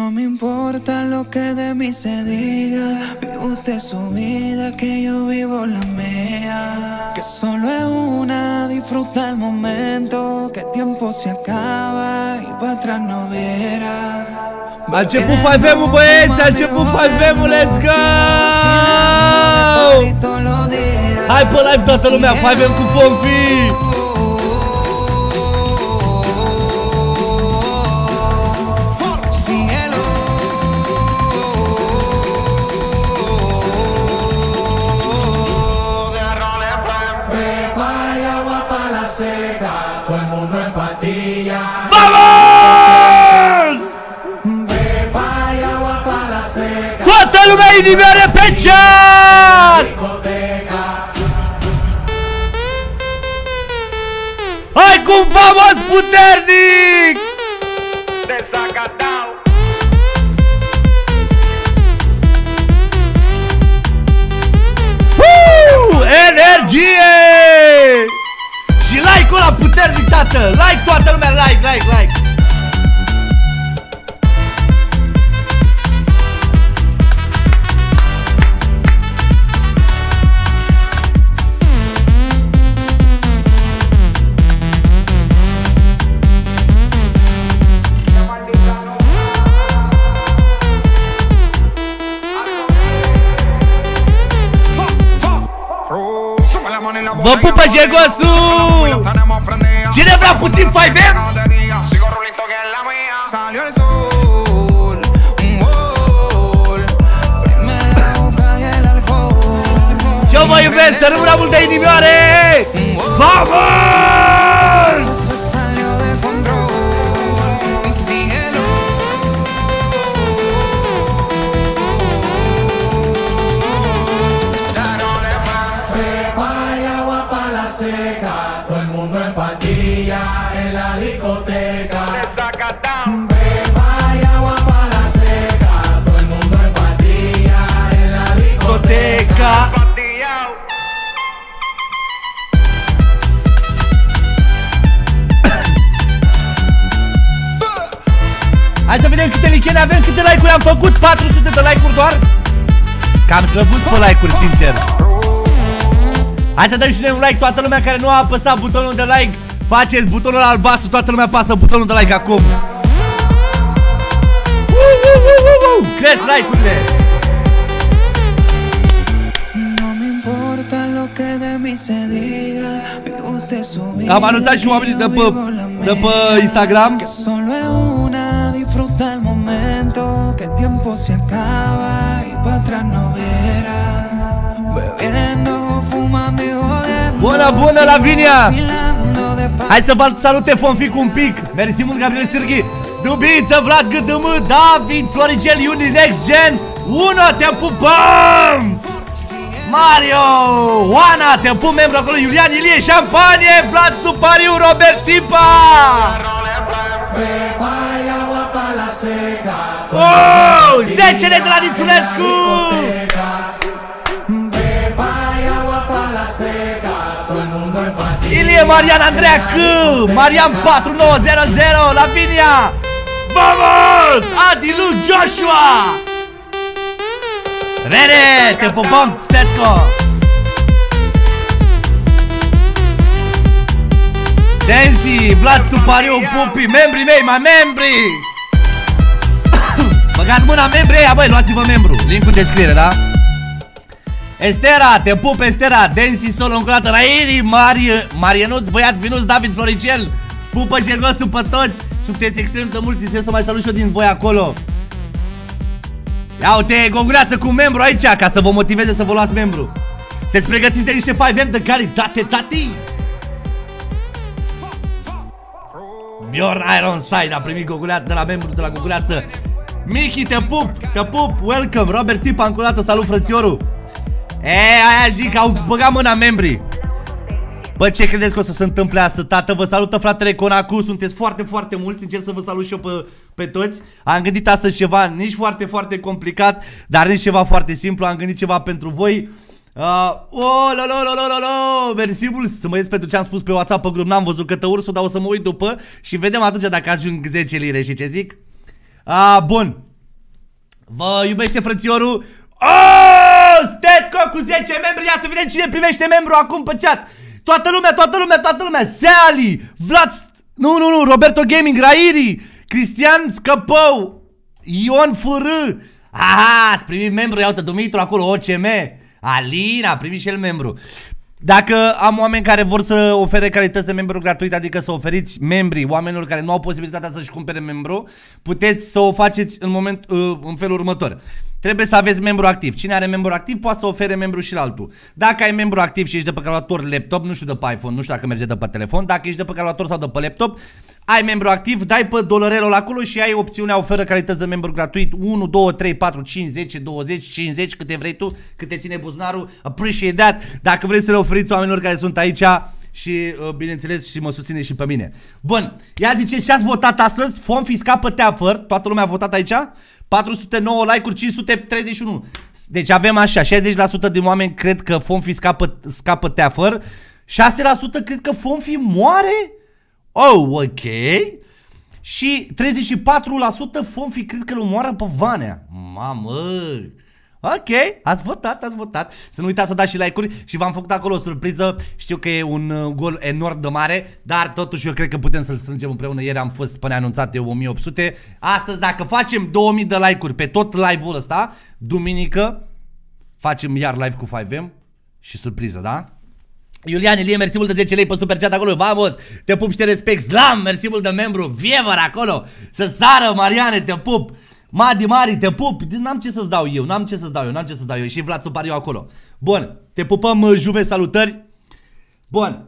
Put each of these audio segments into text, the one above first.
No me importa lo que de mí se diga. Vive usted su vida, que yo vivo la mía. Que solo es una, disfruta el momento. Que el tiempo se acaba y para atrás no verá. A început 5M-ul, băieți! A început 5M-ul, let's go! Hai pe live toată lumea, 5M cu Pompi! Inimioare pe chat! discoteca. Hai cum vamos puternic! Woo! Energie! Și like-ul ăla puternic, tată! Like toată lumea, like, like, like! Vă pupă Jegosu! Cine vrea puțin 5M? Salió el sol, un gol. Primero cae el alcohol. Și eu vă iubesc, să rămână multe inimioare! Vamos! Hai să vedem câte lichene avem, câte like-uri am făcut 400 de like-uri doar Cam slăbut pe like-uri, sincer Hai să dăm și noi un like, toată lumea care nu a apăsat butonul de like Faceți butonul albastru, toată lumea apasă butonul de like acum Woo, woo, woo, woo, woo. Cresc like-urile No me importa lo que de mí se diga. Vive usted su vida. Am anunțat și oamenii de yo pe, vivo la de mía. pe Instagram Bună, bună, Lavinia! vacilando de pa- Hai să vă salute Fonfic un pic. Mersi mult Gabriel Sârghi. Dubiță, Vlad GDM, David, Florigel, Iuni, Next Gen. Uno, te pupăm! Mario, Oana, te pup membru acolo, Iulian Ilie, Șampanie, Vlad Stupariu, Robert Tipa! Pepa y agua para la seca, oh, 10 de la patilla. Ilie, Marian, Andreea C Marian 4900, Lavinia Vamos! Adi, Luc, Joshua Rene, te pupăm, Stetco Dancy, Vlad Stupariu, Pupi, membrii mei, mai membri Băgați mâna membri ăia, băi, luați-vă membru Link în descriere, da? Estera, te pup Estera. Dancy solo încă o dată. Rairi, Mari, Marienuț, băiat Vinuț, David Floricel. Pupă Jegosu pe toți. Sunteți extrem de mulți, să să mai salut și eu din voi acolo. Ia uite, gonguleață cu membru aici Ca să vă motiveze să vă luați membru. Se-ți pregătiți de niște 5M de calitate, tati? Bjorn Ironside a primit goguleată de la membru de la goguleață. Michi, te pup, te pup, welcome. Robert Tipa, încă o dată, salut frățiorul E, aia zic, au băgat mâna membrii Bă, ce credeți că o să se întâmple asta? Tată, vă salută fratele Conacu, sunteți foarte, foarte mulți, încerc să vă salut și eu pe, pe toți Am gândit astăzi ceva, nici foarte, foarte complicat, dar nici ceva foarte simplu, am gândit ceva pentru voi Uh, oh, lo, lo, lo, lo, lo, lo. Mersi mult să mă ies pentru ce am spus pe WhatsApp pe grup N-am văzut că ursul, dar o să mă uit după Și vedem atunci dacă ajung 10 lire și ce zic uh, Bun Vă iubește frățiorul Oh! Stetco cu 10 membri Ia să vedem cine primește membru acum pe chat Toată lumea, toată lumea, toată lumea Seali, Vlad Nu, nu, nu, Roberto Gaming, Rairi Cristian Scăpău Ion Fr Aha, ați primit membru, iată Dumitru acolo, OCM Alina, a primit și el membru dacă am oameni care vor să ofere calități de membru gratuit, adică să oferiți membrii, oamenilor care nu au posibilitatea să-și cumpere membru, puteți să o faceți în, moment, uh, în felul următor. Trebuie să aveți membru activ. Cine are membru activ poate să ofere membru și la altul. Dacă ai membru activ și ești de pe calculator laptop, nu știu de pe iPhone, nu știu dacă merge de pe telefon, dacă ești de pe calculator sau de pe laptop, ai membru activ, dai pe dolarelul acolo și ai opțiunea oferă calități de membru gratuit 1, 2, 3, 4, 5, 10, 20, 50, câte vrei tu, câte ține buzunarul. Appreciate that. Dacă vreți să le oferiți oamenilor care sunt aici, și, uh, bineînțeles, și mă susține și pe mine. Bun, ia zice și ați votat astăzi, fond fiscal pe teapăr, toată lumea a votat aici? 409 like-uri, 531. Deci avem așa, 60% din oameni cred că Fonfi scapă, scapă teafăr, 6% cred că Fonfi moare? Oh, ok. Și 34% Fonfi cred că îl moară pe Vanea. Mamă! Ok, ați votat, ați votat. Să nu uitați să dați și like-uri și v-am făcut acolo o surpriză. Știu că e un uh, gol enorm de mare, dar totuși eu cred că putem să-l strângem împreună. Ieri am fost până anunțate 1800. Astăzi, dacă facem 2000 de like-uri pe tot live-ul ăsta, duminică, facem iar live cu 5M și surpriză, da? Iulian Ilie, mersi mult de 10 lei pe super chat acolo, vamos, te pup și te respect, Slam, mersi mult de membru, Viever acolo, să sară, Mariane, te pup, Madi Mari, te pup! N-am ce să-ți dau eu, n-am ce să-ți dau eu, n-am ce să-ți dau eu. Și Vlad Supariu acolo. Bun, te pupăm, uh, Juve, salutări. Bun.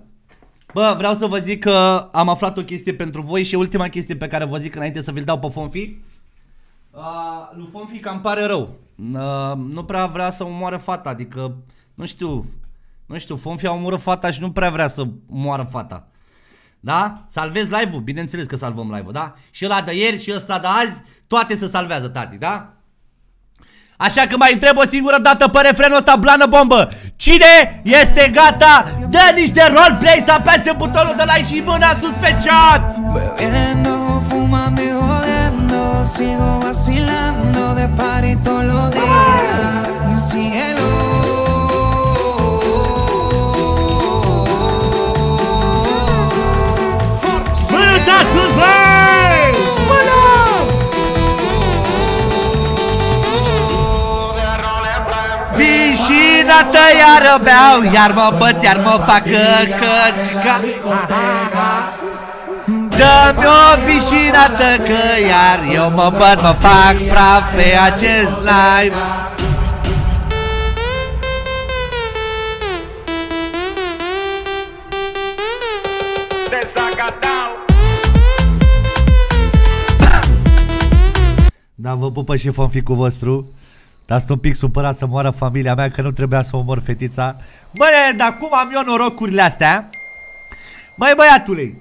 Bă, vreau să vă zic că am aflat o chestie pentru voi și ultima chestie pe care vă zic înainte să vi-l dau pe Fonfi. Uh, lui Fonfi cam pare rău. Uh, nu prea vrea să omoară fata, adică, nu știu, nu știu, Fonfi a omorât fata și nu prea vrea să moară fata. Da? Salvezi live-ul? Bineînțeles că salvăm live-ul, da? Și ăla de ieri și ăsta de azi toate se salvează, tati, da? Așa că mai întreb o singură dată pe refrenul ăsta, blană bombă Cine este gata? Dă niște roleplay să apese butonul de like și mâna sus pe chat Bebiendo, fumando y jodiendo, sigo vacilando de party todos los días. Vișinată iară beau Iar mă băt, iar mă fac căcica. Dă-mi o vișinată că iar eu mă băt, mă fac praf pe acest live Da, vă pupă și fanficul vostru Dar sunt un pic supărat să moară familia mea Că nu trebuia să omor fetița. Băi, dar cum am eu norocurile astea? Băi, băiatule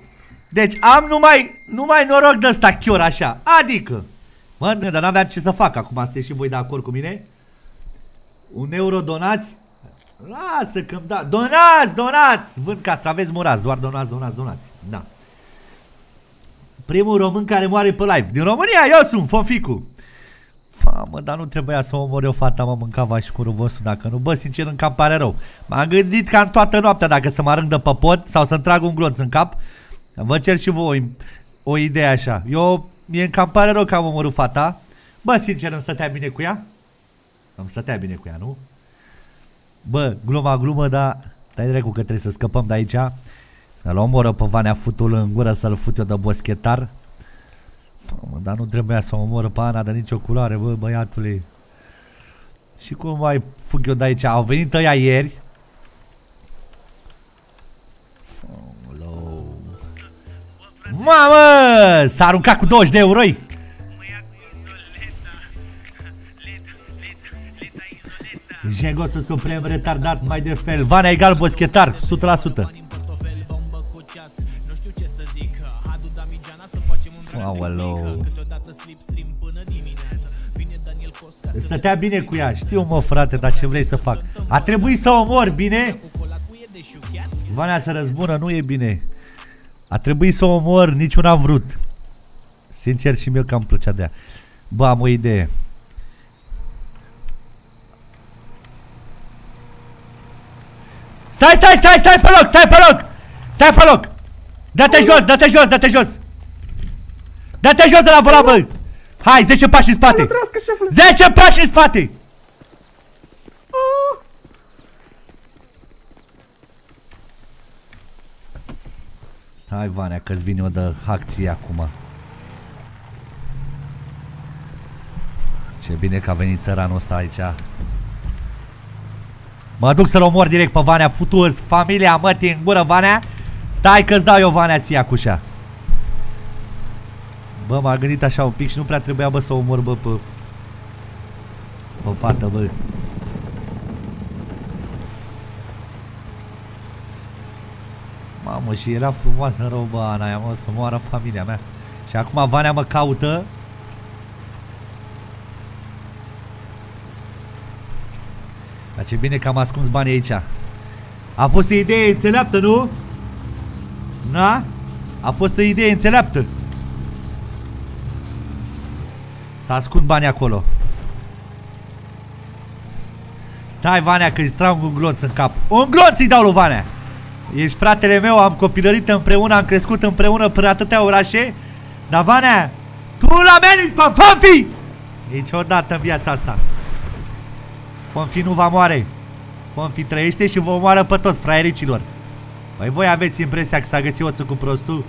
Deci am numai, numai noroc de ăsta chior așa. Adică Mă, dar n-aveam ce să fac Acum sunteți și voi de acord cu mine? Un euro donați? Lasă că da. Donați, donați! Vând castraveți murați Doar donați, donați, donați. Da. Primul român care moare pe live. Din România, eu sunt, Fonficu Mamă, dar nu trebuia să omor eu fata, mă mâncava și curul vostru Dacă nu, bă, sincer, îmi cam pare rău. M-am gândit ca în toată noaptea Dacă să mă arânc de pe pod Sau să-mi trag un glonț în cap Vă cer și voi o idee așa. Eu, mie îmi cam pare rău că am omorât fata. Bă, sincer, îmi stătea bine cu ea? Îmi stătea bine cu ea, nu? Bă, gluma glumă, dar Dai dracu că trebuie să scăpăm de aici. Să-l omoră pe Vanea futul în gură Să-l fut eu de boschetar Mamă, dar nu trebuia să o omoră pe Ana de nicio culoare, bă, băiatule. Și cum mai fug eu de aici? Au venit ăia ieri. Aoleu. Mamă! S-a aruncat cu 20 de euro -i. Jegosul suprem retardat mai de fel Vanea egal boschetar 100% Aoleu. Stătea bine cu ea, știu mă frate, dar ce vrei să fac? A trebuit să o omor, bine? Vania să răzbună, nu e bine. A trebuit să o omor, niciun am vrut. Sincer și mie că am plăcea de ea. Bă, am o idee. Stai, stai, stai, stai pe loc, stai pe loc! Stai pe loc! Dă-te jos, dă-te jos, dă-te jos! Dă-te jos de la volan, bă! Hai, 10 pași în spate! Trăiască, șefule! 10 pași în spate! Stai, Vanea, că-ți vine o de acție acum. Ce bine că a venit țăranul ăsta aici. Mă duc să-l omor direct pe Vanea, futuos, familia mătii în gură, Vanea. Stai că-ți dau eu Vanea ție acușa. Bă, m-a gândit așa un pic și nu prea trebuia, bă, să omor, bă, pe... Pe fată, bă. Mamă, și era frumoasă rău, bă, Ana aia, mă, să moară familia mea. Și acum Vanea mă caută. Dar ce bine că am ascuns banii aici. A fost o idee înțeleaptă, nu? Na? A fost o idee înțeleaptă. Să ascund banii acolo. Stai, Vanea, că îți trag un glonț în cap. Un glonț îi dau lui Vanea. Ești fratele meu, am copilărit împreună, am crescut împreună prin atâtea orașe. Dar, Vanea, tu îl ameninți pe Fonfi! Niciodată în viața asta. Fonfi nu va moare. Fonfi trăiește și vă omoară pe toți fraiericilor. Păi voi aveți impresia că s-a găsit oțul cu prostul?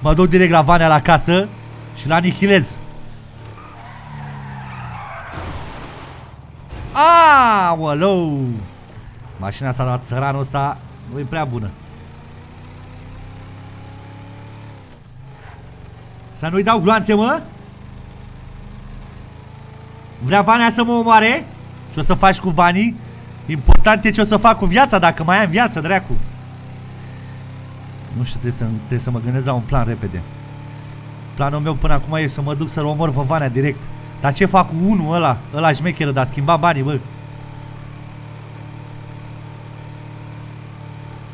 Mă duc direct la Vanea la casă și la anihilez. Aoleu! Mașina asta la țăranul ăsta nu e prea bună. Să nu-i dau gloanțe, mă? Vrea Vanea să mă omoare? Ce o să faci cu banii? Important e ce o să fac cu viața, dacă mai am viață, dracu. Nu știu, trebuie să, trebuie să mă gândesc la un plan repede. Planul meu până acum e să mă duc să-l omor pe Vanea direct. Dar ce fac cu unul ăla, ăla șmecheră, dar schimba banii, bă?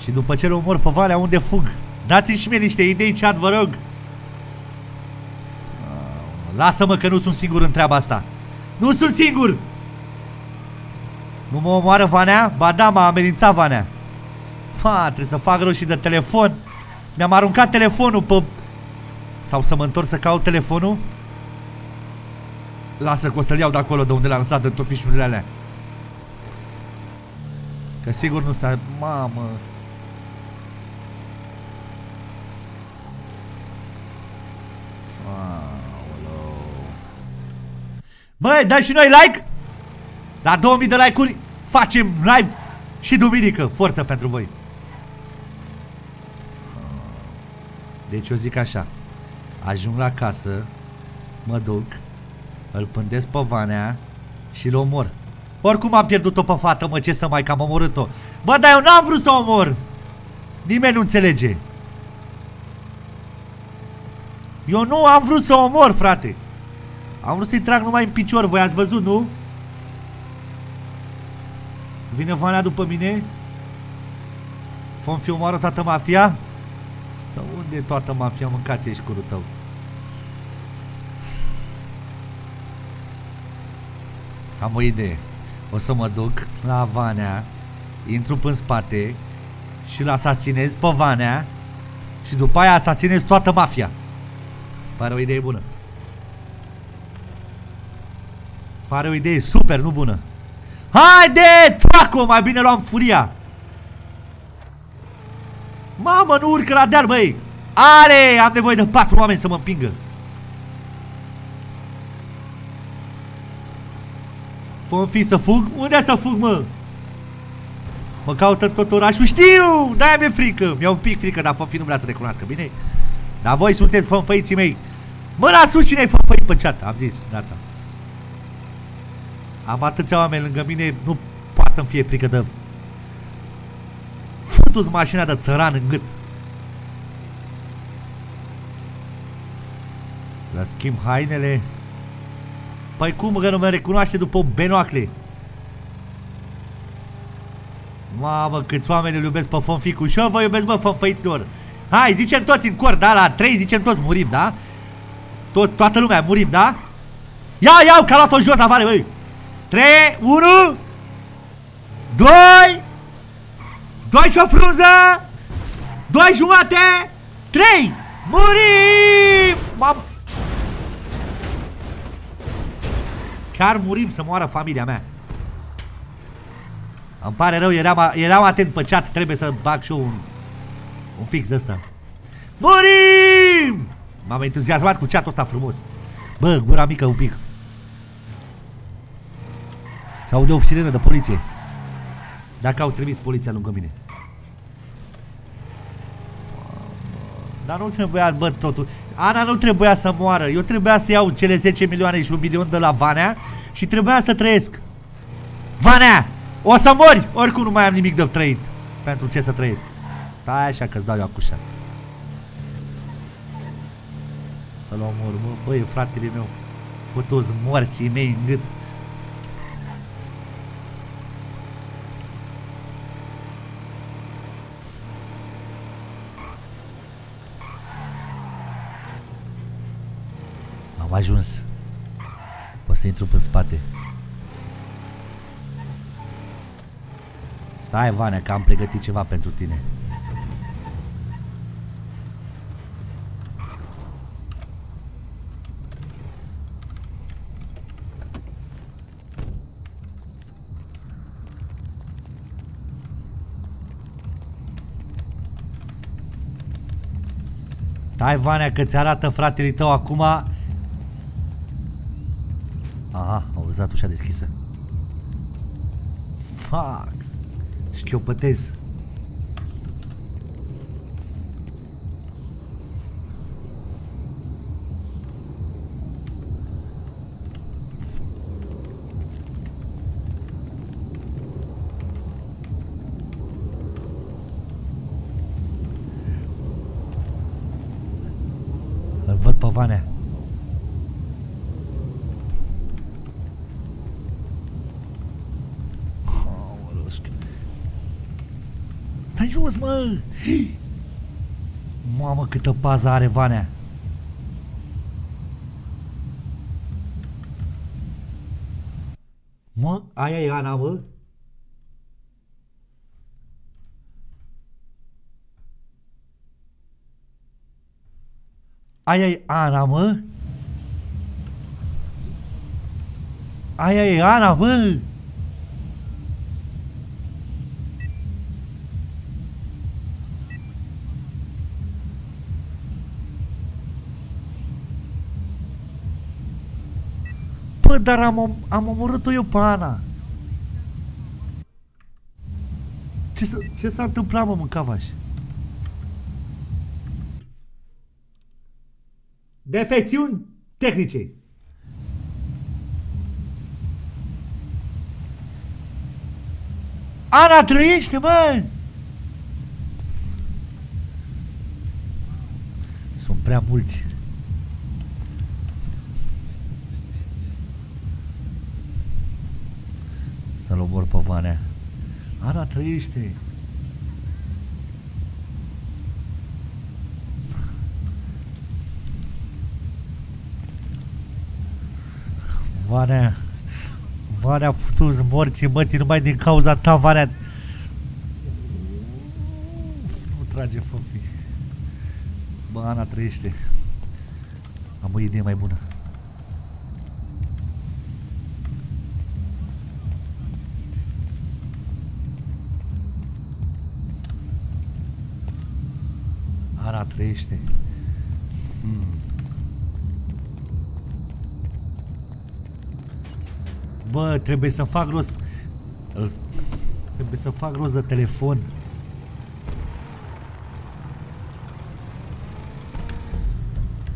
Și după ce-l omor pe Vanea, unde fug? Dați-mi și mie niște idei, chat, vă rog. Lasă-mă că nu sunt singur în treaba asta. Nu sunt singur! Nu mă omoară Vanea? Ba da, m-a amenințat Vanea. Fa, trebuie să fac roșii de telefon. Mi-am aruncat telefonul pe... Sau să mă întorc să caut telefonul? Lasă că o să-l iau de acolo de unde l-am lăsat în tot fișurile alea. Că sigur nu s-a... Mamă... Aoleu. Băi, dai și noi like? La 2000 de like-uri facem live și duminică. Forță pentru voi. Deci eu zic așa. Ajung la casă, mă duc, îl pândesc pe Vanea și îl omor. Oricum am pierdut-o pe fată, mă, ce să mai, că am omorât-o. Bă, dar eu n-am vrut să o omor. Nimeni nu înțelege. Eu nu am vrut să o omor, frate. Am vrut să-i trag numai în picior, voi ați văzut, nu? Vine Vanea după mine? Vom fi omoară toată mafia? Dar unde e toată mafia? Mâncați aici curul tău. Am o idee. O să mă duc la Vanea, intru în spate și l asasinez pe Vanea și după aia asasinez toată mafia. Pare o idee bună. Pare o idee super, nu bună. Haide, traco, mai bine luam furia. Mamă, nu urcă la deal, băi. Are, am nevoie de patru oameni să mă împingă. Fă fi să fug? Unde să fug, mă? Mă caută tot orașul, știu! De-aia mi-e frică. Mi-e un pic frică, dar fi nu vrea să recunoască, bine? Dar voi sunteți fănfăiții mei. Mâna sus cine-ai fănfăit pe chat? Am zis, gata. Am atâția oameni lângă mine, nu poate să-mi fie frică de... Futu-ți mașina de țăran în gât. La schimb hainele. Păi cum că nu mă recunoaște după benoacle? Mamă, câți oameni îl iubesc pe Fonficuș Și eu vă iubesc, bă, fonfăiților Hai, zicem toți în cor, da? La 3 zicem toți, murim, da? Tot, toată lumea, murim, da? Ia, ia, că a luat-o jos la vale, băi 3, 1 2 Doi și o frunză! Doi jumate! Trei! Murim! Mam... Chiar murim să moară familia mea. Îmi pare rău, eram, eram atent pe chat, trebuie să bag și eu un, un fix ăsta. Murim! M-am entuziasmat cu chatul ăsta frumos. Bă, gura mică un pic. Se aude o sirenă de poliție. Dacă au trimis poliția lângă mine. Dar nu trebuia, bă, totul. Ana nu trebuia să moară. Eu trebuia să iau cele 10 milioane și un milion de la Vanea și trebuia să trăiesc. Vanea! O să mori! Oricum nu mai am nimic de trăit. Pentru ce să trăiesc? Stai așa că-ți dau eu acușa. Să-l omor, bă, băi, fratele meu. Fătoți morții mei în gât. Ajuns. O să intru pe spate. Stai, Vane, că am pregătit ceva pentru tine. Stai, Vanea, că ți arată fratele tău acum Aha, au lăsat ușa deschisă. Fuck. Șchiopătez. Îl văd pe Vanea. Aoleu, sc- Stai jos, mă! Mamă, câtă pază are Vanea! Mă, aia e Ana, mă? Aia e Ana, mă? Aia e Ana, mă? Bă, dar am, om- am omorât-o eu pe Ana. Ce, s- ce s-a întâmplat, mă, mâncavaș? Defecțiuni tehnice. Ana trăiește, mă! Sunt prea mulți. Să-l omor pe Vanea. Ana trăiește. Vanea Vanea futus morții mătii numai din cauza ta, Vanea Nu trage fofi Bă, Ana trăiește Am o idee mai bună Ana trăiește Bă, trebuie să fac rost. Îl- Trebuie să fac rost de telefon.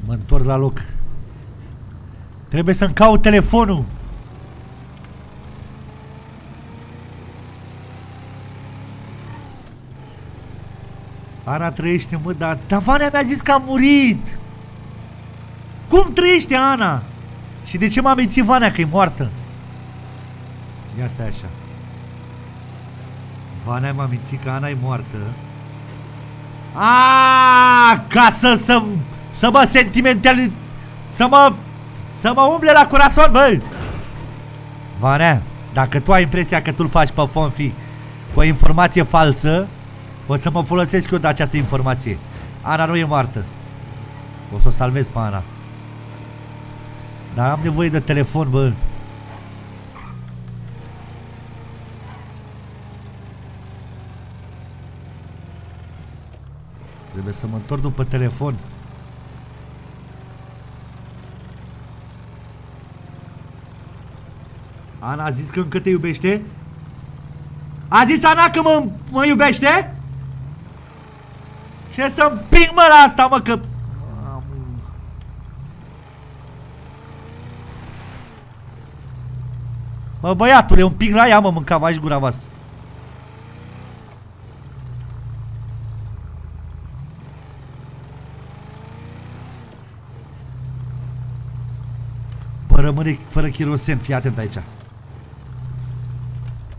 Mă întorc la loc. Trebuie să-mi caut telefonul Ana trăiește, mă, dar Tavania mi-a zis că a murit Cum trăiește Ana? Și de ce m-a mințit Vanea că e moartă? Ia stai așa. Vanea m-a mințit că Ana e moartă. A, ca să, să, să mă sentimental, să mă, să mă umble la corazon, bă! Vanea, dacă tu ai impresia că tu-l faci pe Fonfi cu o informație falsă, O să mă folosesc eu de această informație. Ana nu e moartă. O să o salvez pe Ana. Dar am nevoie de telefon, bă. Trebuie să mă întorc după telefon. Ana a zis că încă te iubește? A zis Ana că mă, mă iubește? Ce să împing mă la asta mă că... Mă băiatule, un pic la ea mă mâncam aici gura vas. Bă, rămâne fără chirosen, fii atent aici.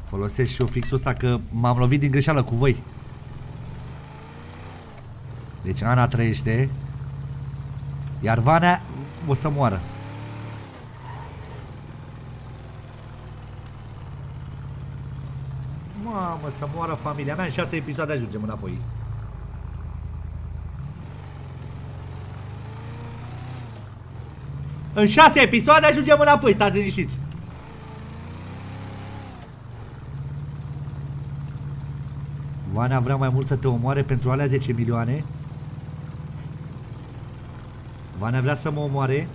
Folosesc și eu fixul ăsta că m-am lovit din greșeală cu voi. Deci Ana trăiește. Iar Vanea o să moară. Mamă, să moară familia mea În șase episoade ajungem înapoi În șase episoade ajungem înapoi Stați liniștiți Vania vrea mai mult să te omoare pentru alea 10 milioane Vania vrea să mă omoare?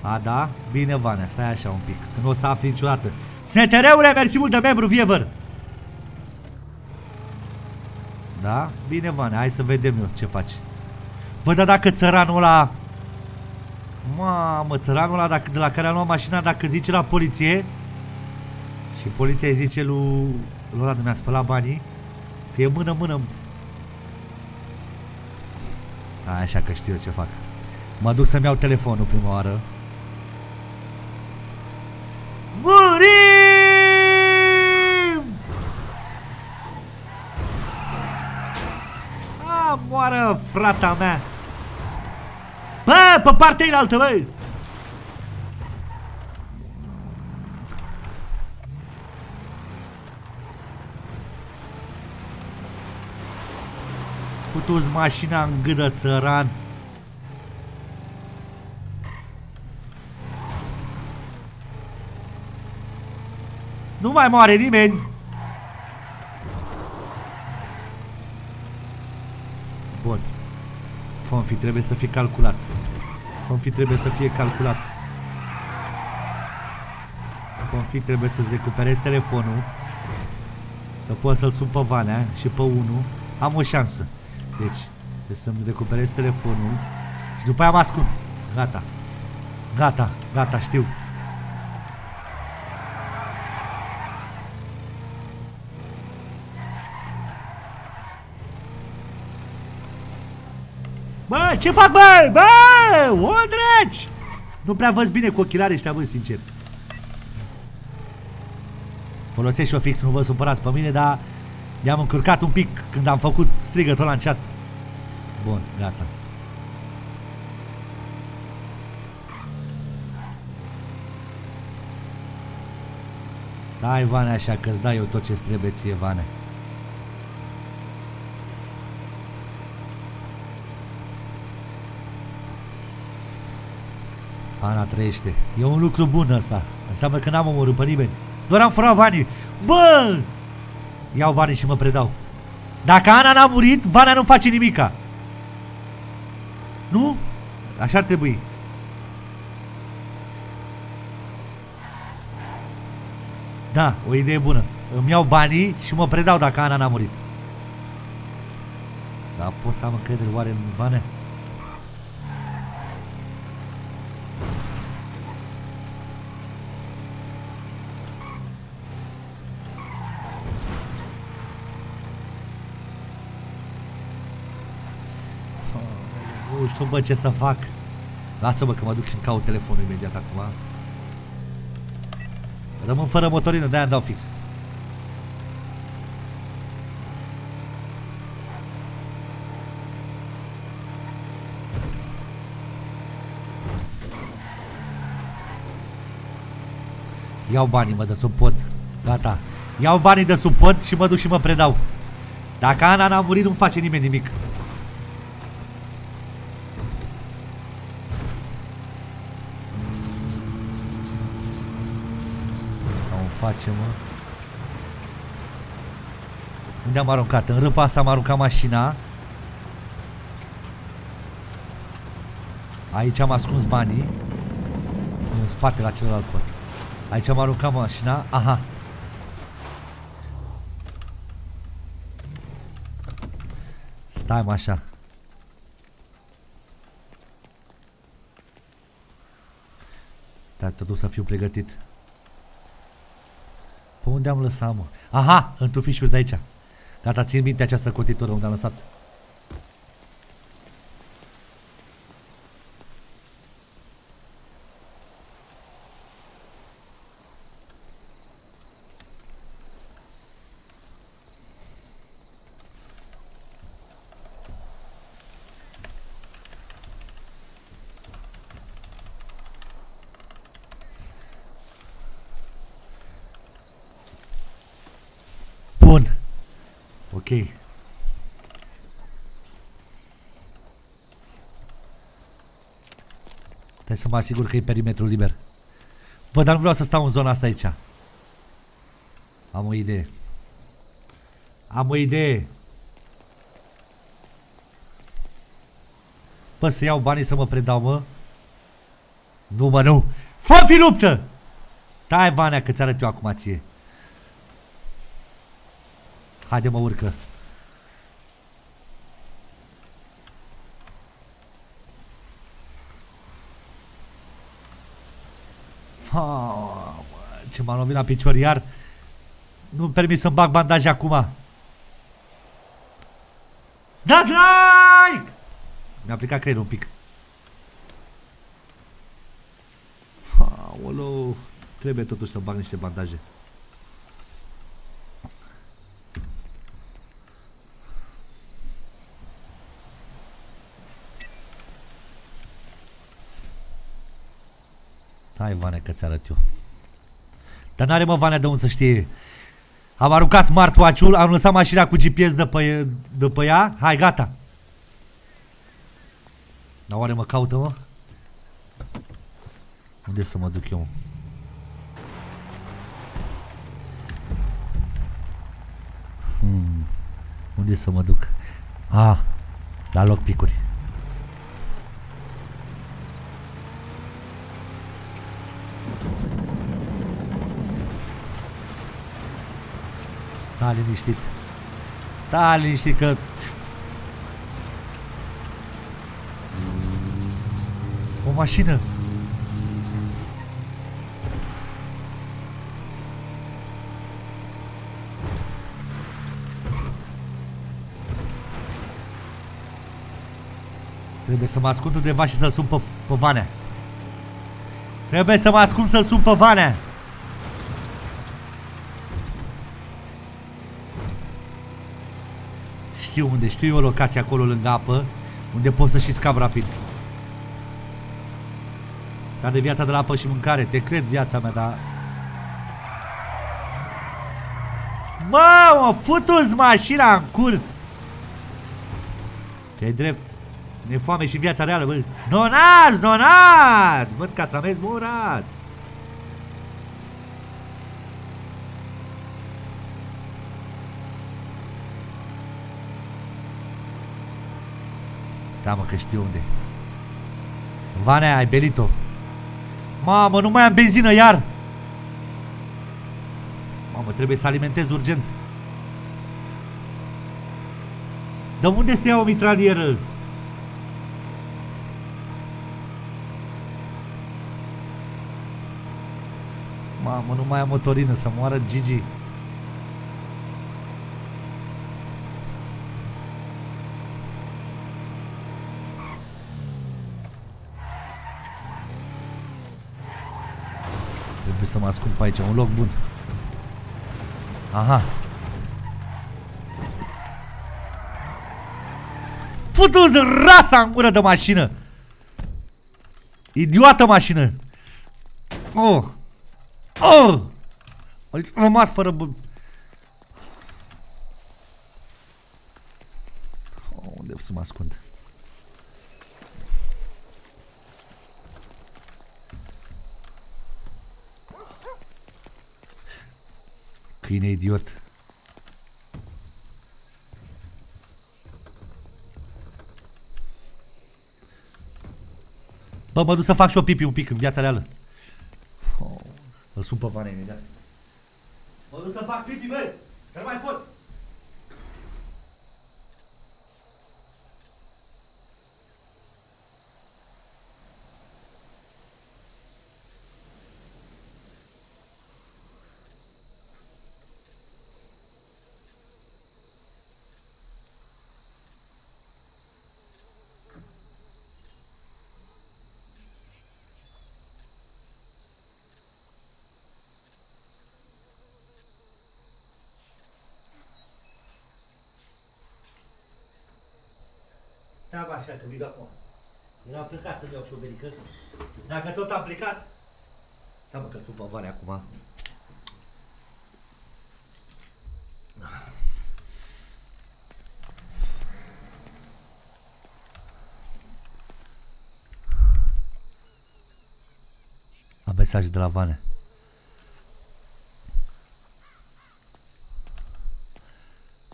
A, da? Bine, Vania, stai așa un pic Că nu o să afli niciodată. STR-ule, mersi mult de membru, Viever! Da? Bine, Vania, hai să vedem eu ce faci. Bă, dar dacă țăranul ăla Mamă, țăranul ăla dacă, de la care a luat mașina Dacă zice la poliție Și poliția îi zice lui Lui ăla de mi-a spălat banii Că e mână-mână Așa că știu eu ce fac. Mă duc să-mi iau telefonul prima oară. Murim! A, moară frata mea. Bă, pe partea înaltă, băi Futu-ți mașina în gâdă, țăran. Nu mai moare nimeni. Bun. Fonfi trebuie să fie calculat. Fonfi trebuie să fie calculat. Fonfi trebuie să-ți recuperezi telefonul Să poți să-l sun pe Vanea și pe 1 Am o șansă Deci Trebuie să-mi recuperez telefonul Și după aia mă ascund Gata Gata, gata, știu Bă, ce fac, bă? Bă, o dreci! Nu prea văz bine cu ochelari ăștia, bă, sincer. Folosesc și o fix, nu vă supărați pe mine, dar mi-am încurcat un pic când am făcut strigătul la în chat. Bun, gata. Stai, Vane, așa că-ți dai eu tot ce trebuie ție, Vane. Ana trăiește. E un lucru bun ăsta. Înseamnă că n-am omorât pe nimeni. Doar am furat banii. Bă! Iau banii și mă predau. Dacă Ana n-a murit, Vana nu face nimica. Nu? Așa ar trebui. Da, o idee bună. Îmi iau banii și mă predau dacă Ana n-a murit. Dar pot să am încredere oare în Vana? Nu știu bă ce să fac. Lasă-mă că mă duc și caut telefonul imediat acum. Rămân fără motorină, de-aia dau fix. Iau banii mă de sub pot Gata. Iau banii de suport și mă duc și mă predau. Dacă Ana n-a murit, nu face nimeni nimic. Sau îmi face, mă? Unde am aruncat? În râpa asta am aruncat mașina. Aici am ascuns banii. În spate la celălalt păr. Aici am aruncat mașina. Aha. Stai mă așa. Dar totuși să fiu pregătit. Pe unde am lăsat, mă? Aha, în tufișuri de aici. Gata, țin minte această cotitură unde am lăsat. Bun. Ok. Trebuie să mă asigur că e perimetrul liber. Bă, dar nu vreau să stau în zona asta aici. Am o idee. Am o idee. Bă, să iau banii să mă predau, mă. Nu, mă, nu. Fă fi luptă! Tai, Vanea, că ți-arăt eu acum ție. Haide mă urcă Mamă, ce m-am lovit la picior iar Nu-mi permis să-mi bag bandaj acum Dați like! Mi-a plecat creierul un pic Aoleu Trebuie totuși să bag niște bandaje Hai, Vane, că ți-arăt eu. Dar n-are mă Vanea de unde să știe. Am aruncat smartwatch-ul, am lăsat mașina cu GPS de pe, de pe ea. Hai, gata. Dar oare mă caută, mă? Unde să mă duc eu? Hmm. Unde să mă duc? Ah, la loc picuri. Stai liniștit. Stai liniștit că... O mașină. Trebuie să mă ascund undeva și să-l sun pe, pe Vanea. Trebuie să mă ascund să-l sun pe Vanea. Știu unde, știu eu o locație acolo lângă apă Unde poți să și scap rapid. Scade viața de la apă și mâncare. Te cred viața mea, dar... Mă, mă, futu-ți mașina în cur Ce drept? Ne foame și viața reală, bă. Donați, donați Văd casamezi murați Da, mă, că știu unde. Vanea, ai belit-o. Mamă, nu mai am benzină iar. Mamă, trebuie să alimentez urgent. De unde se ia o mitralieră? Mamă, nu mai am motorină să moară Gigi. să mă ascund pe aici, un loc bun. Aha. Futu-ți rasa în gură de mașină! Idiotă mașină! Oh! Oh! Am rămas fără... Oh, unde să mă ascund? Câine idiot. Bă, mă duc să fac și o pipi un pic în viața reală. Oh, îl sun pe Vane imediat. Mă duc să fac pipi, bă! Că nu mai pot! Așa, că vin acum. Eram plecat să-mi iau și o berică. Dacă tot am plecat... Da, mă, că sunt pe vare acum. Am mesaj de la Vane.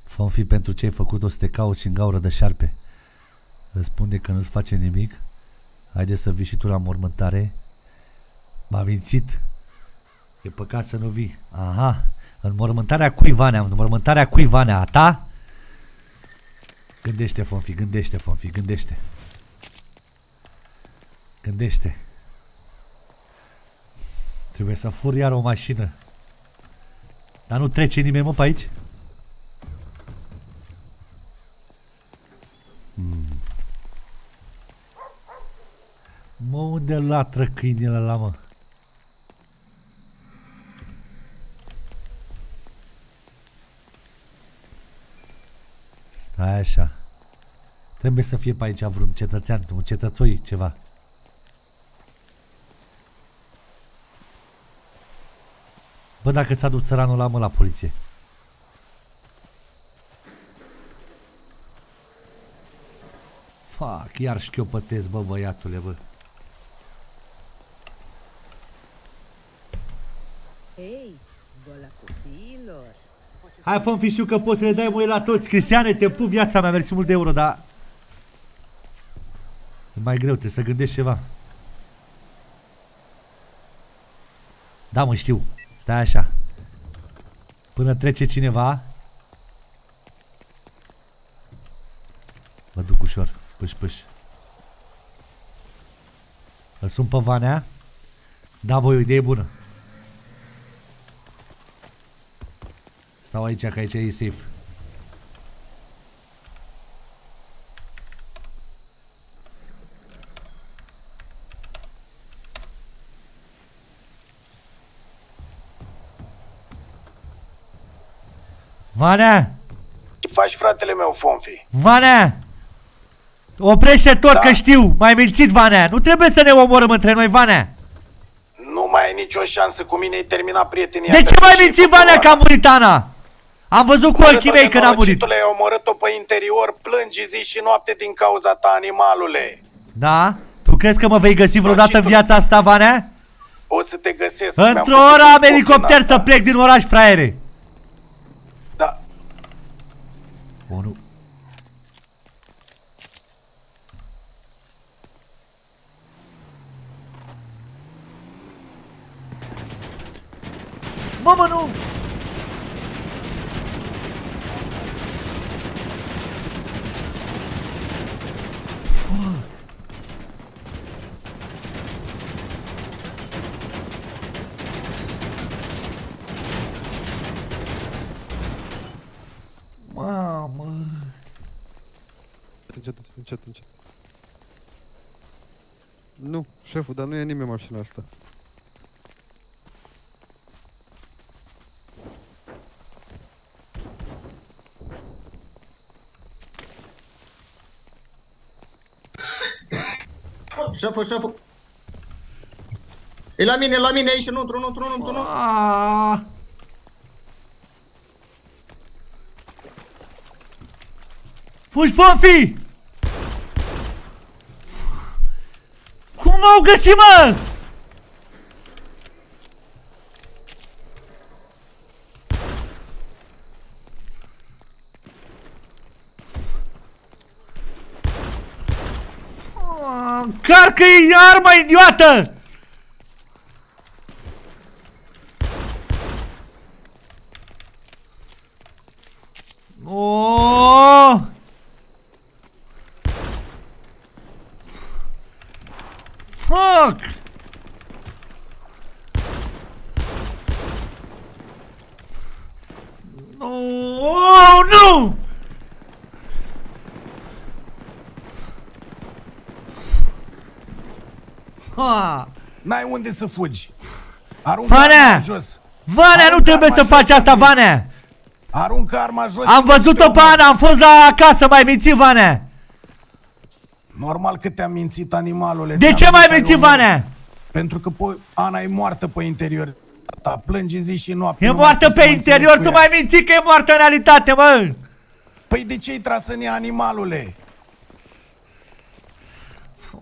Fă fi pentru ce ai făcut o să te cauți în gaură de șarpe. Răspunde că nu-ți face nimic. Haide să vii și tu la mormântare. M-a mințit. E păcat să nu vii. Aha. În mormântarea cui, Vanea? În mormântarea cui, Vanea? A ta? Gândește, Fonfi, gândește, Fonfi, gândește. Gândește. Trebuie să fur iar o mașină. Dar nu trece nimeni, mă, pe aici? Mă, unde latră câinele ăla, mă? Stai așa. Trebuie să fie pe aici vreun cetățean, un cetățoi, ceva. Bă, dacă ți-a dus țăranul ăla, mă, la poliție. Fac, iar șchiopătesc, bă, băiatule, bă. Hai fă fi știu că poți să le dai mâine la toți. Cristiane, te pup viața mea, mersi mult de euro, dar... E mai greu, trebuie să gândești ceva. Da, mă, știu. Stai așa. Până trece cineva... Mă duc ușor. Pâș, pâș. Îl sun pe Vanea? Da, voi, o idee bună. Stau aici, că aici e safe. Vanea! Ce faci, fratele meu, Fonfi? Vanea! Oprește tot Da. că știu, mai mințit Vanea. Nu trebuie să ne omorâm între noi, Vanea. Nu mai ai nicio șansă cu mine, ai terminat prietenia. De ce ta mai și mințit cu Vanea Cora. ca a murit Ana? Am văzut cu ochii mei când a murit. Nenorocitule, ai omorât-o pe interior, plângi zi și noapte din cauza ta, animalule. Da? Tu crezi că mă vei găsi vreodată în tu- viața asta, Vanea? O să te găsesc. mi-am Într-o făcut oră un am scop elicopter din să asta. plec din oraș, fraiere. Da, O, nu. Mamă, nu! Mamă! Încet, încet, încet, încet. Nu, șeful, dar nu e nimeni în mașina asta. Șeful, șeful. E la mine, la mine, aici, înăuntru, înăuntru, înăuntru, înăuntru. Fugi, Fonfi! Cum m-au găsit, mă? Încarcă-i arma, idiotă! Oh! Fuck! No! Oh, no! Ha! N-ai unde să fugi. Aruncă Vanea! arma jos. Vanea, nu Aruncă trebuie arma să jos, faci asta, am zis. Vanea! Aruncă arma jos. Am și mergi văzut-o pe om. Ana, am fost la acasă, mai mințit, Vanea! Normal că te-am mințit animalule. De ți-am ce zis, mai ai mințit, un- Vanea? Pentru că po- Ana e moartă pe interior. Ta plânge zi și noapte. E nu mai moartă poți să pe mă înțeleg interior, cu tu ea. mai minți că e moartă în realitate, mă! Păi de ce-i tras în ea animalule?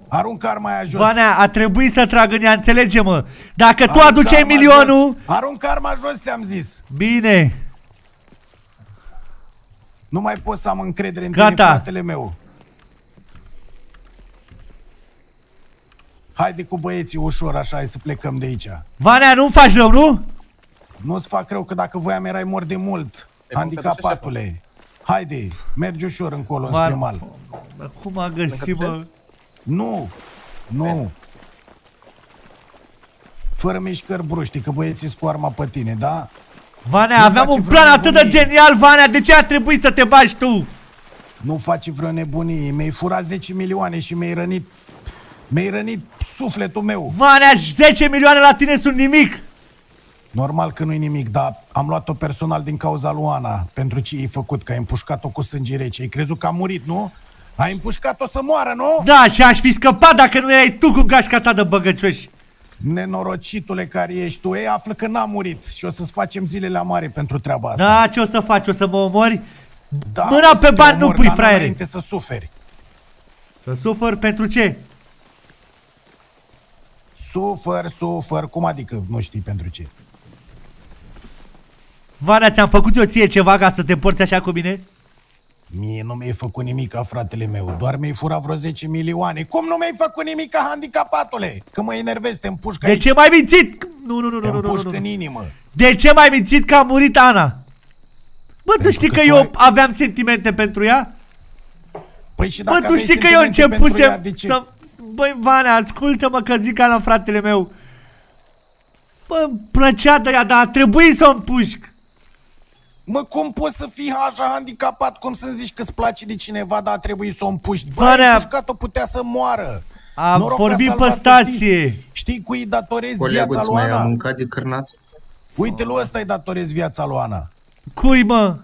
Aruncă arma aia jos. Vanea, a trebuit să trag în ea, înțelege-mă! Dacă tu Aruncă aduceai arma milionul... jos. Aruncă arma jos, ți-am zis. Bine! Nu mai pot să am încredere în Gata. tine, fratele meu. Haide cu băieții ușor, așa, hai să plecăm de aici. Vanea, nu-mi faci rău, nu? Nu-ți fac rău, că dacă voiam erai mor de mult, handicapatule. Haide, mergi ușor încolo, Van- spre mal. Bă, Cum a găsit, mă? Nu, nu. Fără mișcări bruști, că băieții cu arma pe tine, da? Vanea, Nu aveam faci un vreo plan atât de nebunie. genial, Vanea, de ce a trebuit să te bagi tu? Nu faci vreo nebunie. Mi-ai furat 10 milioane și mi-ai rănit... Mi-ai rănit sufletul meu. Vanea, 10 milioane la tine sunt nimic! Normal că nu-i nimic, dar am luat-o personal din cauza lui Ana. Pentru ce i-ai făcut, că ai împușcat-o cu sânge rece. Ai crezut că a murit, nu? Ai împușcat-o să moară, nu? Da, și aș fi scăpat dacă nu erai tu cu gașca ta de băgăcioși. Nenorocitule care ești tu, ei află că n-a murit și o să-ți facem zilele mare pentru treaba asta. Da, ce o să faci? O să mă omori? Da, mâna o să pe te bani nu omor, pui, dar fraiere. înainte să suferi. Să sufăr pentru ce? Sufăr, sufăr, cum adică nu știi pentru ce? Vanea, ți-am făcut eu ție ceva ca să te porți așa cu mine? Mie nu mi-ai făcut nimic ca fratele meu, doar mi-ai furat vreo 10 milioane. Cum nu mi-ai făcut nimic ca handicapatule? Că mă enervezi, te împușc De aici, ce mai mințit? Nu, nu, nu, te nu, nu, nu, împușc nu, în nu. inimă. De ce mai mințit că a murit Ana? Bă, tu Pentru știi că că tu eu ai- aveam sentimente pentru ea? Păi și Bă, dacă tu aveai știi că eu sentimente pentru ea, începusem de ce? să... Băi, Vanea, ascultă-mă că zic ca la fratele meu. Bă, îmi plăcea de ea, dar a trebuit să o împușc. Mă, cum poți să fii așa handicapat, cum să-mi zici că îți place de cineva, dar a trebuit să o împuști? Bă, Vanea- ai împușcat-o, putea să moară. Am Noroc că vorbit a pe salvat-o, stație. Știi, știi cui îi datorezi Colegul viața îți lui mai a Ana? mâncat de cârnați? Uite, lui ăsta îi datorezi viața lui Ana. Cui, mă?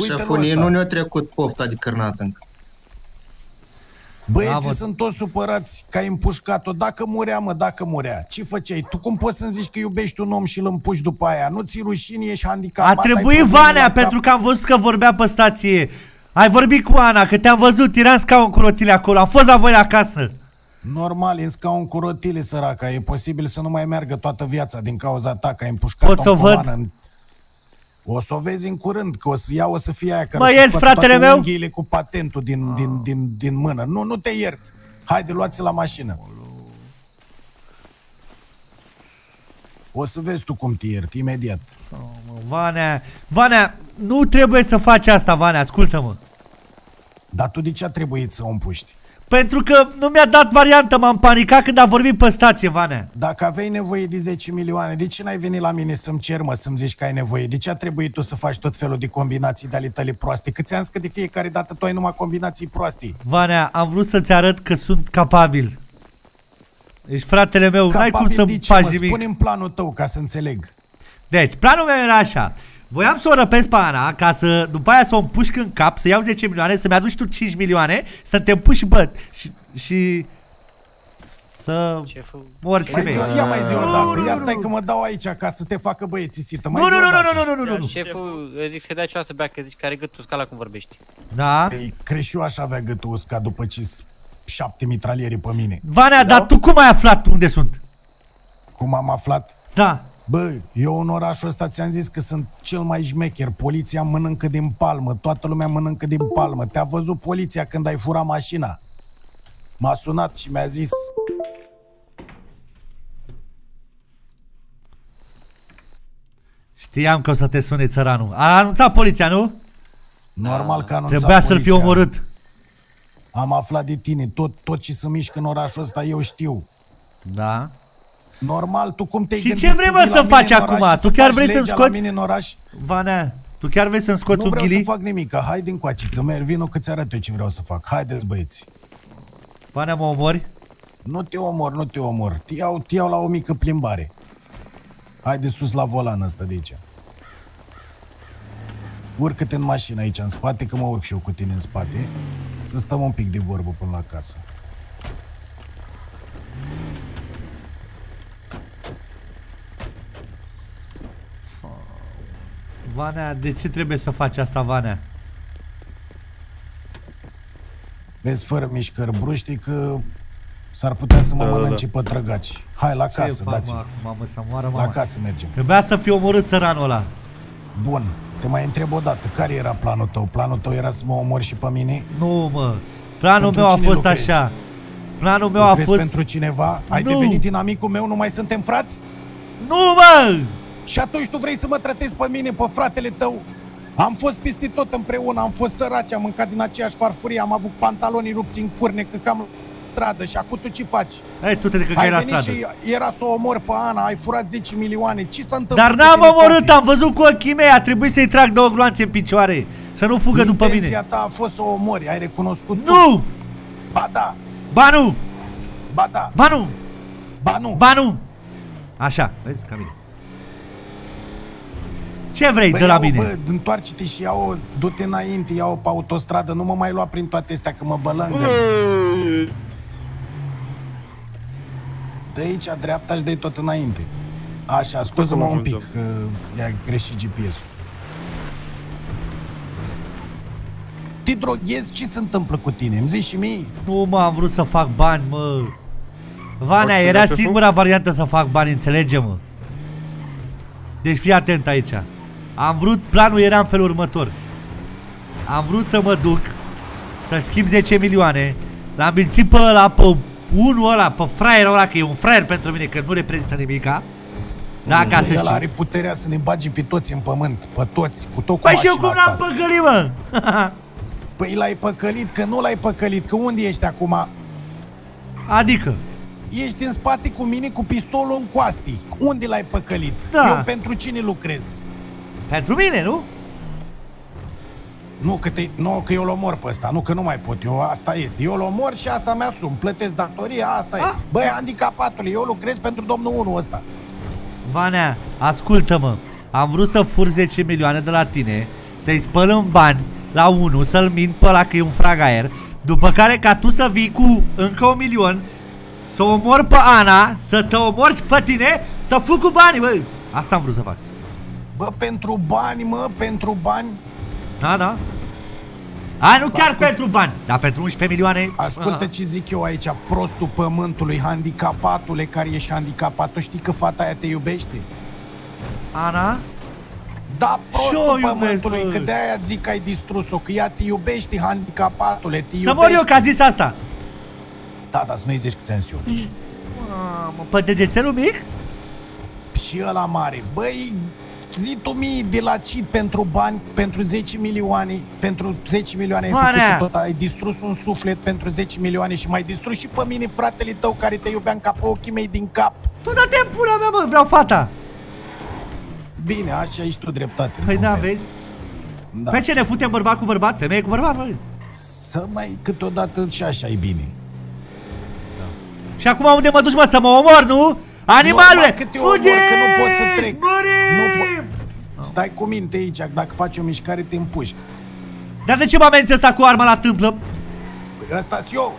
Uite-l Șeful, nici ăsta. nu ne-a trecut pofta de cârnați încă. Băieții Mamă. sunt toți supărați că ai împușcat-o. Dacă murea, mă, dacă murea. Ce făceai? Tu cum poți să-mi zici că iubești un om și îl împuși după aia? Nu ți rușine, ești A handicapat. ai trebuit probleme Vanea la cap. pentru că am văzut că vorbea pe stație. Ai vorbit cu Ana, că te-am văzut, era în scaun cu rotile acolo. Am fost la voi acasă. Normal, e în scaun cu rotile, săraca. E posibil să nu mai meargă toată viața din cauza ta, că ai împușcat-o Pot să o în văd? pomană în- O să o vezi în curând, că o să ea o să fie aia care Mă o să ierți, scoată fratele toate meu? unghiile cu patentul din, din, din, din mână. Nu, nu te iert. Haide, luați la mașină. O să vezi tu cum te iert, imediat. Mă, Vanea, Vanea, nu trebuie să faci asta, Vanea, ascultă-mă. Dar tu de ce a trebuit să o împuști? Pentru că nu mi-a dat variantă, m-am panicat când a vorbit pe stație, Vanea. Dacă aveai nevoie de 10 milioane, de ce n-ai venit la mine să-mi cer, mă, să-mi zici că ai nevoie? De ce a trebuit tu să faci tot felul de combinații de ale tale proaste? Că ți-am zis că de fiecare dată tu ai numai combinații proaste. Vanea, am vrut să-ți arăt că sunt capabil. Ești fratele meu, n-ai cum Capabil de să-mi ce, faci mă? nimic. Spune-mi planul tău ca să înțeleg. Deci, planul meu era așa. Voiam să o răpesc pe Ana ca să, după aia să o împușc în cap, să iau 10 milioane, să-mi aduci tu 5 milioane, să te împuși, bă, și, și să Șeful... mor și Mai mei. zi, ia mai zi o Nu, dată. nu, Ia nu, stai nu. că mă dau aici ca să te facă băieții sită. Mai Nu, zi nu, o nu, dată. nu, nu, nu, nu, nu. Șeful, eu zic să dea ceva să bea, că zici că are gâtul scala cum vorbești. Da? Păi, crezi și eu aș avea gâtul uscat după ce s- șapte mitraliere pe mine. Vanea, dar tu cum ai aflat unde sunt? Cum am aflat? Da. Bă, eu în orașul ăsta ți-am zis că sunt cel mai șmecher. Poliția mănâncă din palmă, toată lumea mănâncă din palmă. Te-a văzut poliția când ai furat mașina. M-a sunat și mi-a zis Știam că o să te sune țăranul. A anunțat poliția, nu? Normal că anunța Trebuia să-l fi poliția. omorât. Am aflat de tine, tot, tot ce se mișcă în orașul ăsta eu știu. Da. Normal, tu cum te-ai Și gândit ce vrei, mă, vii la să mine faci în oraș acum? și Tu să chiar faci vrei să-mi legea scoți- la mine în oraș? Vanea, tu chiar vrei să-mi scoți Nu un vreau ghili? să fac nimic, hai din coace, că merg, vino că ți arăt eu ce vreau să fac. Haideți băieți. Vanea, mă omori? Nu te omor, nu te omor. Te iau, te iau la o mică plimbare. Haide sus la volan ăsta de aici. Urcă-te în mașină aici în spate, că mă urc și eu cu tine în spate. Să stăm un pic de vorbă până la casă. Vanea, de ce trebuie să faci asta, Vanea? Vezi, fără mișcări bruști, că s-ar putea să mă Da, da, mănânce da. pe trăgaci. Hai la Ce casă, fac, dați mă, acum, mă, să moară, La mama? casă mergem. Trebuia să fie omorât țăranul ăla. Bun, te mai întreb o dată, care era planul tău? Planul tău era să mă omori și pe mine? Nu, mă. Planul Pentru meu a cine fost lucrezi? așa. Planul meu a Lucrezi fost... pentru cineva? Ai Nu. devenit inamicul meu, nu mai suntem frați? Nu, mă! Și atunci tu vrei să mă tratezi pe mine, pe fratele tău? Am fost peste tot împreună, am fost săraci, am mâncat din aceeași farfurie, am avut pantaloni rupți în curne, că cam stradă și acum tu ce faci? Hai, tu te Ai căcai la venit stradă. și era să o omor pe Ana, ai furat 10 milioane, ce s-a întâmplat? Dar cu n-am tine, omorât, tati? am văzut cu ochii mei, a trebuit să-i trag două gloanțe în picioare. Să nu fugă după mine. Intenția ta a fost să o omori, ai recunoscut tu? Nu! Ba da, Ba nu! ba da, Ba nu! ba nu. Ba nu! Așa, vezi, ca mine. Ce vrei Bă, de la ia-o, mine? Bă, întoarce-te și ia-o, du-te înainte, ia-o pe autostradă, nu mă mai lua prin toate astea, că mă bălângă. De aici, dreapta și de tot înainte. Așa, scuză-mă Cum să un pic, ajungem? că i-a greșit GPS-ul. Te droghezi? Ce se întâmplă cu tine? Îmi zici și mie? Nu, mă, am vrut să fac bani, mă. Vanea, Faci era pe foc? singura variantă să fac bani, înțelege-mă. Deci fii atent aici. Am vrut, planul era în felul următor. Am vrut să mă duc să schimb 10 milioane. L-am mințit pe ăla, pe unul ăla, pe fraierul ăla, că e un fraier pentru mine, că nu reprezintă nimica. Da, ca să El știi. are puterea să ne bage pe toți în pământ, pe toți, cu tot cu Păi și eu mașina cum l-am ta. păcălit, mă? Păi l-ai păcălit, că nu l-ai păcălit, că unde ești acum? adică, Ești în spate cu mine cu pistolul în coasti. Unde l-ai păcălit? Da. Eu pentru cine lucrez? Pentru mine, nu? Nu că, te, nu, că eu l omor pe ăsta, nu că nu mai pot, eu asta este. Eu l omor și asta mi-asum, plătesc datoria, asta Ah. e. Băi, handicapatule, eu lucrez pentru domnul 1 ăsta. Vanea, ascultă-mă. Am vrut să fur 10 milioane de la tine, să-i spăl în bani la unul, să-l mint pe ăla că e un fragaer, după care ca tu să vii cu încă un milion, să omor pe Ana, să te omori și pe tine, să fug cu banii, băi. Asta am vrut să fac. Bă, pentru bani, mă, pentru bani. Da, da. A, nu chiar pentru bani, dar pentru 11 milioane. Ascultă ce zic eu aici, prostul pământului, handicapatule care ești handicapat, tu știi că fata aia te iubește? Ana? Da, Și eu prostul iubesc, pământului, bă. că de-aia zic că ai distrus-o, că ea te iubește, handicapatule, te Să iubește. mor eu că a zis asta. Da, dar să nu-i zici că ți-am zis eu. Mamă, pe degețelul mic? Și ăla mare. Băi, zi tu mie de la cit pentru bani, pentru 10 milioane, pentru 10 milioane ai Marea. făcut tot, ai distrus un suflet pentru 10 milioane și mai distrus și pe mine, fratele tău, care te iubeam ca pe ochii mei din cap. Tu dă-te în pula mea, mă, vreau fata. Bine, așa ești tu dreptate. Păi într-un da, fel. vezi? Da. Pe ce ne futem bărbat cu bărbat, femeie cu bărbat, băi? Să mai câteodată și așa e bine. Și acum unde mă duci, mă, să mă omor, nu? Animalule! Normal că te omor, Fugiți! că nu pot să trec. Murim! Nu po- Stai cu minte aici, dacă faci o mișcare te împușc. Dar de ce mă ameninți ăsta cu arma la tâmplă? Păi ăsta eu.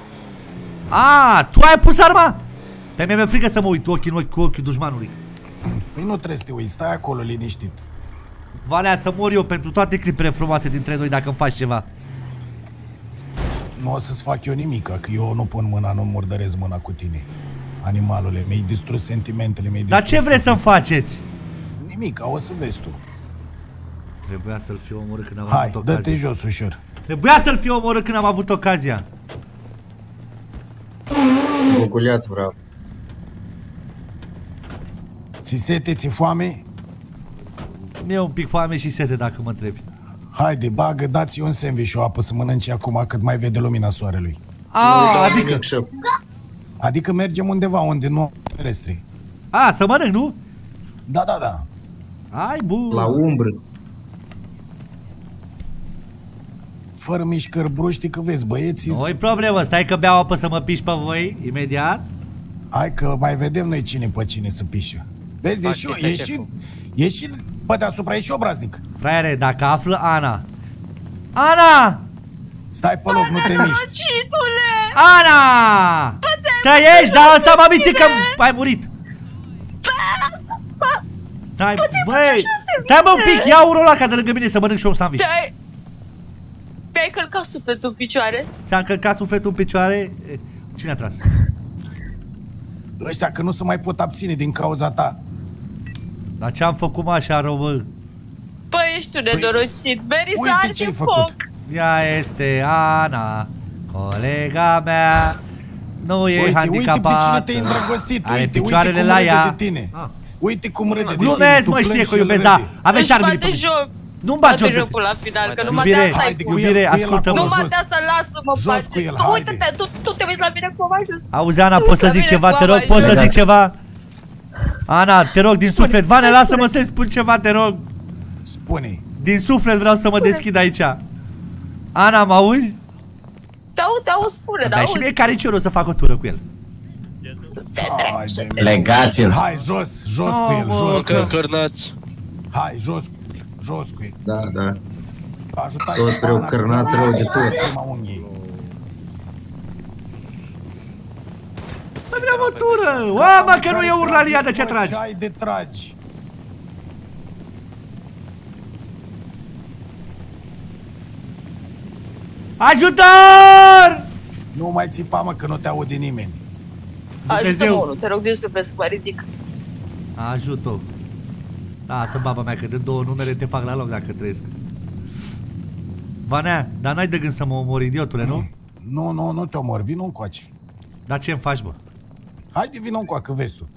A, tu ai pus arma? Pe mine mi-e frică să mă uit ochii în ochi cu ochiul dușmanului. Păi nu trebuie să te uiți, stai acolo liniștit. Valea să mor eu pentru toate clipele frumoase dintre noi dacă îmi faci ceva. nu o să-ți fac eu nimic, că eu nu pun mâna, nu murdăresc mâna cu tine. Animalule, mi-ai distrus sentimentele, mi-ai Dar distrus ce vreți să sufletul. faceți? Nimic, o să vezi tu. Trebuia să-l fiu omorât când am Hai, avut dă-te ocazia. jos ușor. Trebuia să-l fiu omorât când am avut ocazia. Goguleați, bravo. Ți sete, ți foame? Mi-e un pic foame și sete dacă mă întrebi. Haide, bagă, dați un sandwich și o apă să mănânci acum cât mai vede lumina soarelui. Nu A, dau adică... nimic, șef. Adică mergem undeva unde nu terestre. A, să mănânc, nu? Da, da, da. Ai, bu. La umbră. Fără mișcări bruști, că vezi, băieții... Nu-i problemă, stai că beau apă să mă piși pe voi, imediat. Hai că mai vedem noi cine pe cine să pișe. Vezi, e și, e și, e și pe deasupra, e și obraznic. Fraiere, dacă află Ana. Ana! Stai pe loc, nu te miști. Citule! Ana! Trăiești, dar ăsta m-a mințit că ai murit. Stai, băi, stai mă un pic, ia urul ăla ca de lângă mine să mănânc și eu un sandwich. Ce-ai... Mi-ai călcat sufletul în picioare? Ți-am călcat sufletul în picioare. E, Cine a tras? Ăștia că nu se mai pot abține din cauza ta. Dar ce-am făcut mă așa rău, bă? Băi, ești un nenorocit. Meri să Păi, uite arde ce-ai foc. făcut. Ea este Ana, colega mea. Nu e Uite, uite pe cine handicapată. te-ai îndrăgostit. Are Uite, picioarele uite cum la râde ea. de tine. Ah. Uite cum râde de tine. Glumesc, Tu mă, știe plângi că și el iubesc, râde. da. Aveți Își armele bate pe joc. Nu-mi bagi Bate joc de- jocul la final, că numai Iubire, de asta ai haide, cu cu Iubire, el, cu el ascultă-mă. acolo. Numai jos. de asta lasă-mă Jos pace. cu el, Tu haide. uite-te, tu, tu te uiți la mine cum am ajuns. Auzi, Ana, Tu poți să uiți la zic mine ceva, cum te am rog? Poți să ajuns. zic ceva? Ana, te rog, din Spune, suflet. Vane, spune. lasă-mă să-i spun ceva, te rog. Spune. Din suflet vreau să mă deschid aici. Ana, mă auzi? Te aud, te aud, spune, te Dar și auzi. mie care o să fac o tură cu el. Haide, Legați-l. Hai, jos, jos cu Oh, el, mă, jos cu că- el. Cărnați. Hai, jos, jos cu el. Da, da. Ajuta Tot și rău, Ana, că cărnați vreau rău să de tot. fac prima unghiei. Mai vreau o tură. Oa, mă, că nu e urlalia de ce tragi. Ce ai de tragi? Ajutor! Nu mai țipa, mă, că nu te aude nimeni. Ajută-mă Dumnezeu. unul, te rog din suflet să mă ridic. Ajută. Lasă, baba mea, că de două numere te fac la loc dacă trăiesc. Vanea, dar n-ai de gând să mă omori, idiotule, nu? Nu, nu, nu te omor, vino încoace. Dar ce-mi faci, bă? Haide, vino încoace, vezi tu.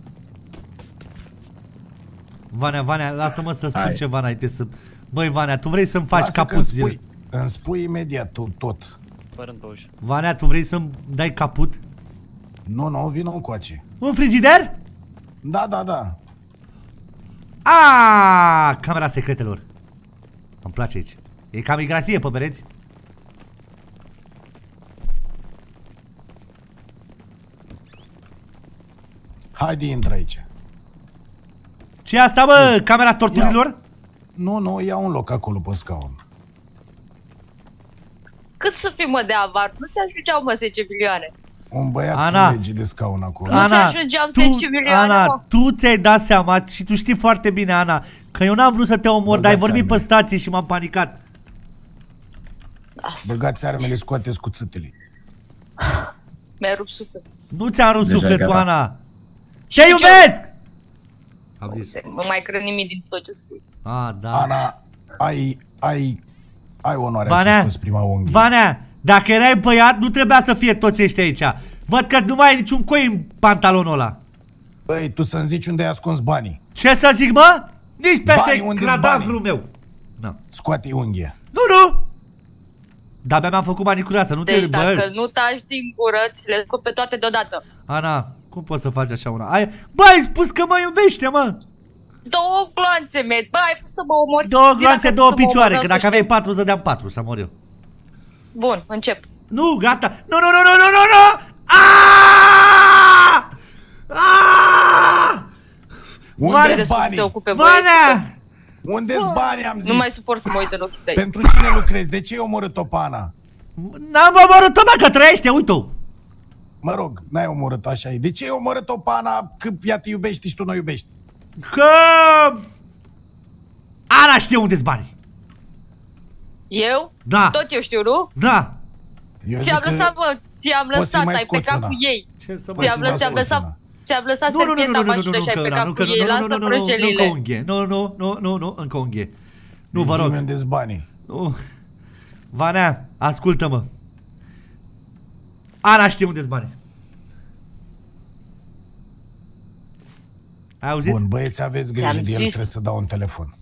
Vanea, Vanea, lasă-mă să spun Hai. ceva înainte să... Băi, Vanea, tu vrei să-mi faci Lasă că caput îmi zile. Spui, îmi spui imediat tu tot. Vanea, tu vrei să-mi dai caput? Nu, nu, vino încoace. Un frigider? Da, da, da. A, camera secretelor. Îmi place aici. E ca migrație pe pereți. Haide, intră aici. ce e asta, bă? Camera torturilor? Nu, nu, ia un loc acolo pe scaun. Cât să fii, mă, de avar? Nu ți ajungeau, mă, 10 milioane. Un băiat Ana. să lege de scaun acolo. Nu ți ajungeau 10 milioane, Ana, mă? tu ți-ai dat seama și tu știi foarte bine, Ana, că eu n-am vrut să te omor, dar ai Băgați vorbit pe armele. stație și m-am panicat. Lasă, Băgați armele, scoateți cuțitele. mi-ai rupt sufletul. Nu ți-am rupt Deja sufletul, gata. Ana. Și Te ce- iubesc! Am zis. Nu mai cred nimic din tot ce spui. A, da. Ana, ai, ai, ai onoarea Vanea, să scoți prima unghie. Vanea, dacă erai băiat, nu trebuia să fie toți ăștia aici. Văd că nu mai ai niciun coi în pantalonul ăla. Băi, tu să-mi zici unde ai ascuns banii. Ce să zic, mă? Nici Banii, peste unde-s cadavrul meu. Nu. Scoate unghia. Nu, nu! De-abia mi-am făcut manicurată, nu Deci te... dacă Bă, nu taci din gură, ți le scot pe toate deodată. Ana, cum poți să faci așa una? Ai... Bă, ai spus că mă iubește, mă! Două gloanțe, med. Bă, ai vrut să mă omori. Două Zi gloanțe, dacă două vrei să mă picioare, omori, că vreau dacă să aveai patru, îți dădeam patru, să mor eu. știu. Bun, încep. Nu, gata! Nu, nu, nu, nu, nu, nu, nu! Aaaa! Aaaa! Unde-s Vede să se banii? ocupe băieții. Vanea! Unde-s banii, am zis? Nu mai suport să mă uit în ochii tăi. Pentru cine lucrezi? De ce ai omorât-o pe Ana? N-am omorât-o, mă, că trăiește, uite-o! Mă rog, n-ai omorât așa. De ce ai omorât-o pe Ana că ea te iubește și tu nu o iubești? că... Ana știe unde-s banii. Eu? Da. Tot eu știu, nu? Da. Ți-am lăsat, mă, ți-am lăsat, ai plecat cu ei. Ți-am lăsat, ți-am lăsat, ți-am lăsat servieta mașină și ai plecat cu ei, lasă prăjelile. Nu, nu, nu, nu, nu, nu, încă unghie. Nu, vă rog. unde banii. Vanea, ascultă-mă. Ana știe unde-s banii. Ai auzit? Bun, băieți, aveți grijă Ți-am de el, zis. trebuie să dau un telefon.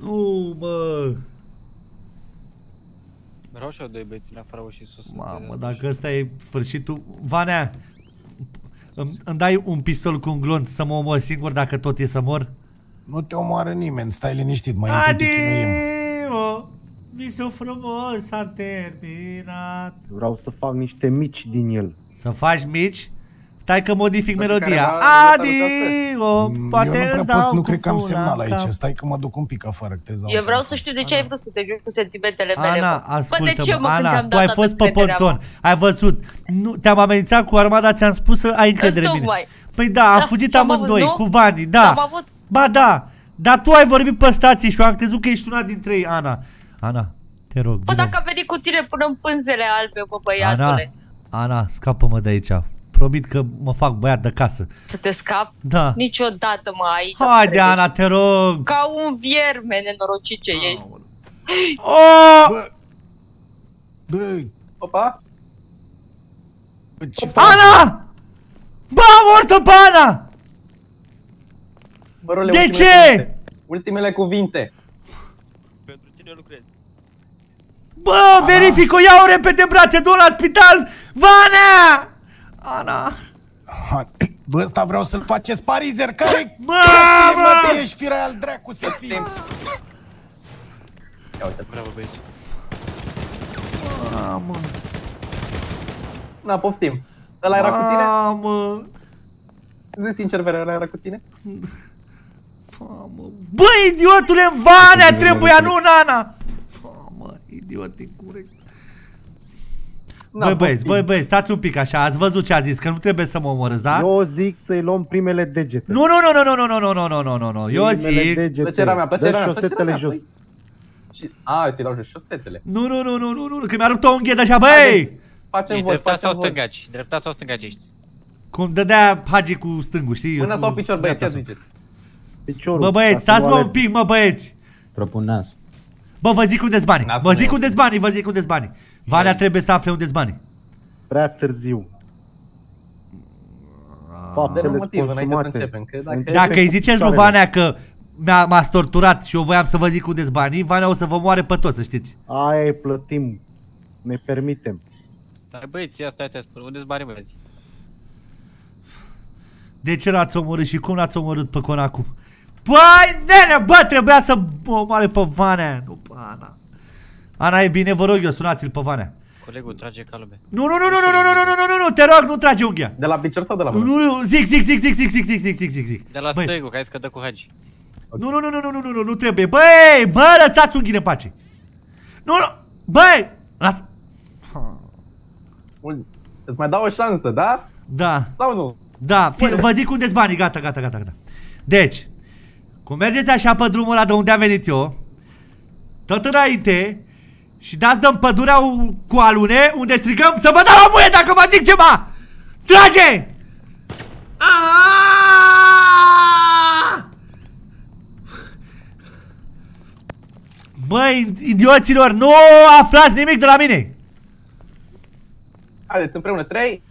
Nu, mă. Vreau și eu doi băieți în afară și sus. Mamă, dacă ăsta e sfârșitul... Vanea, îmi, îmi dai un pistol cu un glonț să mă omor singur dacă tot e să mor? Nu te omoară nimeni, stai liniștit, mai întâi te chinuim. Adio! Visul frumos s-a terminat. Vreau să fac niște mici din el. Să faci mici? Stai că modific Pentru melodia. care va- Adio! Mm, Poate eu nu prea îți pot, dau nu cu cred că am pula semnal în aici, cap. stai că mă duc un pic afară, că trebuie să dau Eu un vreau să știu de ce ai vrut să te joci cu sentimentele mele, Ana, mă. Bă, de ascultă ce, mă, când Ana, ți-am tu dat ai toată fost pe încrederea, mă? ponton, ai văzut, nu, te-am amenințat cu armada, ți-am spus să ai încredere în mine. Tocmai. Păi da, am Da, fugit și-am avut, amândoi, nu? cu banii, da. Și-am avut. Ba da, dar tu ai vorbit pe stație și eu am crezut că ești una dintre ei, Ana. Ana, te rog, Bă, vină. dacă a venit cu tine până în pânzele albe, bă, Ana, băiatule. Ana, scapă-mă de aici. Promit că mă fac băiat de casă. Să te scap? Da. Niciodată, mă, aici. Haide, trebuie. Ana, te rog. Ca un vierme nenorocit ce ești. Oh! Bă, Opa! ce Ana! Bă, am omorât pe Ana! Bă, role, De ultimele ce? cuvinte. Ultimele cuvinte. Pentru tine lucrez. Bă, verific-o, ia-o repede, brațe, du la spital! Vana! Ana! Ha, Bă, ăsta vreau să-l faceți parizer, care Bă, Mă, bă! te ești firea al dracu să fii. Ia uite. Bravo băieți. Mamă, Na, poftim. Ăla era cu tine? mamă, Zi sincer, Vera, ăla era cu tine? mamă. Bă, idiotule, în Vanea trebuia, nu în Ana! Mamă, idiot incorect. Na, Băi băieți, poftim. băi băieți, stați un pic așa, ați văzut ce a zis, că nu trebuie să mă omorâți, da? Eu zic să-i luăm primele degete. Nu, nu, nu, nu, nu, nu, nu, nu, nu, nu, nu, nu, eu Primele zic... degete. Plăcerea mea, plăcerea Dă mea, plăcerea șosetele mea. jos. păi. Și... A, ți-i dau jos șosetele. Nu, nu, nu, nu, nu, nu, că mi-a rupt o unghie deja, băi! Haideți, Facem Ești vot, dreptat sau facem vot. stângaci? Dreptat sau stângaci ești? Cum dădea Hagi cu stângul, știi? Mâna Cu sau picior, băieți, ia dreapta ziceți. Piciorul. Bă băieți, ca să stați mă nu un pic, mă băieți! Propun nas. Bă, vă zic unde-s banii, Nasul vă zic meu. unde-s banii, vă zic unde-s banii. Valea trebuie să afle unde-s banii. Prea târziu. Dă Faptele un motiv înainte să consumate. începem, că dacă... Începem Dacă cu îi ziceți lui picioarele. Vanea că mi-a, m-ați torturat și eu voiam să vă zic unde-s banii, Vanea o să vă moare pe toți, să știți. Aia e plătim. Ne permitem. Dar băieți, ia stai, stai, spune, unde-s banii băieți? De ce l-ați omorât și cum l-ați omorât pe Conacu? Băi, nene, bă, trebuia să o omoare pe Vanea, nu pe Ana. Ana e bine, vă rog eu, sunați-l pe Vanea. Colegul trage ca lumea. Nu, nu, nu, nu, nu, nu, nu, nu, nu, nu, nu, te rog, nu trage unghia. De la picior sau de la Nu, mână? nu, zic, zic, zic, zic, zic, zic, zic, zic, zic, zic, zic. De la Băieți, stăigul, că ai zis că dă cu Hagi. Nu, nu, nu, nu, nu, nu, nu, nu, nu trebuie. Băi, bă, lăsați unghiile în pace. Nu, nu, băi, lasă. Ul- Îți mai dau o șansă, da? Da, Sau nu? da, fi, vă zic unde-s banii, gata, gata, gata, gata. Deci, cum mergeți așa pe drumul ăla de unde am venit eu, tot înainte, și dați de pădurea u- cu alune, unde strigăm să vă dau la muie dacă vă zic ceva! Trage! Aaaa! Băi, idioților, nu aflați nimic de la mine! Haideți împreună, 3.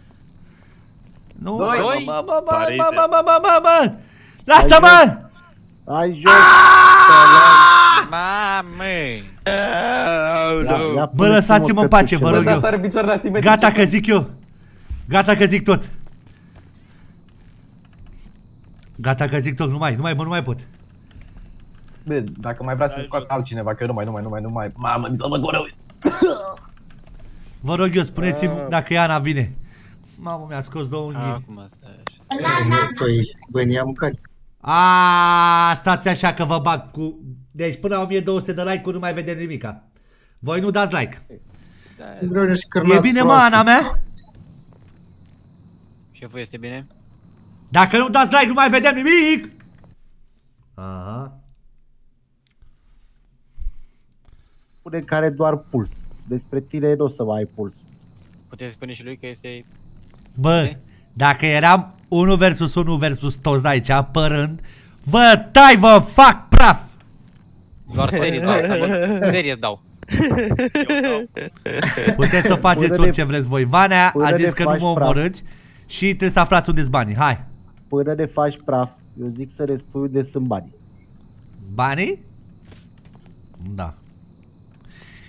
Nu, Doi. mă, mă, mă, mă, mă, mă, mă, mă, mă, mă! Lasă-mă! Ai jos. Mamă! Ia- ia Bă, pune-ți lăsați-mă mă în pace, vă cătușele. rog Bă, eu. dar sare picioarele asimetrice. Gata că zic eu. Gata că zic tot. Gata că zic tot, nu mai, nu mai, bă, nu mai pot. Bă, dacă mai vrea să scoată altcineva, că eu nu mai, nu mai, nu mai, nu mai. Mamă, mi s-a mă gură. Vă rog eu, spuneți-mi dacă e Ana bine. Mamă, mi-a scos două unghii. Acum stai așa. Nu, tu ai bănia mâncare. A, stați așa că vă bag cu... Deci până la 1200 de like-uri nu mai vede nimica. Voi nu dați like. Vreau niște E cărnați bine, mă, proaste. Ana mea? Șeful este bine? Dacă nu dați like, nu mai vedem nimic! Aha. Spune care doar puls. Despre tine nu o să mai ai puls. Puteți spune și lui că este... Bă, dacă eram 1 versus 1 versus toți de aici, apărând, vă tai, vă fac praf! Doar serios dau asta, bă. Serios dau. Puteți să faceți Până de- orice vreți voi. Vanea până a de zis că nu faci mă praf. omorâți și trebuie să aflați unde-s banii. Hai! Până de faci praf, eu zic să răspui unde sunt banii. Banii? Da.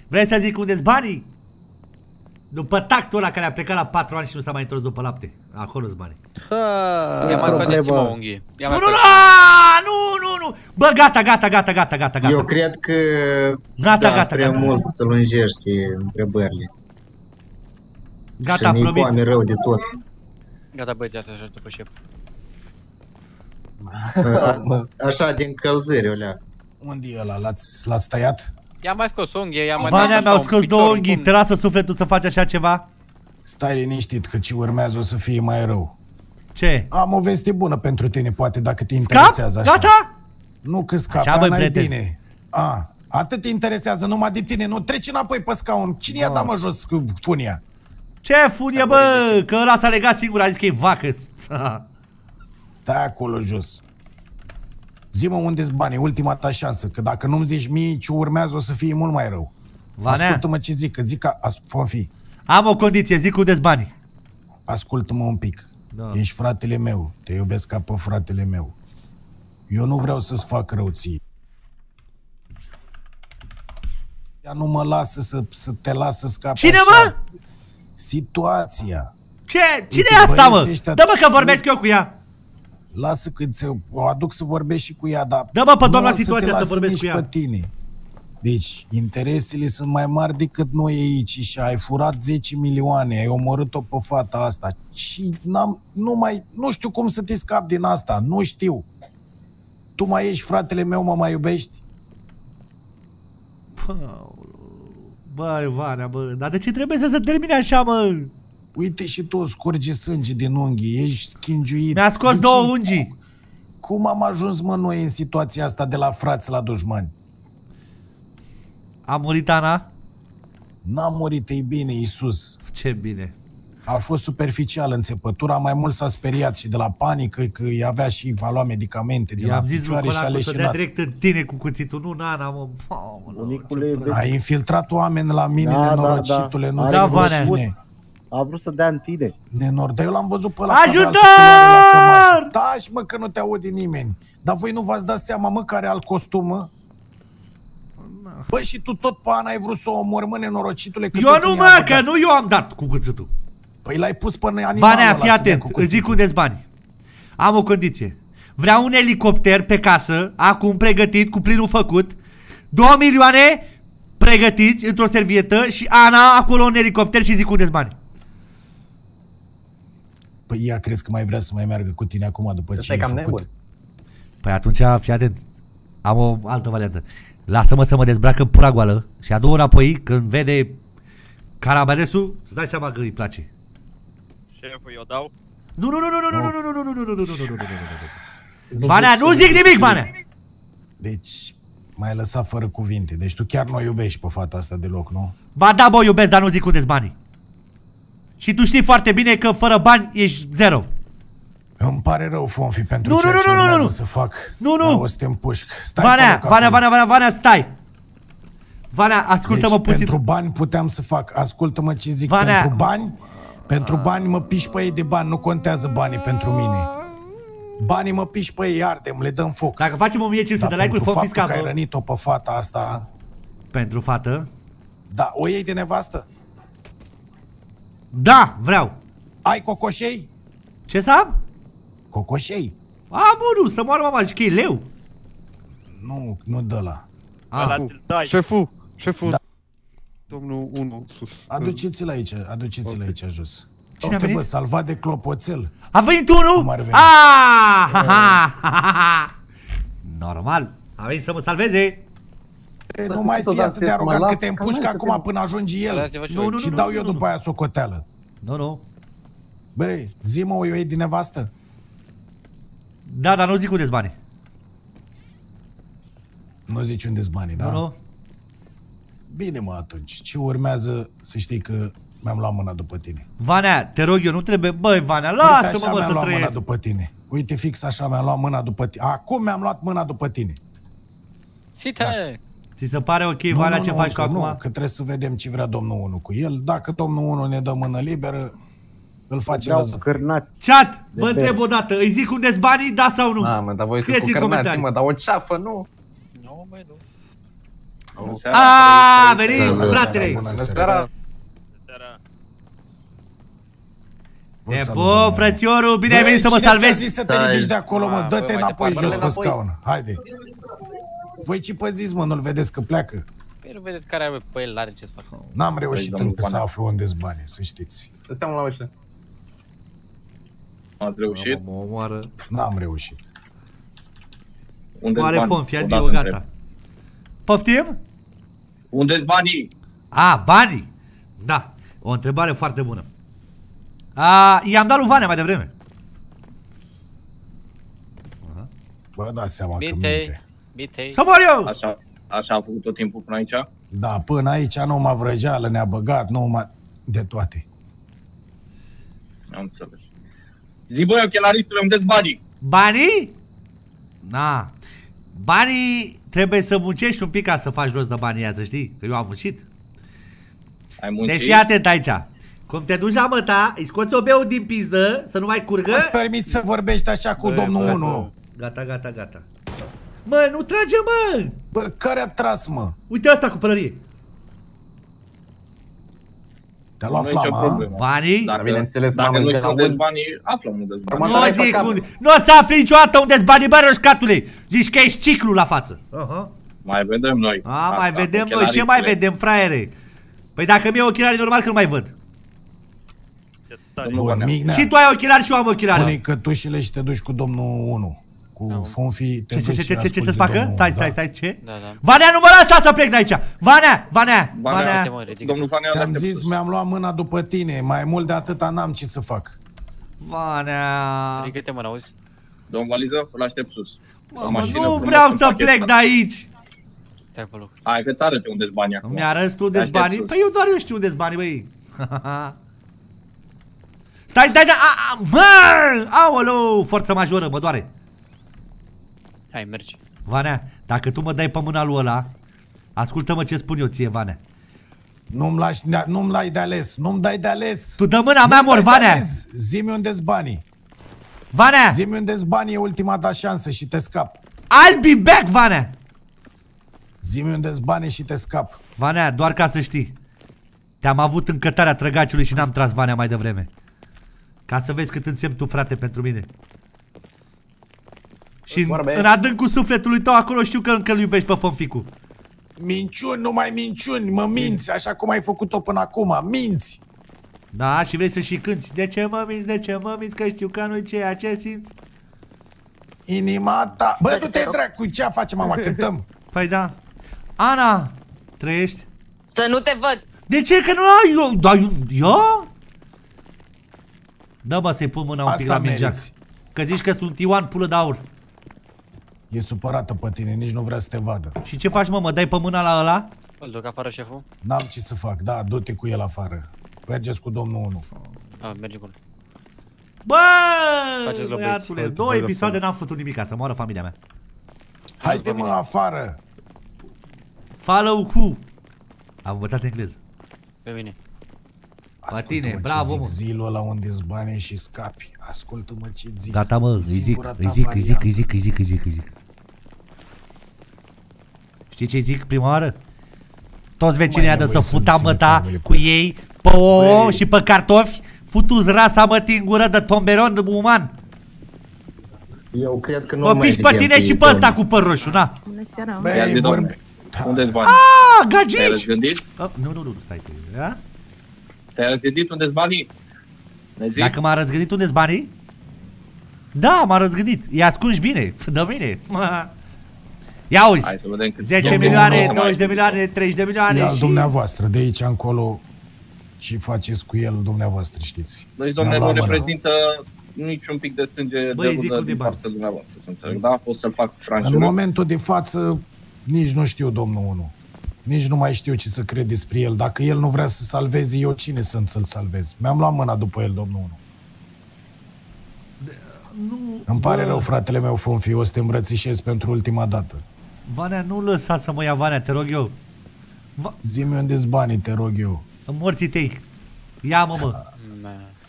Vrei să zic unde-s banii? După tactul ăla care a plecat la 4 ani și nu s-a mai întors după lapte. Acolo-s banii. Ia mai problemă. scoateți-mă o unghie. Ia Nu, mai nu, nu, scoateți. nu, nu, nu. Bă, gata, gata, gata, gata, gata, gata. Eu cred că Gata, da, gata, prea gata. mult să lungești întrebările. Gata, și mi-e promit. foame rău de tot. Gata băieți, asta așa după șef. A- Așa de încălzire, o leacă. Unde e ăla? L-ați, l-ați tăiat? I-am mai scos o unghie, i-am mai Vanea dat mi-au așa un scos picior, două un unghii. pumn. Te lasă sufletul să faci așa ceva? Stai liniștit că ce urmează o să fie mai rău. Ce? Am o veste bună pentru tine, poate, dacă te Scap? interesează așa. Gata? Nu că scap, Așa, așa, băi, n-ai prieten. bine. A, atât te interesează numai de tine, nu treci înapoi pe scaun. Cine i-a dat mă jos cu funia? Ce funie, bă? Că ăla s-a legat singur, a zis că e vacă. Stai acolo jos. Zi-mă unde-s banii, ultima ta șansă, că dacă nu-mi zici mie ce urmează o să fie mult mai rău. Vanea, Ascultă-mă ce zic, că zic că as- vom fi. am o condiție, zic unde-s banii. Ascultă-mă un pic. Da. Ești fratele meu, te iubesc ca pe fratele meu. Eu nu vreau să-ți fac rău ție. Ea nu mă lasă să, să te lasă să scapi Cine, așa. mă? Situația. Ce? Cine Uite, e asta, băieții mă? ăștia- Dă-mă că vorbesc eu cu ea. Lasă că ți o aduc să vorbești și cu ea, dar... Dă-mă pe nu doamna o te situația să lasă vorbesc nici cu ea. pe tine. Deci, interesele sunt mai mari decât noi aici și ai furat 10 milioane, ai omorât-o pe fata asta și n-am, nu mai, nu știu cum să te scap din asta, nu știu. Tu mai ești fratele meu, mă mai iubești? Băi, Vanea, bă, dar de ce trebuie să se termine așa, mă? Uite și tu scurge sânge din unghii, ești schingiuit. Mi-a scos De două ce- ungii. Cum am ajuns, mă, noi în situația asta de la frați la dușmani? A murit Ana? N-a murit, e bine, Iisus. Ce bine. A fost superficial înțepătura, mai mult s-a speriat și de la panică, că îi avea și a luat medicamente de la I-am zis lui picioare și a Conacu să dea leșinat. direct în tine cu cuțitul, nu în Ana, mă. Aoleu, Bunicule, ce vezi- A infiltrat oameni la mine, Da, da, nenorocitule, da. nu Are ți Da, vrut- Vanea. rușine. A vrut să dea în tine. Nenor, dar eu l-am văzut pe ăla Ajutor! care are altă culoare la cămașă. Taci, mă, că nu te aude nimeni. Dar voi nu v-ați dat seama, mă, care alt costum, mă? Bă, și tu tot pe Ana ai vrut să o omori, mă, nenorocitule, că Eu tot nu, în ea mă, a că băgat. nu eu am dat cu cuțitul. Păi l-ai pus pe animalul Vanea, ăla fii să dea atent, cu îți zic cuțitul. unde bani. Am o condiție. Vreau un elicopter pe casă, acum pregătit, cu plinul făcut, 2 milioane pregătiți într-o servietă și Ana acolo un elicopter și zic unde bani. Păi ea crezi că mai vrea să mai meargă cu tine acum după ce Ăsta e ai cam făcut? nebun. Păi atunci, fii atent. Am o altă variantă. Lasă-mă să mă dezbrac în pura goală și a doua ori apoi, când vede carabanesul, îți dai seama că îi place. Șeful, eu dau? Nu, nu, nu, nu, nu, nu, nu, nu, nu, nu, nu, nu, nu, nu, nu, nu, nu, nu. Vanea, nu zic nimic, Vanea! Deci, m-ai lăsat fără cuvinte. Deci tu chiar nu o iubești pe fata asta deloc, nu? Ba da, bă, o iubesc, dar nu zic unde banii. Și tu știi foarte bine că fără bani ești zero. Îmi pare rău, Fonfi, pentru Nu, ceea nu, nu, ce nu, nu, urmează nu. să fac. Nu, nu. Dar o să te împușc. Stai Vanea, pe loc Vanea, acolo. Vanea, Vanea, Vanea, stai! Vanea, ascultă-mă deci, puțin. pentru bani puteam să fac. Ascultă-mă ce zic. Vanea. Pentru bani, pentru bani mă piși pe ei de bani. Nu contează banii pentru mine. Banii mă piși pe ei, ardem, le dăm foc. Dacă facem 1500 Dar de like-uri, pentru vom fi faptul că ai scapă. rănit-o pe fata asta, Pentru fată? da, o iei de nevastă? Da, vreau. Ai cocoșei? Ce să am? Cocoșei? Am unul, să moară mama, zici că e leu. Nu, nu dă la. Ah. dai. Șeful, șeful. Da. Domnul 1 sus. Aduceți-l aici, aduceți-l aici jos. Cine a Uite, bă, venit? salvat de clopoțel. A venit unul? Cum ar veni? Ah, ha, ha, ha, ha, ha. Normal, a venit să mă salveze. E, Să nu te mai tot fi atât de dansezi, mă, arogant că las, te că împușcă mai să acum te- până ajunge el. Lăsați-vă și Nu, voi. nu, Și nu, dau nu, eu nu, după aia socoteală. Nu, nu. Băi, zi-mă, o iei din nevastă? Da, dar nu zic unde banii. Nu zici unde-s banii, da? Nu, nu. Bine, mă, atunci. Ce urmează, să știi că mi-am luat mâna după tine. Vanea, te rog eu, nu trebuie... Băi, Vanea, Uite, lasă-mă, așa mă, mi-am să luat mâna trăiesc. după tine. Uite, fix așa mi-am luat mâna după tine. Acum mi-am luat mâna după tine. Site! Ți se pare ok, Nu, Vanea, nu, ce nu, faci tu încă acum? Nu, că trebuie să vedem ce vrea domnul 1 cu el. Dacă domnul 1 ne dă mână liberă, îl face Vreau răză. cârnați. Chat, De vă bere. întreb o dată, îi zic unde banii, da sau nu? Mamă, dar voi sunteți Scrieți cu în cărnați, comentarii. mă, dar o ceafă, nu? Nu, băi, nu. Bună A, venit, Bună fratele! seara, bună Bună seara. seara! Vă Te salut, pup, domnul. frățioru, bine ai Băi, venit să mă cine ți-a salvezi. zis să te Stai. ridici de acolo, mă? Ah, Dă-te băi, mai înapoi departe. jos pe Înapoi. scaun. Haide. Voi ce păziți, mă? Nu-l vedeți că pleacă? Păi nu vedeți care are pe el, are ce să facă. N-am reușit domnul încă să Vanea. aflu unde-s banii, să știți. Să stăm la ușă. Ați reușit? Mă omoară. N-am reușit. Unde-s Oare banii? fon, fia Odată Dio, întreb. gata. Poftim? Unde-s banii? A, banii. Da, o întrebare foarte bună. A, i-am dat lui Vanea mai devreme. Bă, dați seama că Mitei, minte. Mitei. Să mor eu! Așa, așa am făcut tot timpul până aici? Da, până aici nu m-a vrăjeală, ne-a băgat, nu m-a... De toate. Am înțeles. Zi băi, ochelaristul, unde-s banii? Banii? Na. Banii trebuie să muncești un pic ca să faci rost de banii aia, să știi, că eu am muncit. Ai muncit? Deci fii atent aici. Cum te duci la măta, îi scoți o beu din pizdă, să nu mai curgă. Îți permit să vorbești așa cu Bă, domnul bă, 1. Gata, gata, gata. Mă, nu trage, mă! Bă, care a tras, mă? Uite asta cu pălărie. Te-a luat Nu e nicio flama, a? problemă. Banii? Dacă, bineînțeles, dacă mamă, nu de știu la unde-s un- banii, aflăm unde-s banii. Urmă- Nu Mătai pe zic cap. unde. Nu o să afli niciodată unde-s banii, bă, roșcatule! Zici că ești ciclu la față. Aha. Mai vedem noi. A, Asta, mai vedem noi. Ce ochelariștule. mai vedem, fraiere? Păi dacă mi-e ochelari, normal că nu mai văd. Domnul Bun, Vanea. Mignea, Și tu ai ochelari și eu am ochelari. pune cătușile și te duci cu domnul 1. Cu funfii te Ce, ce, duci ce, și ce, ce, ce asculti să facă? domnul, Stai, da. stai, stai, ce? Da, da. Vanea, nu mă lasă să plec de aici! Vanea, Vanea, Vanea, Vanea. Uite, mă, ridică. Domnul Vanea, Ți-am aștept zis, sus. mi-am luat mâna după tine. Mai mult de atâta n-am ce să fac. Vanea. Ridică-te, mă, n-auzi? Domn Valiză, îl aștept sus. O Mă, mașină nu frumos vreau să împachetat. plec de aici. Stai pe loc. Hai că-ți arăte unde-s banii acum. Mi-arăți tu unde-s Aștept banii? sus. Păi eu doar eu știu unde-s banii, băi. Stai, dai, dai, a, a, mă! Aoleu, forță majoră, mă doare. Hai, mergi. Vanea, dacă tu mă dai pe mâna lui ăla, ascultă-mă ce spun eu ție, Vanea. Nu-mi lași, nu-mi dai de ales, nu-mi dai de ales. Tu dă mâna mea, Nu-mi mor, dai de Vanea. ales. Zi-mi unde-s banii. Vanea, Zi-mi unde-s banii, e ultima ta șansă și te scap. I'll be back, Vanea. Zi-mi unde-s banii și te scap. Vanea, doar ca să știi. Te-am avut în cătarea trăgaciului și n-am tras Vanea mai devreme. Ca să vezi cât însemn tu, frate, pentru mine. Și în, Vorbe. în adâncul sufletului tău acolo știu că încă îl iubești pe Fonficu. Minciuni, nu mai minciuni, mă minți, așa cum ai făcut-o până acum, minți. Da, și vrei să și cânti. De ce mă minți, de ce mă minți, că știu că nu-i ceea ce simți. Inima ta... Bă, tu te dracu, ce facem, mama, cântăm? Păi da. Ana, trăiești? Să nu te văd. De ce că nu ai eu? Da, eu? eu? Da, bă, să-i pun mâna un pic Asta la mingeac. meriți. Că zici că sunt Ioan pulă de aur. E supărată pe tine, nici nu vrea să te vadă. Și ce faci, mă? Mă dai pe mâna la ăla? Îl duc afară șeful? N-am ce să fac, da, du-te cu el afară. Mergeți cu domnul 1. A, mergi acolo. Bă, Faceți globăiți. băiatule, Hai, două hai, episoade n-am făcut nimic ca să moară familia mea. Haide mă afară! Follow who? Am învățat engleză. Pe mine. La tine, Ascultă-mă ce bravo, zic, mă. Zilul ăla unde-s banii și scapi. Ascultă-mă ce zic. Gata, mă, E îi zic, singura îi ta zic, îi zic, variantă. îi zic, îi zic, îi zic, îi zic. Știi ce zic prima oară? Toți vecinii mai de să nevoie să futa țineți măta omule cu ei pe ouă Băi. și pe cartofi, futu-ți rasa mătii în gură de tomberon uman. Eu cred că nu Mă mai piși pe tine și pe ăsta cu păr roșu, na. Bună seara. Ia zi, Băi, domnule. vorbe... Unde-s banii? Ah, Te-ai gagici! răzgândit? Ah, Nu, nu, nu, stai. Da? Te-ai răzgândit unde-s banii? Ne zici? Dacă m-a răzgândit unde-s banii? Da, m-a răzgândit. I ascunși bine, de mine. Ia uzi. Hai să vedem cât 10 domnul milioane, nu o să mai 20 de știu. milioane, 30 de E milioane al și... dumneavoastră, de aici încolo ce faceți cu el dumneavoastră știți. Deci, domnule, Mi-am nu luat mâna. reprezintă niciun pic de sânge Băi, de zic rudă unde din bani. partea dumneavoastră, să înțeleg, da? Pot să-l fac În franșură. momentul de față nici nu știu domnul 1. Nici nu mai știu ce să cred despre el. Dacă el nu vrea să salveze, eu cine sunt să-l salvez? Mi-am luat mâna după el, domnul 1. Nu, Îmi pare bă, rău, fratele meu, Fonfi, o să te îmbrățișez pentru ultima dată. Vanea, nu lăsa să mă ia Vanea, te rog eu. Zi-mi unde-s banii, te rog eu. În morții tăi. Ia-mă, mă.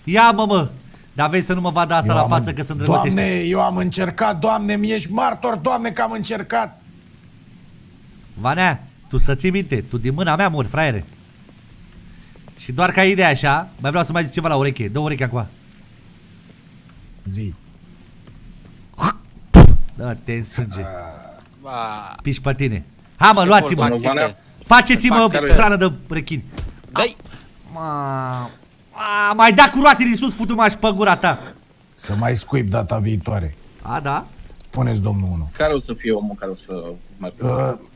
Ia-mă, mă. Dar vei să nu mă vadă asta Eu la am față în- că sunt drăguțește. Doamne, eu am încercat, Doamne, mi ești martor, Doamne, că am încercat. Vanea, tu să ții minte, tu din mâna mea mori, fraiere. Și doar ca idee așa, mai vreau să mai zic ceva la ureche. Dă ureche acum. Zi. Da-te în sânge. Ba. Piși pe tine. Ha mă, luați-mă. Vanea. Faceți-mă Fac care- hrană de rechin. Dai. Ma, a, mai da cu roate din sus, futu și pe gura ta. Să mai scuip data viitoare. A, da? Spuneți, domnul 1. Care o să fie omul care o să meargă? Uh,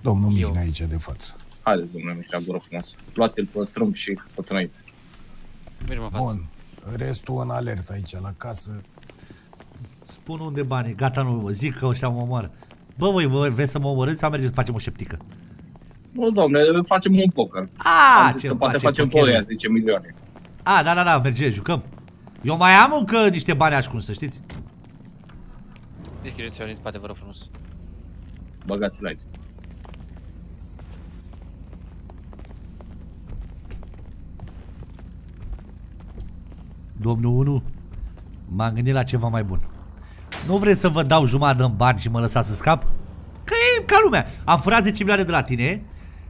domnul Mihnea aici de față. Haideți, domnule Mișa, gură frumos. Luați-l pe strâmb și pe înainte. Bun. Restul în alert aici, la casă. Spun unde banii, gata, nu, zic că ăștia mă omoară. Bă, voi, voi vreți să mă omorâți sau mergeți să facem o șeptică? Nu, domnule, facem un poker. A, Am zis ce că îmi poate place facem pe pokerul. ăia 10 milioane. A, da, da, da, merge, jucăm. Eu mai am încă niște bani ascuns, să știți. Deschideți-o în spate, vă rog frumos. Băgați-l aici. Domnul 1, m-am gândit la ceva mai bun. Nu vreți să vă dau jumătate în bani și mă lăsați să scap? Că e ca lumea. Am furat 10 milioane de la tine.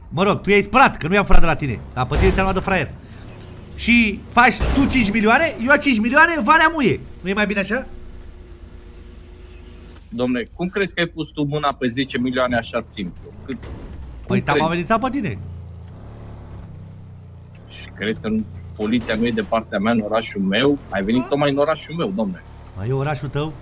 Mă rog, tu i-ai spălat, că nu i-am furat de la tine. Dar pe tine te-am luat de fraier. Și faci tu 5 milioane, eu 5 milioane, Valea muie. Nu e mai bine așa? Domnule, cum crezi că ai pus tu mâna pe 10 milioane așa simplu? Cât, Păi cum te-am crezi? amenințat pe tine. Și crezi că nu, poliția nu e de partea mea în orașul meu? Ai venit tocmai în orașul meu, domnule. Mai e orașul tău?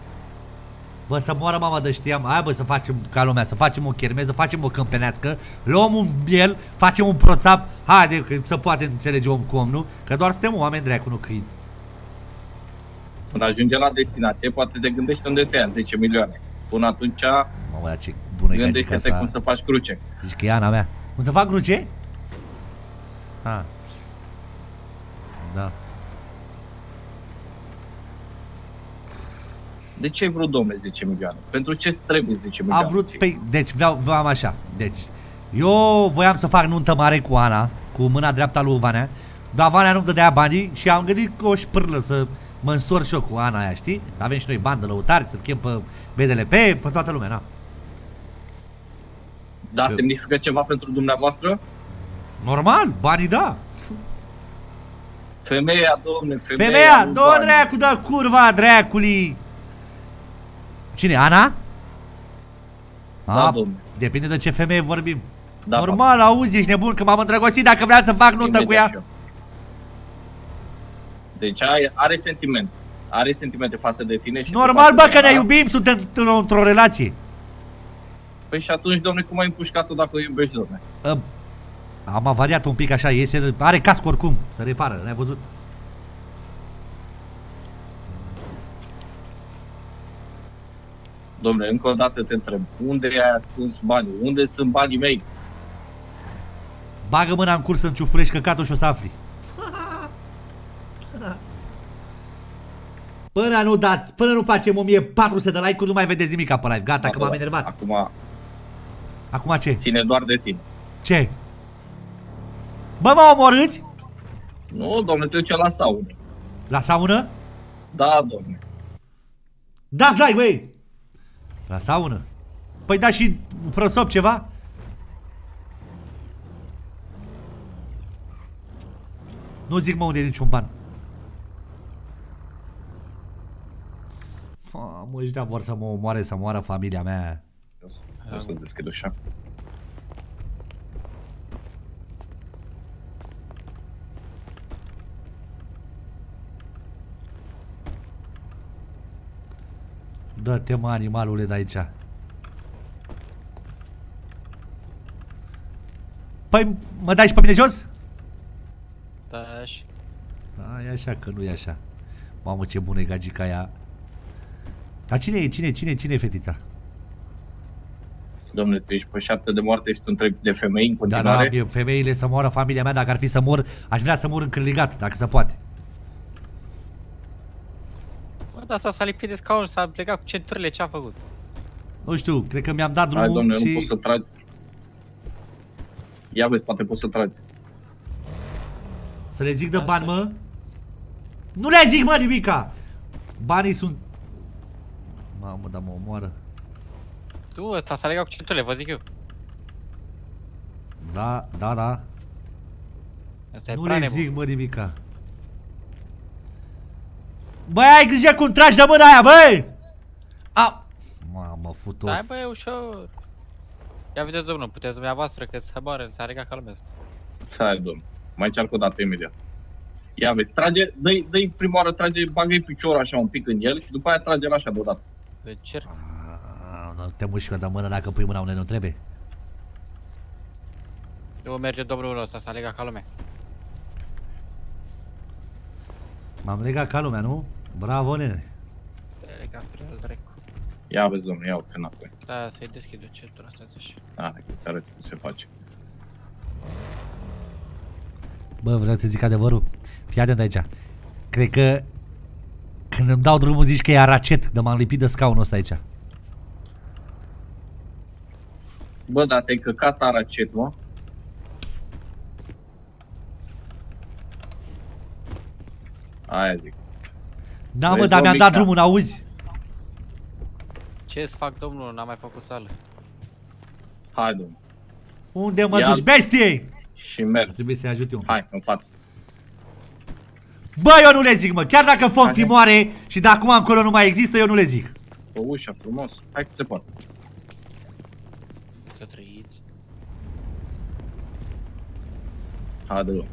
Bă, să moară mama de știam, hai bă să facem ca lumea, să facem o chermeză, facem o câmpenească, luăm un biel, facem un proțap, haide că să poate înțelege om cu om, nu? Că doar suntem oameni dracu, nu câini. Când ajunge la destinație, poate te gândești unde să ia 10 milioane. Până atunci, Mamă, dar ce bună e gagica gândește-te asta. cum să faci cruce. Zici că e Ana mea. Cum să fac cruce? Ha. Da. De ce ai vrut, domnule, 10 milioane? Pentru ce îți trebuie 10 milioane? A vrut, pe, deci vreau, vreau așa, deci eu voiam să fac nuntă mare cu Ana, cu mâna dreapta lui Vanea, dar Vanea nu-mi dădea banii și am gândit că o șpârlă să mă însor și eu cu Ana aia, știi? Avem și noi bani de lăutari, să-l chem pe BDLP, pe toată lumea, na. Da, semnifică ceva pentru dumneavoastră? Normal, banii da. Femeia, domne, femeia, Femeia, nu două bani. dracu, da curva dracului. Cine, Ana? Da, A, domne. Depinde de ce femeie vorbim. Da, Normal, auzi, ești nebun că m-am îndrăgostit dacă vreau să fac nuntă cu Imediat și ea. eu. Deci are, are sentiment. Are sentimente față de tine și Normal, față bă, de că ne ea. iubim, suntem într-o- într-o relație. Păi și atunci, domne, cum ai împușcat-o dacă o iubești, domne? Uh, am avariat un pic așa, iese, are casc oricum, să repară, n-ai văzut? Domne, încă o dată te întreb, unde ai ascuns banii? Unde sunt banii mei? Bagă mâna în curs să-mi ciufurești căcatul și o să afli. Până nu dați, până nu facem 1400 de like-uri, nu mai vedeți nimic pe live. Gata, că m-am enervat. Acum, Acum ce? ține doar de tine. Ce? Bă, mă omorâți? Nu, domne, te duce la saună. La saună? Da, domne. Dați like, băi! La saună? Păi da și prosop ceva? Nu zic mă unde e niciun ban. Mamă, ăștia vor să mă omoare, să moară familia mea. O să deschid ușa. Dă-te mă, animalule de aici. Păi, mă dai și pe mine jos? Da, și... Da, e așa că nu e așa. Mamă, ce bună e gagica aia. Dar cine e, cine, cine, cine e fetița? Domnule, tu ești pe șapte de moarte și tu întrebi de femei în Da, continuare? da, eu- femeile să moară familia mea, dacă ar fi să mor, aș vrea să mor încârligat, dacă se poate. Bă, dar asta s-a lipit de scaun, s-a plecat cu centurile, ce a făcut? Nu știu, cred că mi-am dat drumul Hai, domnule, și... nu poți să tragi. Ia vezi, poate poți să tragi. Să le zic de bani, mă? Nu le zic, mă, nimica! Banii sunt... Mamă, dar mă omoară. Tu, ăsta s-a legat cu centurile, vă zic eu. Da, da, da. Asta e Nu prea le nebun. zic, mă, nimica. Băi, ai grijă cum tragi de mâna aia, băi! A! Mamă, futos. Hai bă, e ușor. Ia vedeți, domnul, puteți dumneavoastră că se moare, s-a regat ca lumea asta. Hai, domn. Mai încearcă o dată imediat. Ia vezi, trage, dă-i, dă-i prima oară, trage, bagă-i piciorul așa un pic în el și după aia trage-l așa deodată. Încerc. A, Nu te mușcă de mână dacă pui mâna unde nu trebuie. Eu merge domnul ăsta, s-a legat ca lumea. M-am legat ca lumea, nu? Bravo, nene. S-a legat prea al dracu. Ia vezi, domnule, ia-o pe înapoi. Da, să-i deschid o centură, stați așa. Da, că ți arăt cum se face. Bă, vreau să zic adevărul. Fii atent aici. Cred că când îmi dau drumul zici că e aracet, de m-am lipit de scaunul ăsta aici. Bă, dar te-ai căcat aracet, mă? Aia zic. Da, mă, Vezi, dar mi-am domnica? dat drumul, n-auzi? Ce să fac, domnul? N-am mai făcut sală. Hai, domnule. Unde mă Ia- duci, bestie? Și merg. Trebuie să-i ajut eu. Hai, în față. Bă, eu nu le zic, mă. Chiar dacă foc fi moare și de acum încolo nu mai există, eu nu le zic. Pe ușa, frumos. Hai că se poate. Să trăiți. Haide, bă.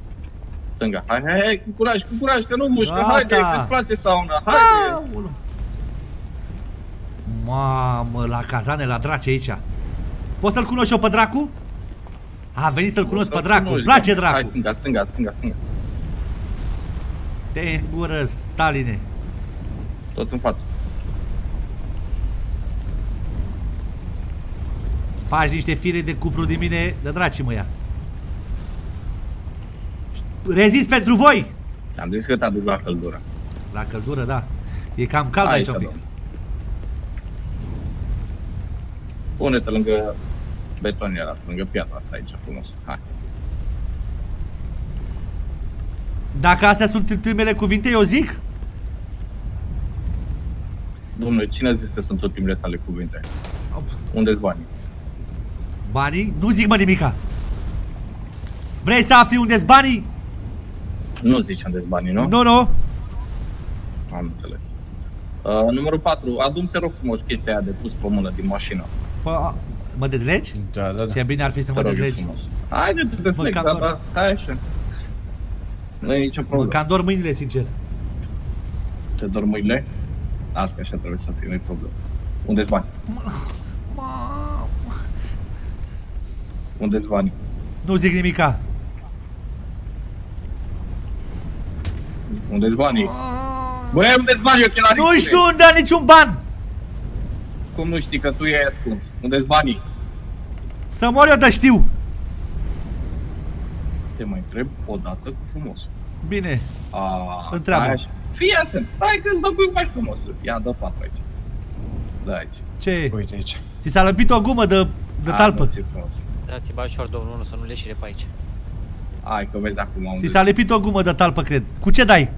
Stânga. Hai, hai, hai, cu curaj, cu curaj, că nu mușcă. Gata. Haide, că îți place sauna. Haide. Aoleu. Mamă, la cazane, la draci aici. Poți să-l cunoști eu pe dracu? A, venit să-l cunosc pe Să-l dracu. cunoști, Îmi place da. Hai, dracu. stânga, stânga, stânga, stânga. Te în gură, Staline. Tot în față. Faci niște fire de cupru din mine, de draci mă ia. Rezist pentru voi! Am zis că te aduc la căldură. La căldură, da. E cam cald aici un pic. domnule. Pune-te lângă betoniera asta, lângă piatra asta aici, frumos. Hai. Dacă astea sunt ultimele cuvinte, eu zic? Domnule, cine a zis că sunt ultimele tale cuvinte? Unde-s banii? Banii? Nu zic mă nimica. Vrei să afli unde-s banii? Nu zici unde-s banii, nu? Nu, nu. Am înțeles. Uh, numărul 4. Adu-mi, te rog frumos, chestia aia de pus pe mână din mașină. Pă, mă dezlegi? Da, da, da. Ce bine ar fi să Te mă rog eu dezlegi. frumos. Haide, te desleg, cam da, dor. da, stai așa. Nu e nicio Mă problemă. cam dor mâinile, sincer. Te dor mâinile? Asta așa trebuie să fie, nu-i problemă. Unde-s bani? Unde-s bani? Nu zic nimica. Unde-s banii? Băi, unde-s banii ochelarii? Nu știu unde am niciun ban! Cum nu știi că tu i-ai ascuns? Unde-s banii? Să mor eu de știu! Te mai întreb o dată cu frumos. Bine. A, Întreabă. stai așa. Fii atent, stai că îți dă cu mai frumos. Ia, dă patru aici. Da, aici. Ce? Uite aici. Ți s-a lăpit o gumă de, de Hai, talpă. mă, ți-e frumos. Dați-i mai ușor, domnul, nu să nu leșire pe aici. Hai că vezi acum unde Ți s-a lipit o gumă de talpă, cred. Cu ce dai?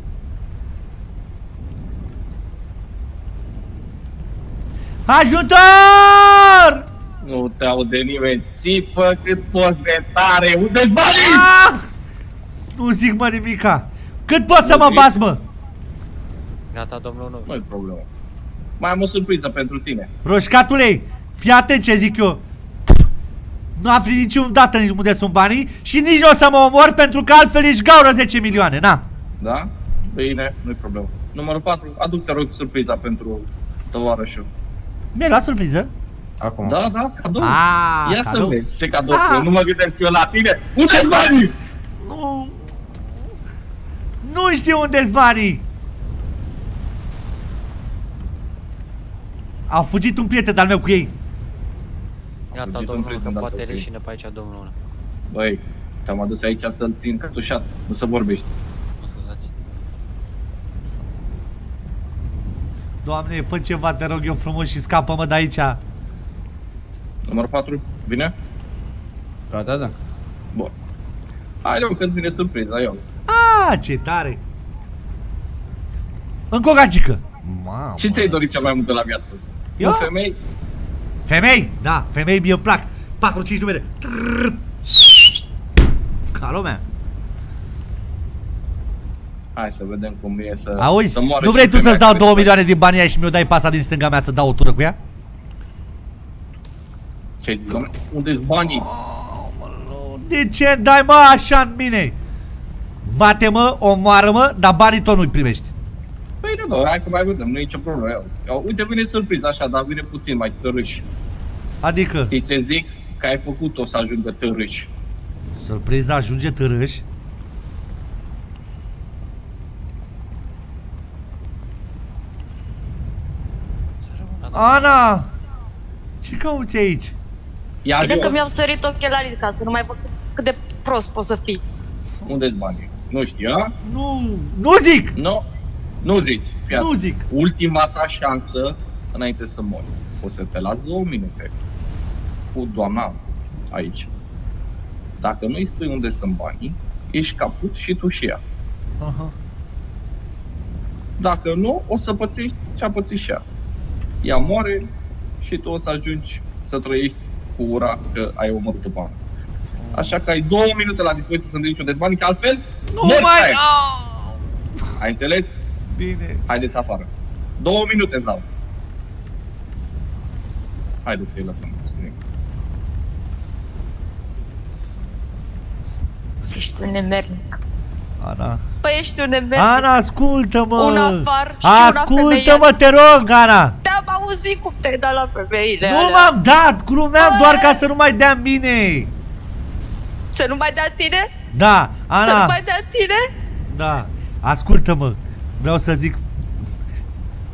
Ajutor! Nu te aude nimeni. Țipă cât poți de tare. Unde-s banii? Ah! Nu zic mă nimica. Cât poți să Nu mă zic. bați, mă? Gata, domnul, nu. Nu-i problemă. Mai am o surpriză pentru tine. Roșcatule, fii atent ce zic eu. Nu afli niciodată nici unde sunt banii și nici nu o să mă omor pentru că altfel ești gaură 10 milioane, na. Da? Bine, nu-i problemă. Numărul 4. Aduc, te rog, surpriza pentru tovarășul. Mi-ai luat surpriză? Acum. Da, da, cadou. Ah, Ia cadou. să vezi ce cadou. Ah. Ah. Nu mă gândesc eu la tine. Unde-s banii? Nu. Nu știu unde-s banii. Au fugit un prieten al meu cu ei. Gata, Fugit în domnul, prison, că dacă poate ok. leșine pe aici, domnul. Băi, te-am adus aici să-l țin cătușat, nu să vorbești. Mă scuzați. Doamne, fă ceva, te rog eu frumos și scapă-mă de aici. Numărul 4, vine? Da, da, da. Bun. Haide, mă, că-ți vine surpriza, eu. Ah, ce tare! Încă o gagică! Mamă. Ce ți-ai dorit cel mai mult de la viață? Eu? Un femei? Femei, da, femei mie îmi plac. 4-5 numere. Trrr. Ca lumea. Hai să vedem cum e să... Auzi, să moară nu și vrei tu femeia să-ți dau care 2 îți milioane din banii aia și mi-o dai pasa din stânga mea să dau o tură cu ea? Ce ai zis, domnule? Unde-s banii? De ce dai mă așa în mine? Bate-mă, omoară-mă, dar banii tot nu-i primești. Păi nu, nu, hai că mai vedem, nu e nicio problemă. Ia, ia, uite, vine surpriza așa, dar vine puțin mai tărâș. Adică? Știi ce zic? Că ai făcut-o să ajungă tărâș. Surpriza ajunge târâș. Ana! Ce cauți aici? Ia Bine zi, că mi-au sărit ochelarii ca să nu mai văd cât de prost poți să fii. unde-s banii? Nu știu, a? Nu, nu zic! Nu, nu zici. Fii Nu atent. zic. Ultima ta șansă înainte să mori. O să te las două minute cu doamna aici. Dacă nu-i spui unde sunt banii, ești caput și tu și ea. Aha. Dacă nu, o să pățești ce a pățit și ea. Ea moare și tu o să ajungi să trăiești cu ura că ai omorât-o pe Ana. Așa că ai două minute la dispoziție să înțelegi unde banii, că altfel Nu mori mai... pe aia. Au! Ai înțeles? Bine. Haideți afară. Două minute îți dau. Haideți să-i lăsăm. Ești un nemernic. Ana. Păi ești un nemernic. Ana, ascultă-mă! Un avar și una Ascultă-mă, te rog, Ana! Te-am auzit cum te-ai dat la femeile Nu alea. m-am dat, glumeam doar ca să nu mai dea în mine! Să nu mai dea tine? Da, Să nu Ana, mai dea tine? da, ascultă-mă, vreau să zic,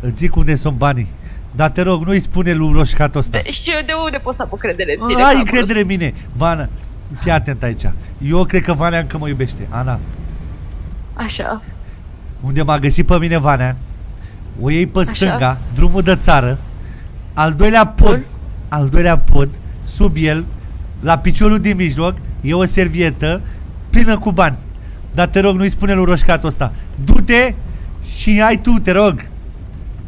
îți zic unde sunt banii. Dar te rog, nu-i spune lui roșcatul ăsta. Și eu de unde pot să am încredere în tine? Ai că am încredere în mine. Vana, fii atent aici. Eu cred că Vanea încă mă iubește. Ana, vrut? Așa. unde m-a găsit pe mine Vanea, o iei pe Așa. stânga, drumul de țară, al doilea pod, al doilea pod, sub el, la piciorul din mijloc, e o servietă plină cu bani. Dar te rog, nu-i spune lui roșcatul ăsta. Du-te și ai tu, te rog.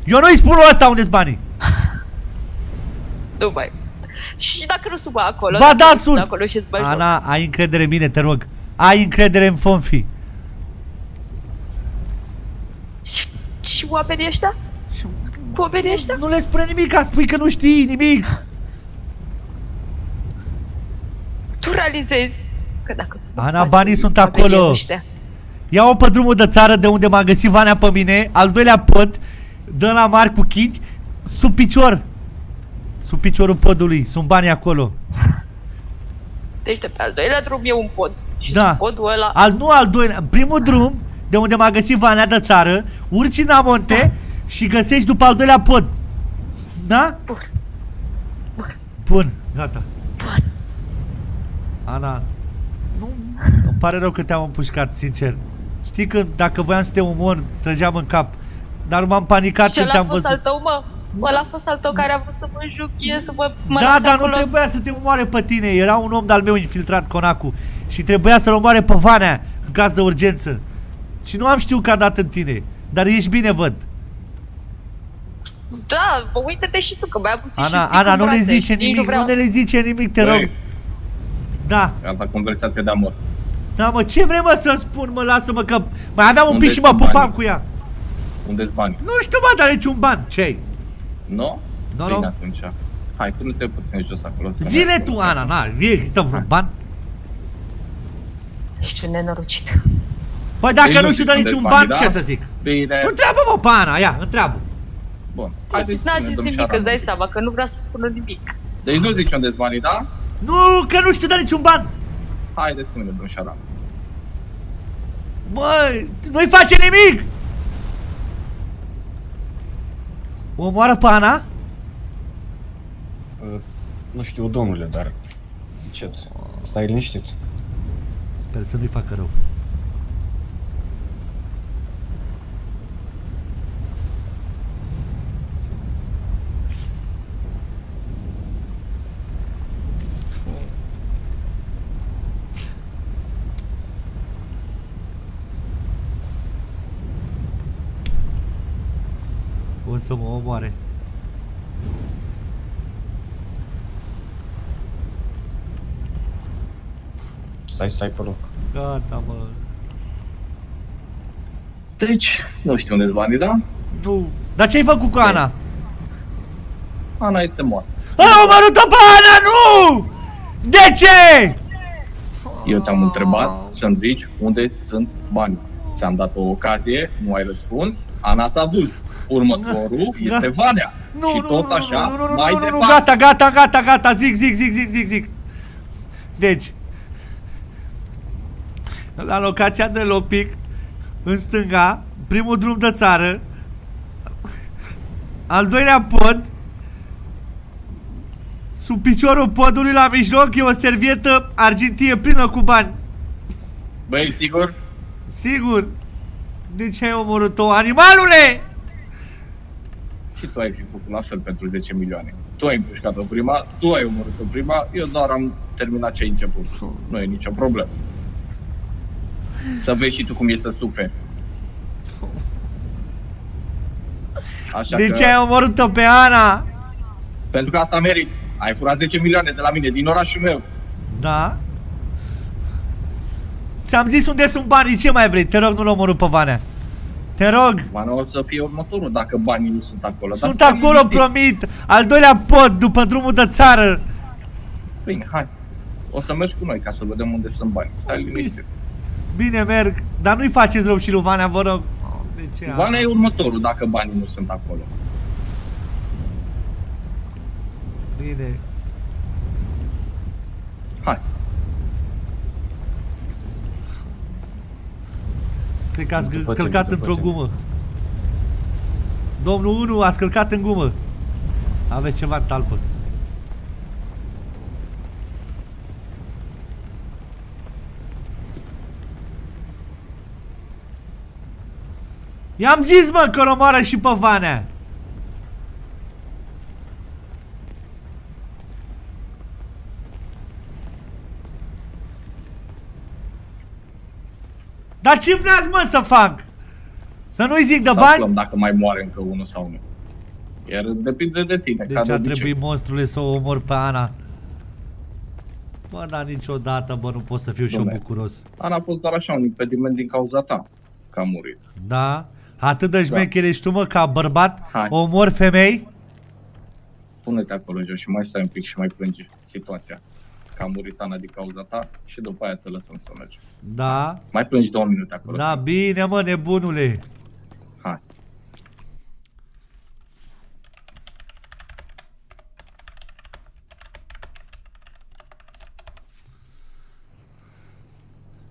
Eu nu-i spun lui ăsta unde-s banii. Nu mai. Și dacă nu sunt acolo? Ba dacă da, nu sunt. acolo și îți bagi joc? Ana, ai încredere în mine, te rog. Ai încredere în Fonfi. Și oamenii ăștia? Cu oamenii ăștia? Nu le spune nimic, spui că nu știi nimic. Tu realizezi că dacă nu Ana, faci banii nimic sunt cu oamenii acolo. ăștia, Ia-o pe drumul de țară de unde m-a găsit Vanea pe mine, al doilea pod, dă la mari cu chingi, sub picior. Sub piciorul podului, sunt banii acolo. Deci de pe al doilea drum e un pod. Și Da. sub podul ăla... Al, nu al doilea, primul drum, de unde m-a găsit Vanea de țară, urci în amonte și găsești după al doilea pod. Da? Bun. Bun, gata. Ana, nu, îmi pare rău că te-am împușcat, sincer. Știi că dacă voiam să te umor, trăgeam în cap. Dar m-am panicat Și când ăla a te-am fost văzut. al tău, mă? Ăla a fost al tău care a vrut să mă juchie, să mă, mă Da, lase dar nu acolo. trebuia să te omoare pe tine. Era un om de-al meu infiltrat, Conacu. Și trebuia să-l omoare pe Vanea în caz de urgență. Și nu am știut că a dat în tine. Dar ești bine, văd. Da, bă, uite-te și tu, că mai am puțin și Ana, spic Ana, în nu le brațe zice și nici nimic, vreau. nu ne le zice nimic, te Băi. rog. Da. Alta conversație de amor. Da, mă, ce vrei, mă, să spun, mă, lasă-mă, că mai aveam un Unde pic și mă sunt pupam banii? cu ea. Unde-s banii? Nu știu, mă, dar niciun ban. Ce-ai? Nu? Nu, Bine nu. atunci. Hai, tu nu te puțin jos acolo. să Zile ne- tu, Ana, na, există vreun ban? Ești un nenorocit. Păi dacă Deci nu nu știu știi de unde-s niciun banii, ban, da? ce să zic? Bine. Întreabă-mă pe Ana, ia, întreabă. Bun. Deci n-a zis nimic, îți dai seama că nu vrea să spună nimic. Deci nu zici unde-s banii, da? Nu, că nu știu de niciun ban. Haide, spune-mi, domn Șaran. Băi, nu-i face nimic! O omoară pe Ana? Nu știu, domnule, dar... Încet. Stai liniștit. Sper să nu-i facă rău. O să mă omoare. Stai, stai pe loc. Gata, mă. Deci, nu știu unde-s banii, da? Nu. Dar ce ai făcut cu Ana? Ana este moartă. A omorât-o pe Ana, nu! De ce? Eu te-am întrebat să-mi zici unde sunt banii. Ți-am dat o ocazie, nu ai răspuns, Ana s-a dus. Următorul este Vanea. și tot așa, mai Nu, nu, nu, departe. gata, gata, gata, gata, zic, zic, zic, zic, zic, zic. Deci, la locația de Lopic, în stânga, primul drum de țară, al doilea pod, sub piciorul podului la mijloc e o servietă argintie plină cu bani. Băi, sigur? Sigur. De ce ai omorât-o, animalule? Și tu ai fi făcut la fel pentru 10 milioane. Tu ai împușcat-o prima, tu ai omorât-o prima, eu doar am terminat ce ai început. Nu e nicio problemă. Să vezi și tu cum e să suferi. Așa De că, ce ai omorât-o pe Ana? Pentru că asta meriți. Ai furat 10 milioane de la mine, din orașul meu. Da? Ți-am zis unde sunt banii, ce mai vrei? Te rog, nu-l omorâ pe Vanea. Te rog. Bana o să fie următorul dacă banii nu sunt acolo. Dar Sunt stai acolo, liniștit. promit. Al doilea pod, după drumul de țară. Bine, hai. O să mergi cu noi ca să vedem unde sunt banii. Stai liniștit. Bine, merg. Dar nu-i faceți rău și lui Vanea, vă rog. De ce? Bana e următorul dacă banii nu sunt acolo. Bine. Hai. Cred că ați După călcat timp, după într-o timp. gumă. Domnul 1, ați călcat în gumă. Aveți ceva în talpă. I-am zis, mă, că omoară și pe Vanea. Dar ce vreați, mă, să fac? Să nu-i zic de Să bani? aflăm dacă mai moare încă unul sau nu. Iar depinde de tine, ca Deci de a obicei. trebuit monstrule să o omor pe Ana. Bă, dar niciodată, bă, nu pot să fiu și eu Dom'le. bucuros. Ana a fost doar așa un impediment din cauza ta, că a murit. Da? Atât de șmecher ești tu, mă, ca bărbat, Hai. omor femei? Pune-te acolo jos și mai stai un pic și mai plângi situația. Că a murit Ana din cauza ta și după aia te lăsăm să mergi. Da? Mai plângi două minute acolo. Da, bine, mă, nebunule. Hai.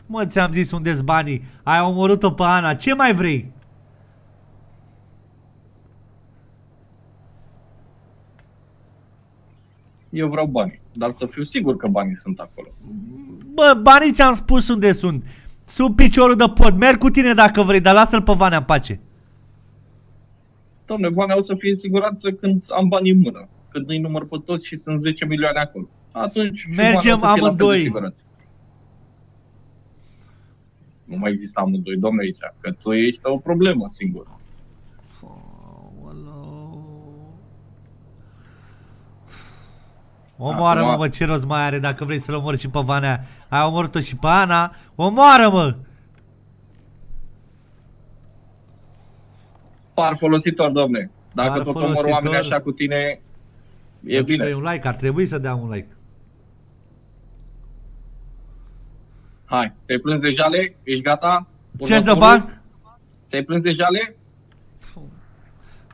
Mă, ți-am zis unde-s banii. Ai omorât-o pe Ana. Ce mai vrei? Eu vreau bani, dar să fiu sigur că banii sunt acolo. Bă, banii ți-am spus unde sunt. Sub piciorul de pod. Merg cu tine dacă vrei, dar lasă-l pe Vanea în pace. Domne, banii o să fie în siguranță când am bani în mână. Când îi număr pe toți și sunt 10 milioane acolo. Atunci și Mergem banii o să fie la fel de amândoi. siguranță. Nu mai există amândoi, domne, aici. Că tu ești o problemă singur. Omoară-mă, Acum- mă, ce rost mai are dacă vrei să-l omori și pe Vanea. Ai omorât-o și pe Ana. Omoară-mă! Par folositor, domne. Dacă Par tot omor folositor. oameni așa cu tine, e Dăm și bine. noi un like, ar trebui să dea un like. Hai, ți-ai plâns de jale? Ești gata? Ce să Următorul? fac? Ți-ai plâns de jale?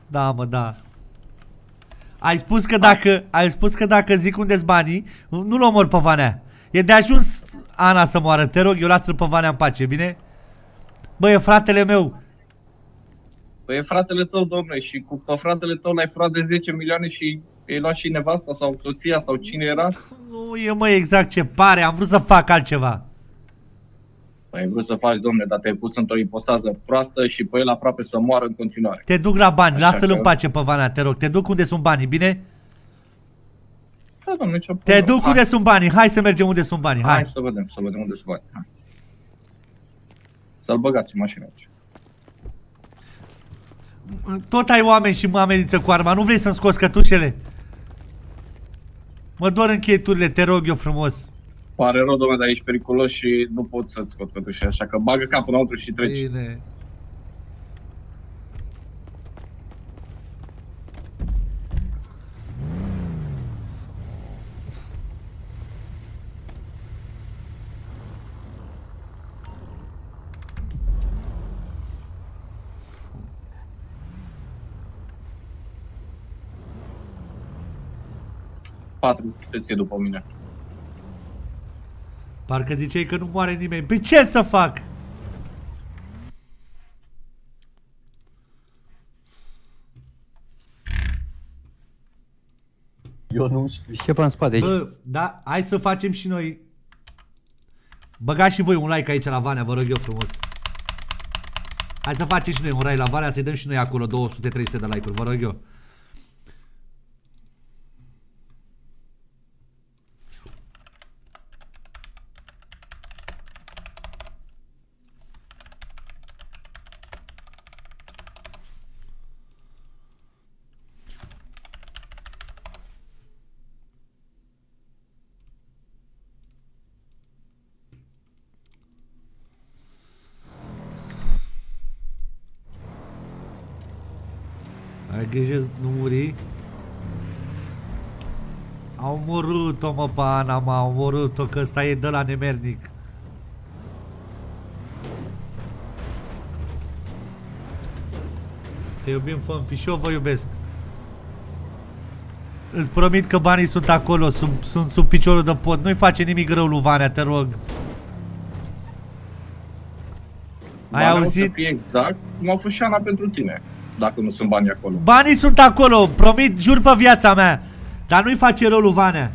Da, mă, da. Ai spus că dacă, ai spus că dacă zic unde-s banii, nu-l omor pe Vanea. E de ajuns Ana să moară, te rog, eu lasă-l pe Vanea în pace, bine? Bă, e fratele meu. Păi e fratele tău, domne, și cu pe fratele tău l-ai furat de 10 milioane și Ei lua și nevasta sau soția sau cine era? Nu e mă exact ce pare, am vrut să fac altceva. Păi ai vrut să faci, domne, dar te-ai pus într-o ipostază proastă și pe el aproape să moară în continuare. Te duc la bani, Așa lasă-l că- în pace pe Vana, te rog. Te duc unde sunt banii, bine? Da, domne, ce Te duc unde sunt banii, hai să mergem unde sunt banii, Hai, hai. să vedem, să vedem unde se bani. Hai. Să-l băgați în mașină aici. Tot ai oameni și mă amenință cu arma, nu vrei să-mi scoți cătușele? Mă dor încheieturile, te rog eu frumos. Pare rău, domne, dar ești periculos și nu pot să-ți scot cătușe, așa că bagă capul înăuntru și treci. Bine. Patru, te după mine. Parcă ziceai că nu moare nimeni. Pe ce să fac? Eu nu știu. Și ce în spate aici? Bă, da, hai să facem și noi. Băgați și voi un like aici la Vanea, vă rog eu frumos. Hai să facem și noi un rai la Vanea, să-i dăm și noi acolo 200-300 de like-uri, vă rog eu. Grijă să nu muri. Au omorât-o mă pe Ana, mă, au omorât-o că ăsta e de la nemernic. Te iubim, făm și eu vă iubesc. Îți promit că banii sunt acolo, sunt, sunt sub piciorul de pod. Nu-i face nimic rău lui Vanea, te rog. Ai Banii o auzit? Să fie exact cum a fost și Ana pentru tine, dacă nu sunt banii acolo. Banii sunt acolo, promit, jur pe viața mea. Dar nu-i face rău lui Vanea.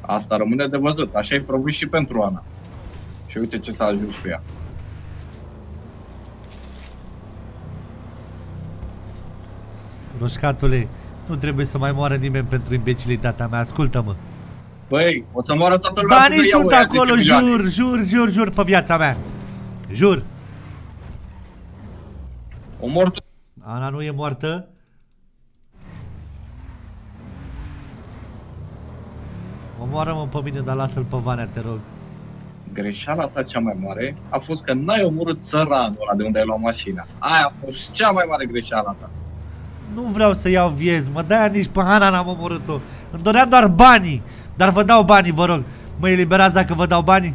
Asta rămâne de văzut, așa e probabil și pentru Ana. Și uite ce s-a ajuns cu ea. Roșcatule, nu trebuie să mai moară nimeni pentru imbecilitatea mea, ascultă-mă. Băi, o să moară toată lumea Banii până iau sunt ăia acolo, 10 milioane. jur, jur, jur, jur pe viața mea. Jur. Omor tu. Ana nu e moartă? Omoară-mă pe mine, dar lasă-l pe Vanea, te rog. Greșeala ta cea mai mare a fost că n-ai omorât săranul ăla de unde ai luat mașina. Aia a fost cea mai mare greșeală ta. Nu vreau să iau vieți, mă, de nici pe Ana n-am omorât-o. Îmi doream doar banii. Dar vă dau banii, vă rog. Mă eliberați dacă vă dau banii?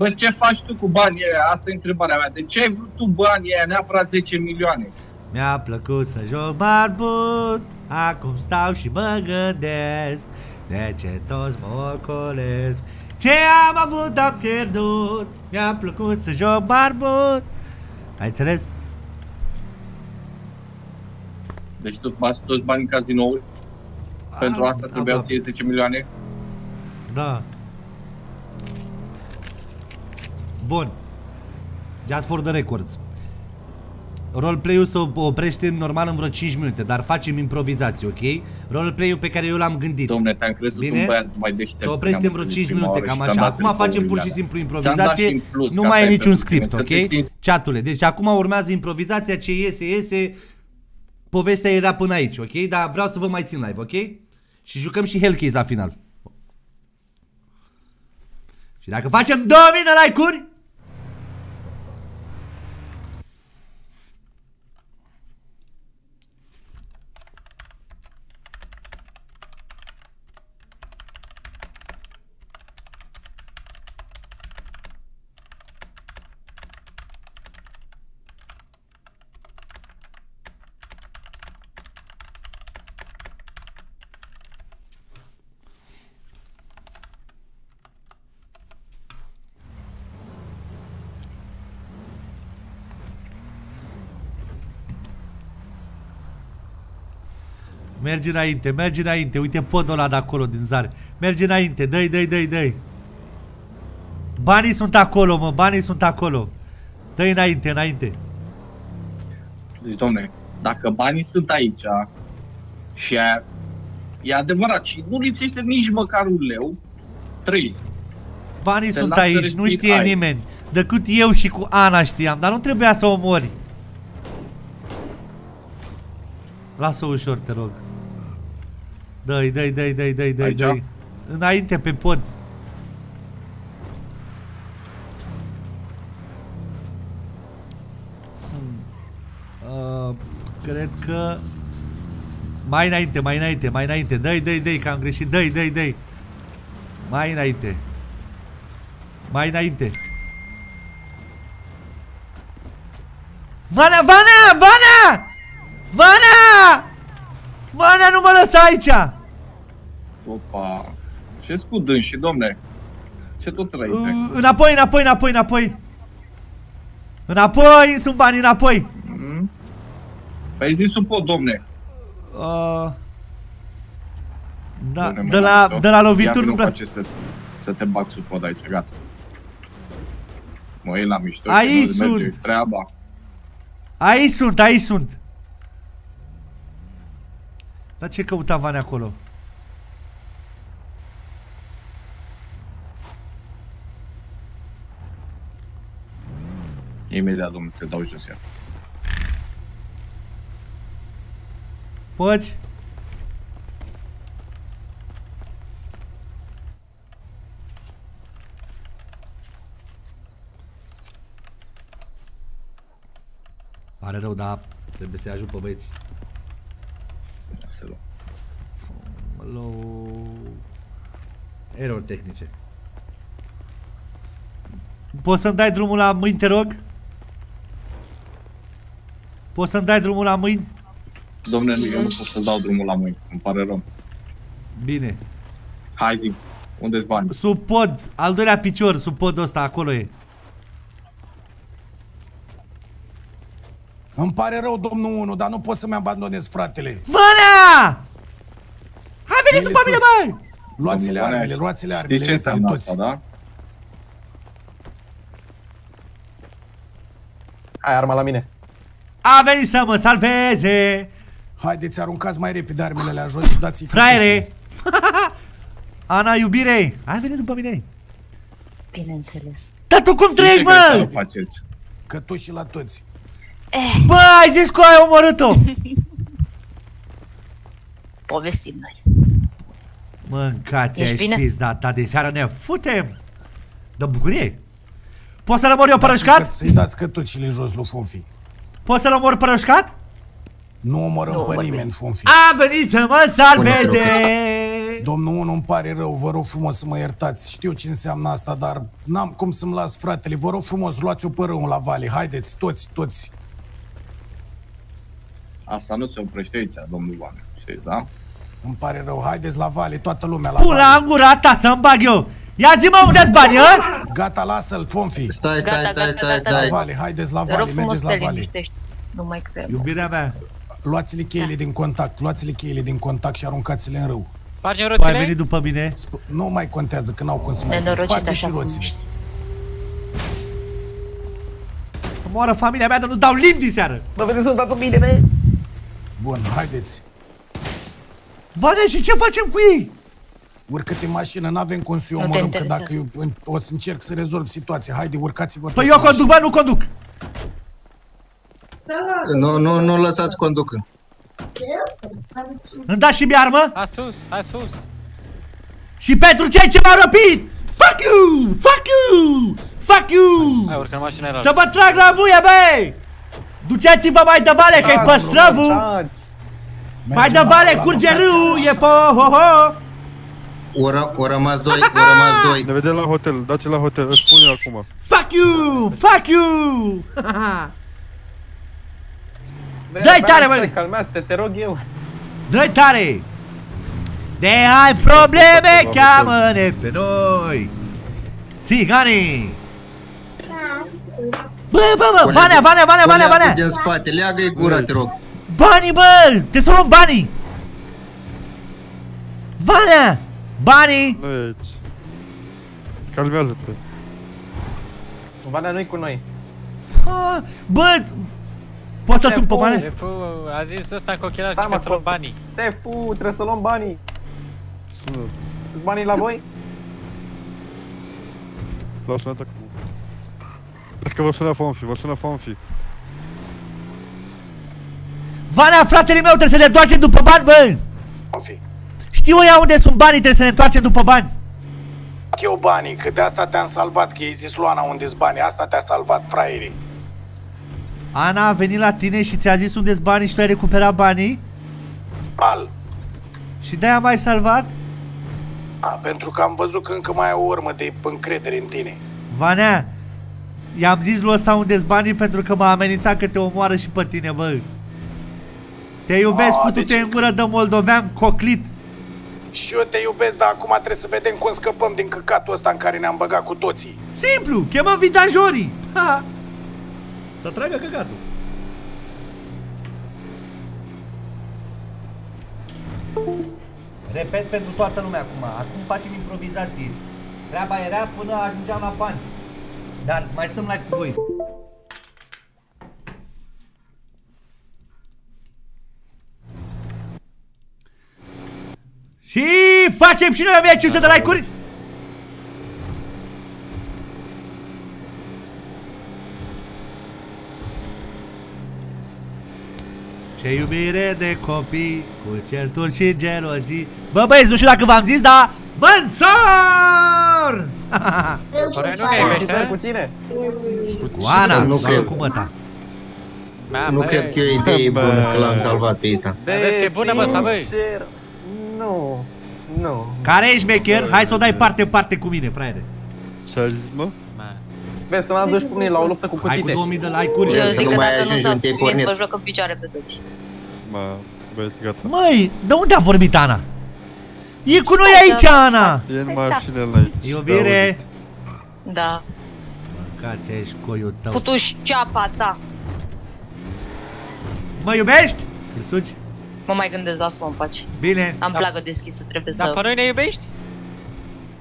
Bă, ce faci tu cu banii ăia? Asta e întrebarea mea. De ce ai vrut tu banii ăia neapărat 10 milioane? Mi-a plăcut să joc barbut Acum stau și mă gândesc De ce toți mă ocolesc Ce am avut am pierdut Mi-a plăcut să joc barbut Ai înțeles? Deci tu bați toți banii în cazinouri? Pentru asta trebuiau da. ție 10 milioane? Da Bun Just for the records Roleplay-ul se oprește normal în vreo 5 minute, dar facem improvizații, ok? Roleplay-ul pe care eu l-am gândit. Domne, te-am crezut Bine? un băiat mai deștept. Se oprește în vreo 5 minute, cam așa. Acum facem pur și simplu improvizație, nu ca mai e asta e niciun pentru tine, script, să te ok? simți- Chatule, deci acum urmează improvizația, ce iese, iese. Povestea era până aici, ok? Dar vreau să vă mai țin live, ok? Și jucăm și Hellcase la final. Și dacă facem 2000 de like-uri, Mergi înainte, mergi înainte. Uite podul ăla de acolo, din zare. Mergi înainte, dă-i, dă-i, dă-i, dă-i. Banii sunt acolo, mă, banii sunt acolo. Dă-i înainte, înainte. Deci, domne, dacă banii sunt aici și aia, e adevărat și nu lipsește nici măcar un leu, trăiți. Banii Te sunt lasă aici, respiri nu știe aer. nimeni. Decât eu și cu Ana știam, dar nu trebuia să o mori. Lasă-o ușor, te rog. Dă-i, dă-i, dă-i, dă-i, dă-i, dă-i, Aici? dă-i. Înainte pe pod. Hmm. Uh, cred că... Mai înainte, mai înainte, mai înainte. Dă-i, dă-i, dă-i, că am greșit. Dă-i, dă-i, dă-i. Mai înainte. Mai înainte. Vana, Vana, Vana! Vana! Vana, nu mă lăsa aici! Opa, ce cu dânsi, domne? Ce tot trăiți? Uh, Înapoi, înapoi, înapoi, înapoi. Înapoi, sunt bani înapoi. Mm? Păi zi sub pod, domne. Uh, da, Domne, de mă, la, tot. de la Ia lovituri nu nu prea. face să, să te bag sub pod aici, gata. Mă, e la mișto, Aici și nu merge sunt. treaba. Aici sunt, aici sunt. Dar ce căuta Vane acolo? Imediat, domne, te dau jos iar. Poți? Pare rău, dar trebuie să-i ajut pe băieți. Să luăm. Low... Errori tehnice. Poți să-mi dai drumul la mâini, te rog? Poți să-mi dai drumul la mâini? Domne, nu, eu nu pot să dau drumul la mâini, îmi pare rău. Bine. Hai zi, unde-s bani? Sub pod, al doilea picior, sub podul ăsta, acolo e. Îmi pare rău, domnul 1, dar nu pot să-mi abandonez fratele. Vana! Hai venit după mine, băi! Luați-le Domnul armele, Băneaș, luați-le Știți armele, ce repede înseamnă toți. asta, da? Hai, arma la mine. A venit să mă salveze! Haideți, aruncați mai repede armele la jos și dați-i Fraiere! Ana, iubire! Hai venit după mine! Bineînțeles. Dar tu cum trăiești, Ce crezi că mă? o faceți? Că tu și la toți. Bă, ai zis că ai omorât-o! Povestim noi. Mâncați Ești ai bine? pizda ta de seară ne futem! De bucurie! Poți să-l omor eu părășcat? Să-i dați cătucile jos lui Fonfi. Poți să-l omor părășcat? Nu omorâm Nu pe vorbim. nimeni, Fonfi. A venit să mă salveze! Domnul 1, îmi pare rău, vă rog frumos să mă iertați. Știu ce înseamnă asta, dar n-am cum să-mi las fratele. Vă rog frumos, luați-o pe rău la vale. Haideți, toți, toți. Asta nu se oprește aici, domnul Van, știți, da? Îmi pare rău, haideți la vale, toată lumea la Pula vale. în gura ta să-mi bag eu! Ia zi-mă unde-s banii, ă? Gata, lasă-l, Fonfi. Stai, stai, Gata, stai, gata, stai, gata, stai. La gata. vale, haideți la Te rog vale, frumos mergeți să la te vale. liniștești. Nu mai cred. Iubirea mea, Luați-le cheile din contact, luați-le cheile din contact și aruncați-le în râu. Spargem tu ai roțile? venit după mine? Sp- nu mai contează că n-au cum să mai Nenorocit Sparge așa și cum roțile. ești. Să moară familia mea, dar nu dau limbi din seară! Mă vedeți să dați bine, bă! Bun, haideți. Vane, și ce facem cu ei? Urcă-te în mașină, n-avem cum să-i Nu te omorâm, că interesează. dacă eu o să încerc să rezolv situația. Haide, urcați-vă Păi toți eu în mașină. conduc, bă, nu conduc! Nu, nu, nu lăsați conducă. Îmi dați și mie armă? Hai sus, hai sus. Și pentru cei ce m-au răpit! Fuck you! Fuck you! Fuck you! Hai, urcă în mașina era. Să vă trag la muie, băi! Duceți-vă mai de vale, că e păstrăvul! Mai de vale, curge râu, e fo ho ho! O, ră, o rămas doi, o rămas doi. Ne vedem la hotel, dați la hotel, își spun eu acum. Fuck you! Fuck you! Dai tare, mă! Calmează-te, te rog eu. Dă-i tare! De ai probleme, cheamă-ne pe noi! Țiganii! Bă, bă, bă, Vanea, Vanea, Vanea, Vanea, Vanea! Din spate, leagă-i gura, te rog. Banii, bă! Te să luăm banii! Vanea! Banii! Nu e aici. Calmează-te. Vanea nu-i cu noi. Ah, Bă! Poți să sun pe Vanea? Șeful a zis ăsta cu ochelari Stai, că mă, să luăm banii. Sefu, trebuie să luăm banii. Sună. Sunt banii la voi? L-au sunat acum. Vezi că vă sună Fonfi, vă sună Fonfi. Vanea, fratele meu, trebuie să ne întoarcem după bani, bă! Știu ea unde sunt banii, trebuie să ne întoarcem după bani. Eu banii, că de asta te-am salvat, că i zis Luana unde s banii, asta te-a salvat, fraierii. Ana a venit la tine și ți-a zis unde-s banii și tu ai recuperat banii? Al. Și de-aia m-ai salvat? A, pentru că am văzut că încă mai ai o urmă de încredere în tine. Vanea, i-am zis lui ăsta unde-s banii pentru că m-a amenințat că te omoară și pe tine, bă. Te iubesc, A, futu-te deci- în gură de moldovean coclit. Și eu te iubesc, dar acum trebuie să vedem cum scăpăm din căcatul ăsta în care ne-am băgat cu toții. Simplu, chemăm vitajorii. Ha! Să tragă căcatul. Repet pentru toată lumea acum. Acum facem improvizații. Treaba era până ajungeam la bani. Dar mai stăm live cu voi. Și facem și noi 1500 de like-uri. Ce iubire de copii Cu certuri și gelozii Bă băieți, nu știu dacă v-am zis, dar Mânsor! Oare nu ne iubește? Cu cine? Cu Ana, Nu sau cred. cu măta Nu cred că e o idee bună că l-am salvat pe ăsta. Vezi că e bună, bă, să băi. Sincer, Nu, nu. Care ești mecher? Hai să o dai parte în parte cu mine, fraiere Ce ai zis, mă? Vezi, să m-am dus cu mine la o luptă cu Hai cu cuțite. 2000 de like-uri Eu să zic nu că mai dacă nu ajungi s-a unde ai spus, pornit. vă joc în picioare pe toți. Mă, băieți, gata. Măi, de unde a vorbit Ana? E cu noi aici, Ana! E în mașină la aici. Iubire! Da. Mâncați aici coiul tău Putuși ceapa ta. Mă iubești? Îl sugi? Mă mai gândesc, lasă-mă în pace. Bine Am plagă deschisă, trebuie Dar să... pe noi ne iubești?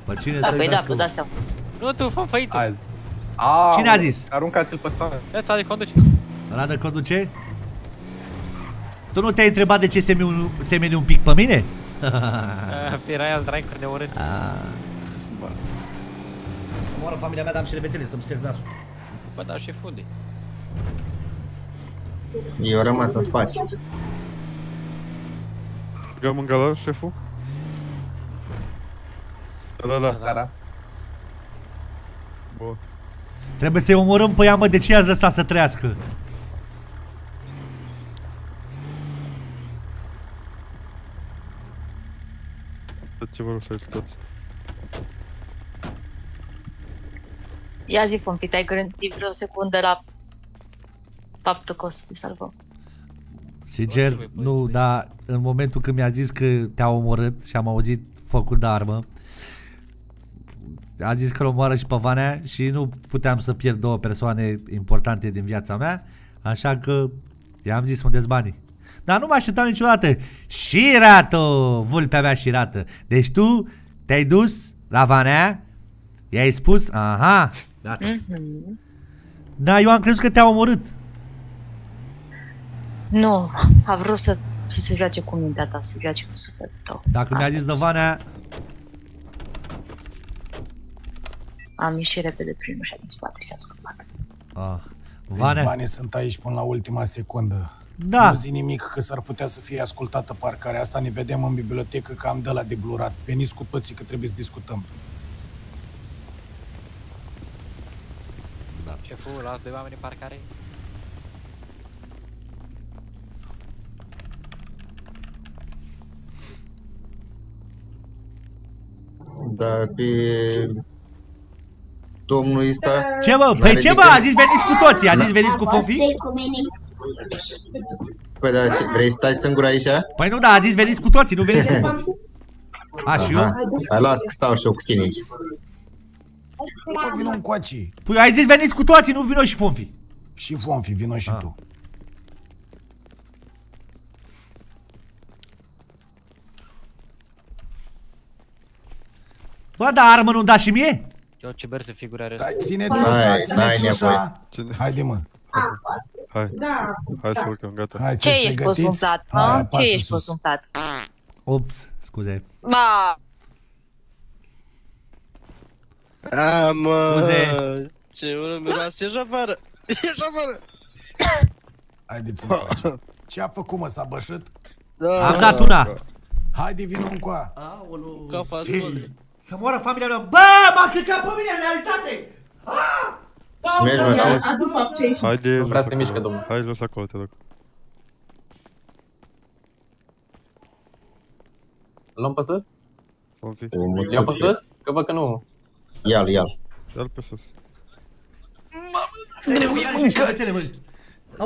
Pe cine Da, să păi da, iubească? vă dați seama. Nu tu, fă făitul. Hai. A, Cine a zis? Aruncați-l pe stare. Ăsta de conduce. Ăla de conduce? Tu nu te-ai întrebat de ce semeni, semeni un pic pe mine? Erai al drancuri de urât. Omoară familia mea, dar am și revețele să-mi șterg nasul Bă, dar și funde. Eu rămas în spate. Băgăm în galar, șeful? Da, da, da. Da, da. Bun. Trebuie să-i omorâm pe ea, mă, de ce i-ați lăsat să trăiască? De ce vă rog toți? Ia zi, Fompi, te-ai gândit vreo secundă la faptul că o să te salvăm. Sincer, nu, dar în momentul când mi-a zis că te-a omorât și am auzit focul de armă, a zis că l omoară și pe Vanea și nu puteam să pierd două persoane importante din viața mea, așa că i-am zis unde banii. Dar nu mă așteptam niciodată. Șirato, vulpea mea șirată. Deci tu te-ai dus la Vanea, i-ai spus, aha, gata. Mhm. Da, eu am crezut că te-a omorât. Nu, a vrut să, să se joace cu mintea ta, să se joace cu sufletul tău. Dacă mi-a Asta zis de e. Vanea, Am ieșit repede prin ușa din spate și am scăpat. ah, Deci Vanea, banii sunt aici până la ultima secundă. Da. Nu zi nimic că s-ar putea să fie ascultată parcarea asta. Ne vedem în bibliotecă că am de la de blurat. Veniți cu toții că trebuie să discutăm. Șeful, las doi oameni în parcare. Dar pe domnul ăsta... Ce bă? Păi ce bă? A zis veniți cu toții, a zis veniți cu Fofi? Păi da, ce- vrei să stai singur aici? Păi nu, da, a zis veniți cu toții, nu veniți cu Fofi. A, și eu? Aha. Hai, las că stau și eu cu tine aici. Bă, vino încoace. Păi ai zis veniți cu toții, nu vino și Fofi. Și vom fi, vino și tu. Bă, da armă nu-mi da și mie? Eu ce ber să figurare. Stai, țineți ușa, țineți ușa. Haide, mă. Hai, hai să urcăm, gata. Hai, Ce sunteți ești pus pregătiți? umplat, Hai, mă? apasă Ce ești sus. pus umplat? Ups, scuze. Ma, A, mă... Scuze. Ce ură, lasă, ieși afară! Ieși afară! Haideți-mă încoace. Ce a făcut, mă, s-a bășit? Da. Am dat una. Haide, vină încoa. Aoleu. Ca fasole. Să moară familia mea. Bă, m-a căcat pe mine în realitate! Ah! Mergi, mă, crezi? Haide, Nu vrea jos să te mișcă, acolo. domnul. Hai jos acolo, te rog. Luăm pe sus? Fonfi. Iau pe sus? Că văd că nu. Ia-l, ia-l. Ia-l pe sus.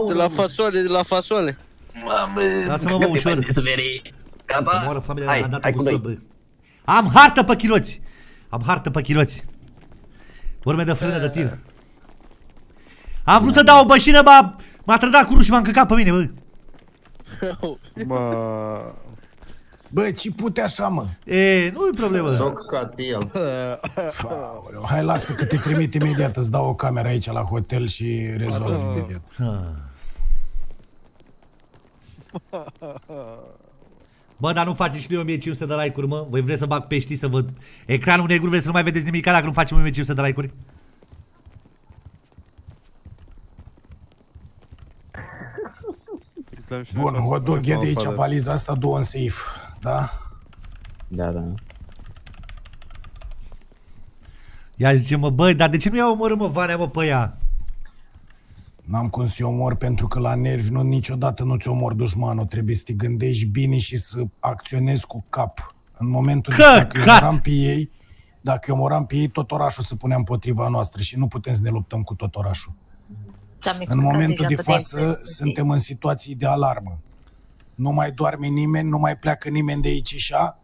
De la fasole, de la fasole. Lasă-mă, mă, ușor. Să Gata? moară familia Hai, mea, am dat hai cu cu noi. slăbă. Am hartă pe chiloți. Am hartă pe chiloți. Urme de frână de tir. Am vrut să dau o bășină, m-a, m-a trădat cu și m-a încăcat pe mine, bă. Mă... Bă, ce pute așa, mă? E, nu e problemă. S-o căcat pe el. Aoleu, Hai, lasă că te trimit imediat, îți dau o cameră aici la hotel și rezolv imediat. Bă, dar nu faceți și noi 1500 de like-uri, mă? Voi vreți să bag pești să văd ecranul negru, vreți să nu mai vedeți nimic dacă nu facem 1500 de like-uri? Bun, Hodog, ia de aici valiza asta, două în safe, da? Da, da. Ia zice, mă, băi, dar de ce nu i-au omorât, mă, Vanea, mă, pe ea? N-am cum să-i omor pentru că la nervi nu, niciodată nu ți omor dușmanul. Trebuie să te gândești bine și să acționezi cu cap. În momentul Că, în care cat! omoram pe ei, dacă îi omoram pe ei, tot orașul se punea împotriva noastră și nu putem să ne luptăm cu tot orașul. ți-am În explicat momentul deja de că te față suntem în situații de alarmă. Nu mai doarme nimeni, nu mai pleacă nimeni de aici și a.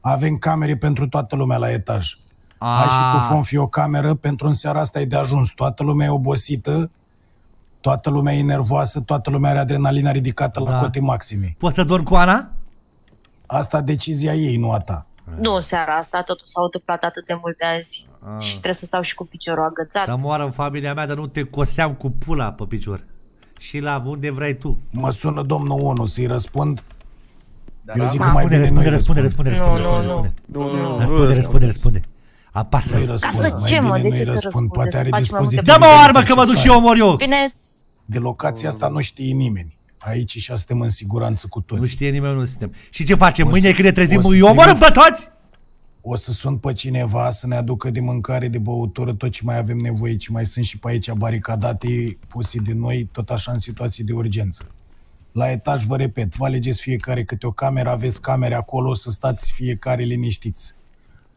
Avem camere pentru toată lumea la etaj. Ai și tu, Fonfi, o cameră, pentru în seara asta e de ajuns. Toată lumea e obosită, toată lumea e nervoasă, toată lumea are adrenalina ridicată la Da. cote maxime. Poți să dormi cu Ana? Asta decizia ei, nu a ta. Nu seara asta, totul s-au întâmplat atât de multe azi. Ah. Și trebuie să stau și cu piciorul agățat. Să moară în familia mea, dar nu te coseam cu pula pe picior. Și la unde vrei tu. Mă sună domnul 1 să-i răspund. Eu da. zic că Ma, mai răspunde, bine nu răspunde, răspunde, răspunde, Nu, răspunde, nu, răspunde. Nu, nu, Răspunde, răspunde, răspunde. Apasă. Nu-i răspund. Ca să mai ce, mă? bine De nu-i ce să răspund. Poate răspunde? are Să faci mai multe dispozitiv. Dă-mă o de armă că mă duc și eu omor eu. Bine, De locația asta nu știe nimeni. Aici și suntem în siguranță cu toți. Nu știe nimeni unde suntem. Și ce facem? O Mâine să- când ne trezim, o să îi omorâm primim- pe toți? O să sun pe cineva să ne aducă de mâncare, de băutură, tot ce mai avem nevoie, ce mai sunt și pe aici baricadate puse de noi, tot așa în situații de urgență. La etaj, vă repet, vă alegeți fiecare câte o cameră, aveți camere acolo, să stați fiecare liniștiți.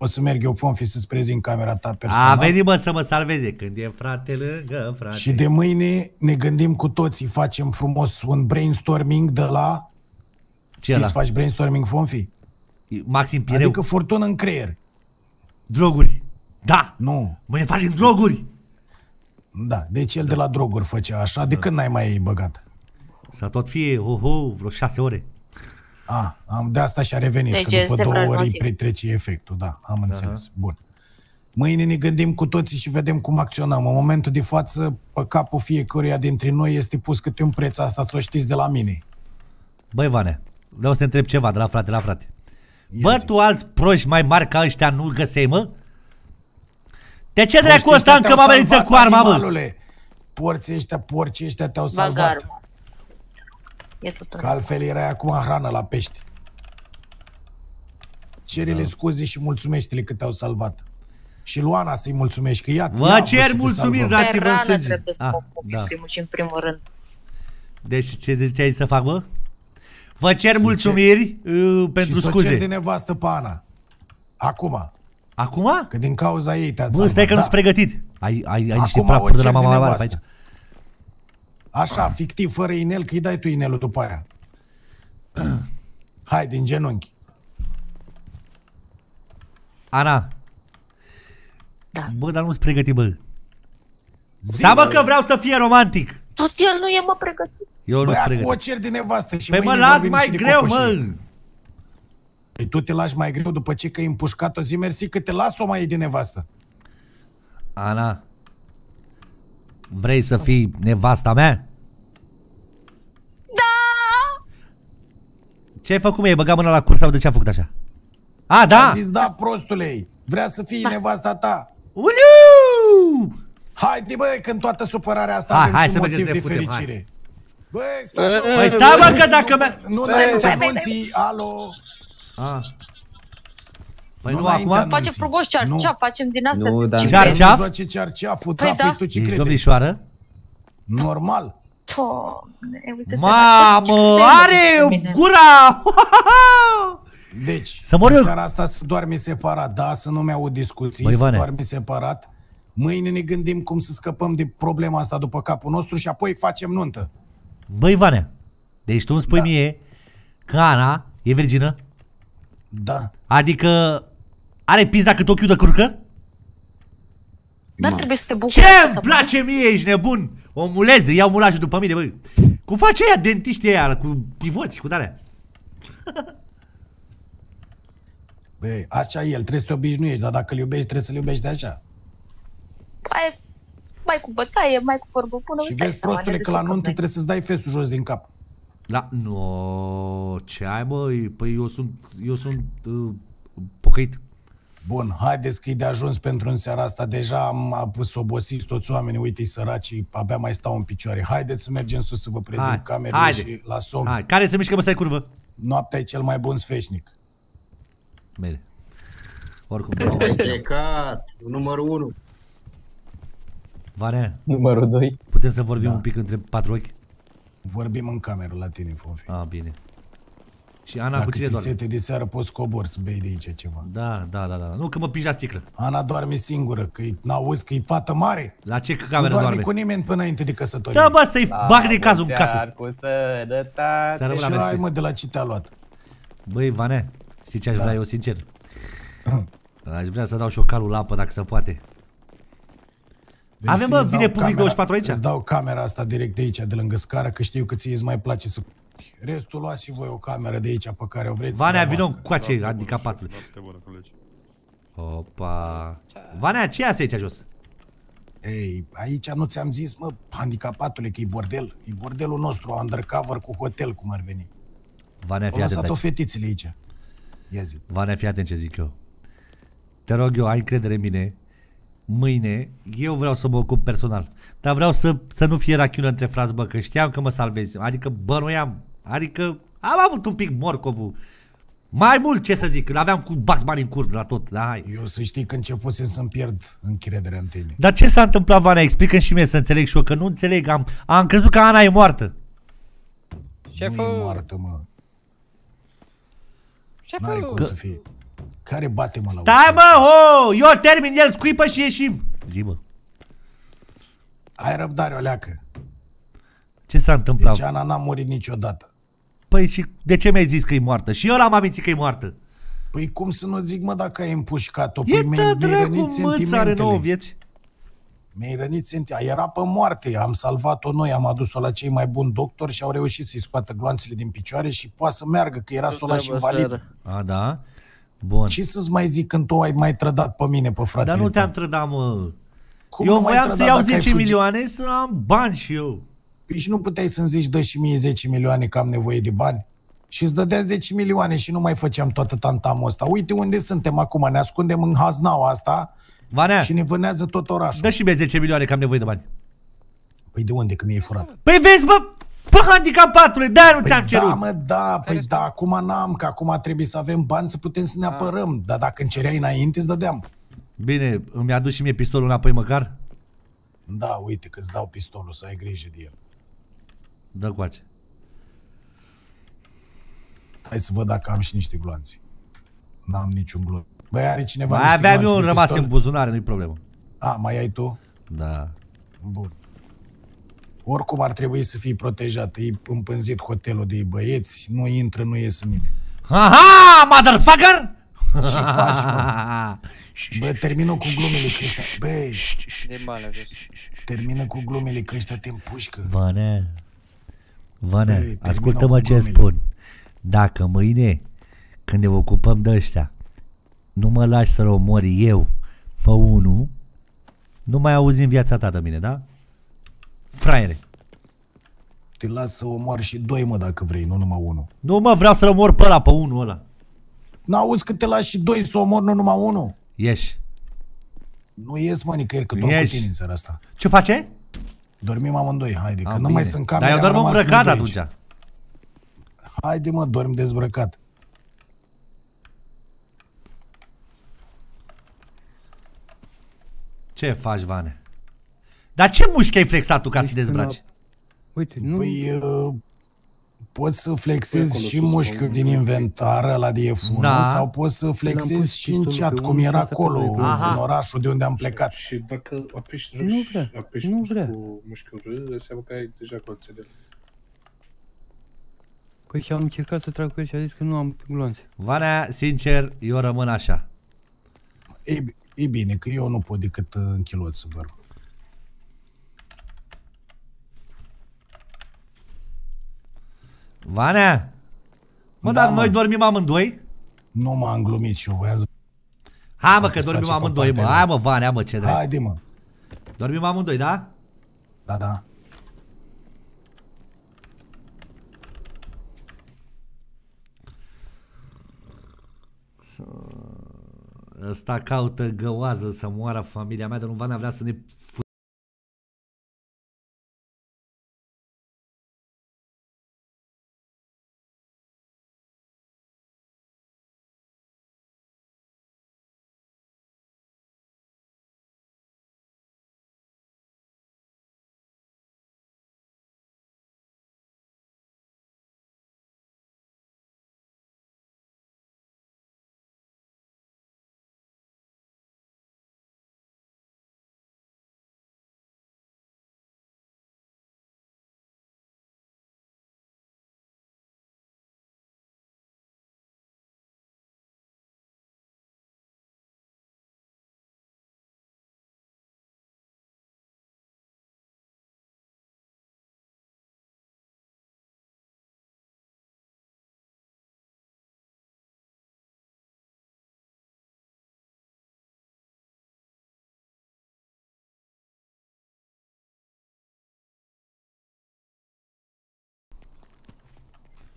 O să merg eu, Fonfi, să-ți prezint camera ta personală. A venit mă să mă salveze când e frate lângă frate. Și de mâine ne gândim cu toții, facem frumos un brainstorming de la... Ce Știți ăla? să faci brainstorming, Fonfi? Maxim Pireu. Adică furtună în creier. Droguri. Da. Nu. Mâine facem droguri. Da, deci el de la droguri făcea așa. De când n-ai mai băgat? Să tot fie, ho, ho, vreo șase ore. A, am, de asta și-a revenit, Deci că după este două ori îi vrăjmasie. pretrece efectul, da, am înțeles. Bun. Mâine ne gândim cu toții și vedem cum acționăm. În momentul de față, pe capul fiecăruia dintre noi este pus câte un preț, asta să o știți de la mine. Băi, Vane, vreau să te întreb ceva de la frate la frate. Bă, tu alți proști mai mari ca ăștia nu găseai, mă? De ce dracu Proștii ăsta ăștia încă te-au mă amenință salvat, cu arma, mă? animalule. Porții ăștia, porcii ăștia te-au bagă salvat. arma. E tot Că altfel erai acum hrană la pești. Cere-le scuze și mulțumește-le că te-au salvat. Și Luana să-i mulțumești, că iată, Vă ia, cer să te mulțumiri, salvăm. dați-vă Pe în rană sânge. trebuie să Ah, mă ocup da. în primul și în primul rând. Deci ce ziceai să fac, bă? Vă cer Să-i mulțumiri uh, pentru și să scuze. cer de nevastă pe Ana. Acum. Acum? Că din cauza ei te-ați Bă, salvat, stai că da. nu-s pregătit. Ai, ai, ai niște Acum o prafuri de la cer de mama mea pe nevastă. aici. Așa, fictiv, fără inel, că îi dai tu inelul după aia. Hai, din genunchi. Ana. Da. Bă, dar nu-s pregătit, bă. Seamă că vreau să fie romantic. Tot el nu e mă pregătit. Eu nu Băi, sunt acum o pregătit. cer de nevastă și Păi mă, mâine las vorbim mai și de greu, cocoșei. mă. Păi tu te lași mai greu după ce că ai împușcat-o zi mersi că te las-o mai de nevastă. Ana, vrei să fii nevasta mea? Ce ai făcut, mie? Ai băgat mâna la cur sau de ce a făcut așa? A, da! Am zis da, prostule Vrea să fii nevasta ta. Uliu! Haide, băi, când toată supărarea asta Hai, avem hai și să motiv mergem să de ne putem, fericire. Băi, stai, Păi stai, mă, că dacă mea... Nu Stai, înainte stai, stai, anunții, alo. A. Păi Nu nu, înainte acum? anunții. Facem frumos cearceaf, facem din asta. Nu, dar ce Cear- vrei. ceaf? joace cearceaful, Păi da, da. păi tu ce Ești crezi? domnișoară? Normal. Doamne, uite Mamă, are gura! Deci, Să mor în eu. seara asta să doarme separat, da, să nu-mi aud discuții, Băi, să Vane. doarme separat. Mâine ne gândim cum să scăpăm de problema asta după capul nostru și apoi facem nuntă. Băi, Vanea, deci tu îmi spui da. mie că Ana e virgină? Da. Adică are pizda cât ochiul de curcă? Dar trebuie să te bucuri. Ce asta, îmi bă. place mie, ești nebun? O muleză, iau mulajul după mine, băi. Cum face ea dentiștii aia cu pivoți, cu tare? Băi, așa e, el trebuie să te obișnuiești, dar dacă îl iubești, trebuie să-l iubești de așa. Mai, mai cu bătaie, mai cu vorbă bună. Și uite, vezi, seama, prostule, ne că la descurcăm nuntă noi. trebuie să-ți dai fesul jos din cap. La... No, ce ai, băi? Păi eu sunt, eu sunt uh, pocăit. Bun, haideți că e de ajuns pentru în seara asta. Deja am apus obosiți toți oamenii, uite-i săracii, abia mai stau în picioare. Haideți să mergem sus să vă prezint Hai, camerele haide. și la somn. Hai, care se mișcă, mă, stai curvă? Noaptea e cel mai bun sfeșnic. Bine. Oricum, Plecat, numărul 1. Varea, Numărul 2. putem să vorbim un pic între patru ochi? Vorbim în cameră la tine, Fonfi. Ah, bine. Și Ana, Dacă cu cine ți doarme? sete de seară, poți cobor să bei de aici ceva. Da, da, da, da. Nu că mă pingi la sticlă. Ana doarme singură, că n-auzi că e fată mare. La ce nu cameră doarme doarme? cu nimeni până înainte de căsătorie. Da, bă, să-i bag de cazul în casă. cu sănătate. Seara Și la mersi. hai, mă, de la ce te-a luat? Băi, Vanea, știi ce aș Da. vrea eu, sincer? Aș vrea să dau și o calul la apă, dacă se poate. Deci Avem, ți- bă, îți vine dau public 24 aici? Îți dau camera asta direct de aici, de lângă scară, că știu că ție îți mai place să... Restul luați și voi o cameră de aici pe care o vreți. Vanea, la vină voastră. încoace, handicapatul. Opa. Vanea, ce ia aici jos? Ei, aici nu ți-am zis, mă, handicapatule, că e bordel. E bordelul nostru, undercover cu hotel, cum ar veni. Vanea, Au fii atent lăsat-o aici. fetițele aici. Ia zi. Vanea, fii atent ce zic eu. Te rog eu, ai încredere în mine. Mâine, eu vreau să mă ocup personal. Dar vreau să, să nu fie rachiună între frați, bă, că știam că mă salvezi. Adică bănuiam. Adică am avut un pic morcovul. Mai mult, ce să zic, îl aveam cu bați bani în cur la tot, da, hai. Eu să știi că începusem să-mi pierd încrederea în tine. Dar ce s-a întâmplat, Vanea? explică și mie să înțeleg și eu, că nu înțeleg. Am, am crezut că Ana e moartă. Nu e moartă, mă. N-are cum Că- să fie. Care bate, mă, la Stai, mă, ho! Eu termin, el scuipă și ieșim. Zi, mă. Ai răbdare, o leacă. Ce s-a întâmplat? Deci Ana n-a murit niciodată. Păi și de ce mi-ai zis că e moartă? Și eu l-am amintit că e moartă. Păi cum să nu zic, mă, dacă ai împușcat-o? E Păi mi-ai da, mi-ai dracu, rănit mâță, are sentimentele. nouă vieți. Mi-ai rănit sentimentele. Era pe moarte. Am salvat-o noi, am adus-o la cei mai buni doctori și au reușit să-i scoată gloanțele din picioare și poate să meargă, că era să o lași invalid. A, da? Bun. Ce să-ți mai zic când tu ai mai trădat pe mine, pe fratele Dar nu te-am tău? trădat, mă. Cum eu nu m-ai voiam să trădat iau dacă ai 10 fugit? milioane să am bani și eu. Păi și nu puteai să-mi zici, dă și mie 10 milioane că am nevoie de bani? Și îți dădea 10 milioane și nu mai făceam toată tantamul ăsta. Uite unde suntem acum, ne ascundem în haznaua asta Vanea, și ne vânează tot orașul. dă și mie 10 milioane că am nevoie de bani. Păi de unde, că mi-ai furat? Păi vezi, bă, pe handicapatule, de-aia nu ți-am Păi cerut. da, mă, da, păi da, acum n-am, că acum trebuie să avem bani să putem să ne Ah. apărăm. Dar dacă îmi cereai înainte, îți dădeam. Bine, îmi aduci și mie pistolul înapoi măcar? Da, uite că îți dau pistolul, să ai grijă de el. Dă coace. Hai să văd dacă am și niște gloanțe. N-am niciun glonț. Băi, are cineva Mai niște aveam eu gloanțe de rămas pistol? în buzunare, nu-i problemă. A, mai ai tu? Da. Bun. Oricum ar trebui să fii protejat. E împânzit hotelul de băieți, nu intră, nu ies nimeni. Aha, motherfucker! Ce faci, mă? Bă, termină cu glumele că ăștia... Băi, De bale, jos. termină cu glumele că ăștia te împușcă. Vanea, Vanea, Băi, termină ascultă-mă cu ce glumele. spun. Dacă mâine când ne ocupăm de ăștia, nu mă lași să-l omor eu pe unul, nu mai auzi în viața ta de mine, da? Fraiere. Te las să omor și doi, mă, dacă vrei, nu numai unul. Nu mă, vreau să-l omor pe ăla, pe unul ăla. N-auzi că te lași și doi să omor, nu numai unul? Ieși. Nu ies, mă, nicăieri, că dorm cu Ieși. tine în seara asta. Ce face? Dormim amândoi, haide, că Am nu mai bine. sunt Dar camere. eu dorm am rămas îmbrăcat noi doi aici. atunci. Haide, mă, dorm dezbrăcat. Ce faci, Vane? Dar ce mușchi ai flexat tu ca să te dezbraci? Uite, nu... Păi, uh, poți să flexezi Acolo și sus, mușchiul mă, din mă, inventar, ăla de F1, Da. sau poți să L-am pus flexezi și în pistolul chat, pe cum unul, era ăsta pe acolo, doi, pe în unul. orașul de unde am plecat. Și dacă apeși Nu roș, vrea, apeși nu mușchiul- vrea. mușchiul R, înseamnă că ai deja colțe de Păi și am încercat să trag cu el și a zis că nu am gloanțe. Vanea, sincer, eu rămân așa. E, e bine, că eu nu pot decât uh, în kilot să dorm. Vanea? Mă, Da, dar mă. noi dormim amândoi? Nu m-am glumit și eu voiam să... Hai mă, Îți că dormim place amândoi, mă. compania, Hai mă, Vanea, mă, ce drept. Haide, mă. Dormim amândoi, da? Da, da. Ăsta caută găoază să moară familia mea, dar nu Vanea vrea să ne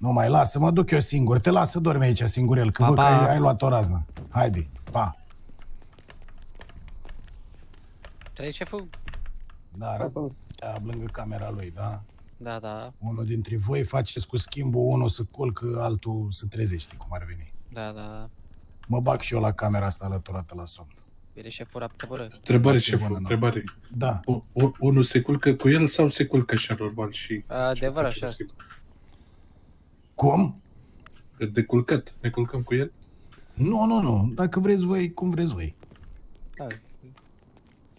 Nu mai lasă, mă duc eu singur. Te las să dormi aici singurel, că Pa, văd că pa. ai, ai luat o raznă. Haide, pa. Trei șeful? Da, da, lângă camera lui, da? Da, da, Unul dintre voi faceți cu schimbul, unul să culcă, altul să trezește, cum ar veni. da, da. Mă bag și eu la camera asta alăturată la somn. Bine, șeful, raptă, bă. Întrebare, Foarte șeful, bună, întrebare. Da. U- u- Unul se culcă cu el sau se culcă așa normal și... Adevăr, și face așa. schimb? Cum? De culcat, ne culcăm cu el? Nu, nu, nu. Dacă vreți voi, cum vreți voi. Da.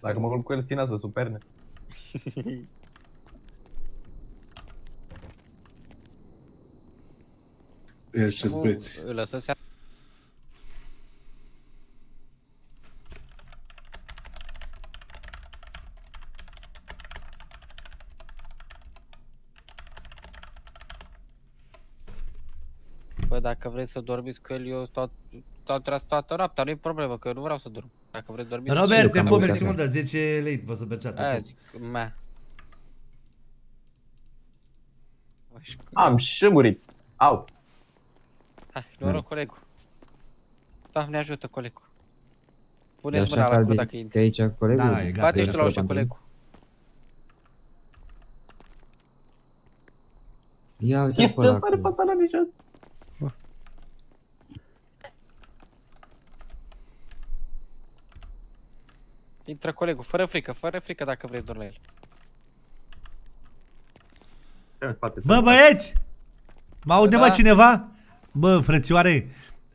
Dacă mă culc cu el, ține să superne. Ia ce băieți. Îl lăsă dacă vrei să dormiți cu el, eu stau, stau tras toată noaptea, nu-i problemă, că eu nu vreau să dorm. Dacă vrei să dormiți... Robert, te eu pup, cam- mersi mult, dar 10 lei, vă să mergeat. Aia zic, mea. Am și murit. Au. Hai, noroc, colegul. Doamne ajută, colegul. E Puneți așa mâna la că cur de, dacă de aici colegul? Da, e gata, Bate e și tu gata. la ușă, colegul. Ia uite pe ăla. cu- pantaloni Intră colegul, fără frică, fără frică dacă vrei să dormi la el. Bă, băieți! Mă aude, Da. mă, cineva? Bă, frățioare,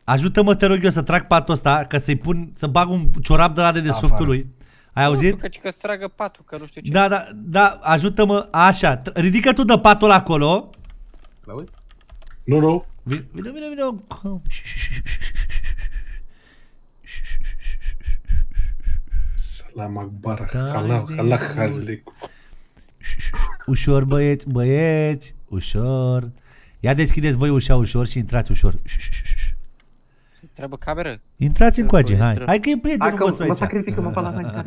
ajută-mă, te rog eu, să trag patul ăsta, ca să-i pun, să bag un ciorap de la de desubtul lui. Ai auzit? Nu, că, că stragă patul, că nu știu ce. Da, da, da, ajută-mă, așa, tr- ridică tu de patul acolo. L-auzi? Nu, nu. Vino, vino, vino, vino. Salam akbar, Da, halal, de halal, mult. halal. Ușor, băieți, băieți, ușor. Ia deschideți voi ușa ușor și intrați ușor. Trebuie cameră? Intrați încoace, hai. intră. Hai că e prietenul Hai că vostru mă aici. sacrifică, mă, pe la mine.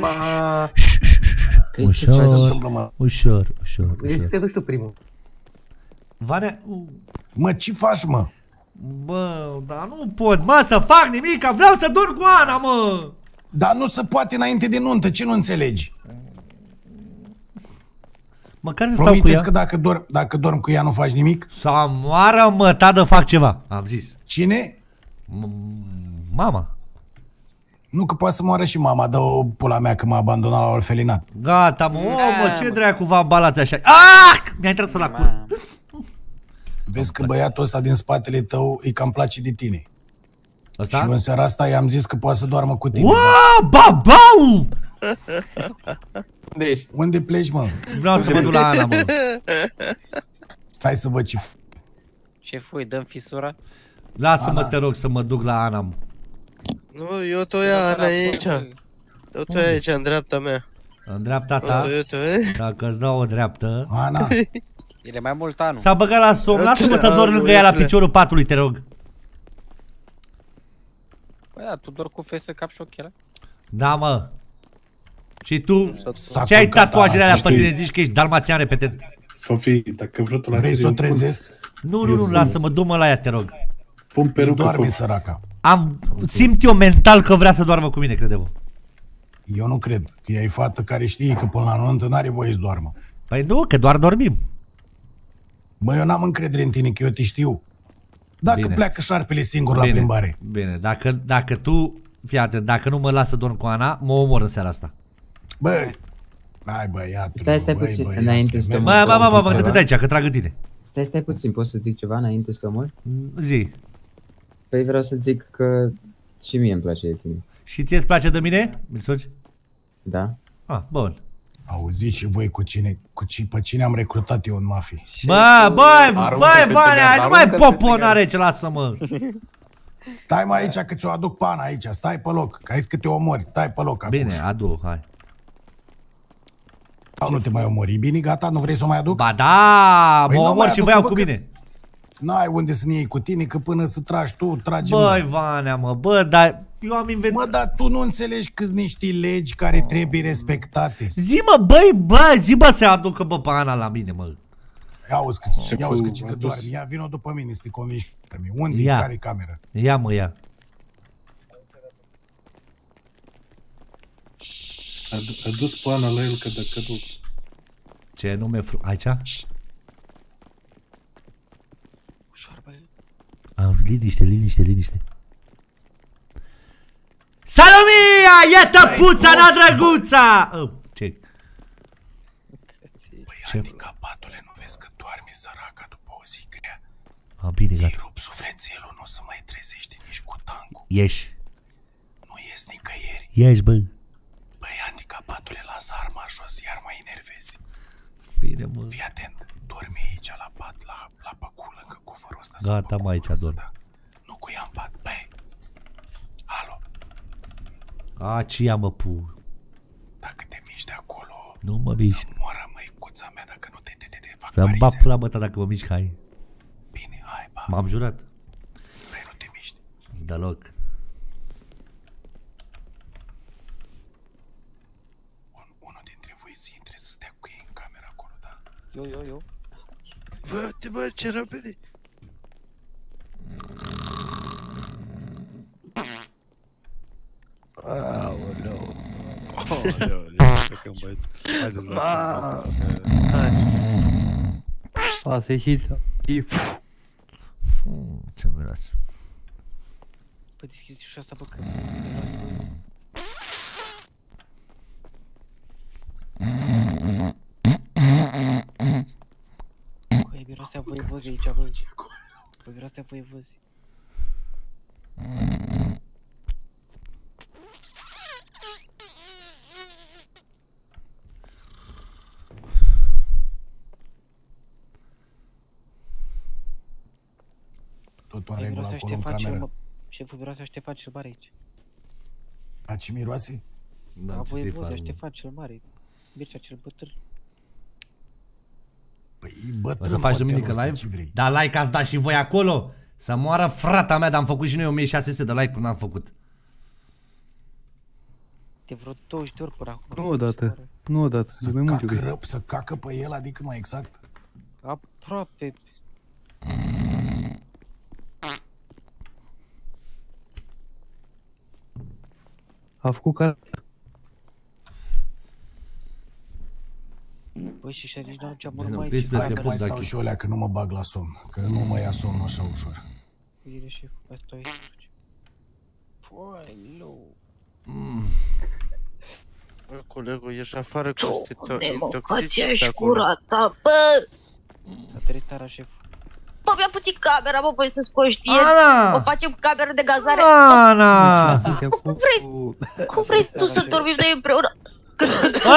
Ma, Ușor, Ce se întâmplă, mă? ușor, ușor, Ești ușor. să te duci tu primul. Vanea, uh, Mă, ce faci, mă? Bă, dar nu pot, mă, să fac nimic, că vreau să dorm cu Ana, mă. Dar nu se poate înainte de nuntă, ce nu înțelegi? Măcar să stau cu Promiteți ea. că dacă dorm, dacă dorm cu ea nu faci nimic? Să moară mă, tadă, fac ceva, am zis. Cine? Mama. Nu că poate să moară și mama, dă o pula mea că m-a abandonat la orfelinat. Gata, mă, o, mă, ce dracu v-am balat așa? Ah! Mi-a intrat să la cur. Vezi că băiatul ăsta din spatele tău îi cam place de tine. Ăsta? Și eu în seara asta i-am zis că poate să doarmă cu tine. Ua, babau! Deci, Unde pleci, mă? Vreau să mă duc la Ana, mă. Stai să văd ce... f- Șeful, îi dăm fisura? Lasă-mă, Ana. te rog, să mă duc la Ana. mă. nu, eu to ia Ana aici. Eu to ia aici, în dreapta mea. În dreapta ta, Eu to, eh? dacă îți dau o dreaptă. Ana, El e mai mult anul. S-a băgat la somn, lasă-mă să dorm lângă ea la piciorul patului, te rog. Păi da, tu dor cu fesă, cap și ochelari? Da, mă. Și tu? s-a Ce ai culcat tatuajele Ana, alea să pe știi. tine? Zici că ești dalmațian repetent. Fofi, dacă vreau tu la Vrei tine, să o eu pun- trezesc? Nu, nu, nu, lasă-mă, du-mă la ea, te rog. Pun perucă, Doarme, Fofi. săraca. Am, simt eu mental că vrea să doarmă cu mine, crede-mă. Eu nu cred că ea e fată care știe că până la nuntă n-are voie să doarmă. Păi nu, că doar dormim. Bă, eu n-am încredere în tine, că eu te știu. Dacă Bine. pleacă șarpele singur la Bine, plimbare. Bine, dacă, dacă tu, fii atent, dacă nu mă lasă dorm cu Ana, mă omor în seara asta. Bă, hai băiatul, Stai, stai băi, puțin, băiatul, înainte să te mergi Bă, omori. bă, bă, bă, mă ceva? gândesc aici, că trag în tine. Stai, stai puțin, pot să zic ceva înainte să te omori? Zi. Păi vreau să zic că și mie îmi place de tine. Și ție îți place de mine, Milsoci? Da? Ah, bun. Auziți și voi cu cine, cu ci, pe cine am recrutat eu în mafie. Bă, băi, Aruncă băi, peste Vanea, gard, nu mai aruncă peste poponare ce lasă-mă. Stai mai aici că ți-o aduc pana aici, stai pe loc, că ai zis că te omori, stai pe loc acum. Bine, adu, hai. Sau nu te mai omori, E bine, gata, nu vrei să o mai aduc? Ba da, Păi mă nu omor mai și aduc, vă iau bă, cu că- mine. N-ai unde să ne iei cu tine, că până să tragi tu, tragi Băi, Vanea, mă, bă, dar eu am inventat... Mă, dar tu nu înțelegi că niște legi care trebuie respectate. Zi, mă, băi, bă, zi, bă, să aducă, bă, pe Ana la mine, mă. Ia uzi că, Ce ia uzi că, cu- ce că adus? doarme. Ia vină după mine să te convingi. Unde Ia. e care camera? Ia, mă, ia. Adu- Adus pe Ana la el, că dacă nu... Ce nume fru... Aici? Ușor, băi. Am, liniște, liniște, liniște. Salomia! E tăpuța, na drăguța! Oh, ce? Păi, Ce? handicapatule, nu vezi că doarme săraca după o zi grea? A, bine, Îi gata. rup sufletelul, nu se mai trezește nici cu tancul. Ieși. Nu ies nicăieri. Ieși, bă. Păi, handicapatule, lasă arma jos, iar mă enervezi. Bine, mă. Fii atent, dormi aici la pat, la, la păcul, lângă cufărul ăsta. Gata, mă, aici dorm. Nu cu ea în pat, băi. Alo, A, ce ia, mă, pu. dacă te miști de acolo, Nu mă mișc. moară măicuța mea dacă nu te te te, te fac Să-mi parize. bag pula, bă, ta, dacă mă mișc, hai. Bine, hai, ba. M-am jurat. Păi nu te miști. Deloc. Un, unul dintre voi să intre să stea cu ei în camera acolo, da? Eu, eu, eu. Bă, te bă, ce repede. Aoleu. Ma. Lasă ieșiți. Mm, Ce miros. Bă, deschizi și asta, bă, că... Băi, miroasea voievozi aici, bă. Băi, miroasea voievozi. Totul în Băi, regulă miroasea acolo în Ștefan cel cameră. mă... Șeful miroasea Ștefan cel mare aici. A ce miroase? Da, ce să-i voievozia fac, mă? Ștefan cel mare. Mircea cel bătrân. Păi bătrân, O să faci hotelul duminică ăsta, live? ce vrei? Da, like ați dat și voi acolo? Să moară frata mea, dar am făcut și noi 1600 de like când am făcut. De vreo 20 de ori până acum. Nu odată. Nu odată. Să De mai multe cacă ori. răp, să cacă pe el, adică mai exact. Aproape. A făcut ca... Băi, și așa nici n-au ce nu, mă mai trebuie să Hai te că pun, mai stau Zachi. și o că nu mă bag la somn, că nu mă ia somn așa ușor. Bine, șef, asta e. Păi, nu. Bă, colegul, ești afară cu Democrația și gura ta, bă! S-a trezit starea, șef. Bă, mi-a puțin camera, bă, voi să-ți conștient. Ana! O facem cameră de gazare. Ana! Cum vrei, cum vrei tu să dormim noi împreună?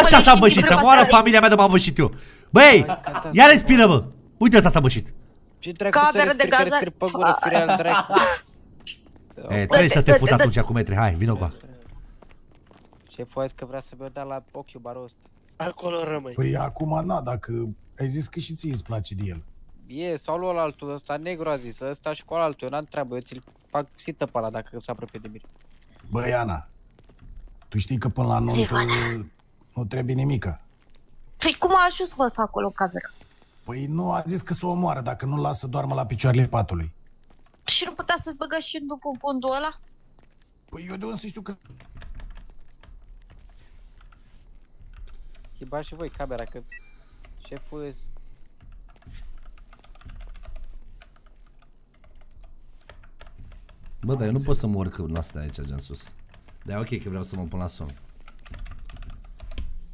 Ăsta s-a bășit, să moară familia mea de m-am bășit eu. Băi, ia respiră, bă. Uite ăsta s-a bășit. Ce dracu Cameră ți-a de respiri care gazare. scrie pe gură, firea dracu? E, trebuie să te fut atunci cu metri, hai, vină cu Șeful a zis că vrea să mi-o dea la ochiul barul ăsta. Acolo rămâi. Păi acum, na, dacă ai zis că și ție îți place de el. E, sau luat la altul, ăsta negru a zis, ăsta și cu altul, eu n-am treabă, eu ți-l fac sită pe ăla dacă se apropie de mine. Băi, Ana, tu știi că până la nuntă nu trebuie nimica. Păi cum a ajuns mă ăsta acolo în cameră? Păi nu a zis că să o omoară dacă nu lasă doarmă la picioarele patului. Și nu putea să-ți băga și după fundul ăla? Păi eu de unde să știu că... Schimbați și voi camera, că șeful e... Bă, dar eu nu pot să mă urc în astea aici, gen sus. Dar e ok că vreau să mă pun la somn.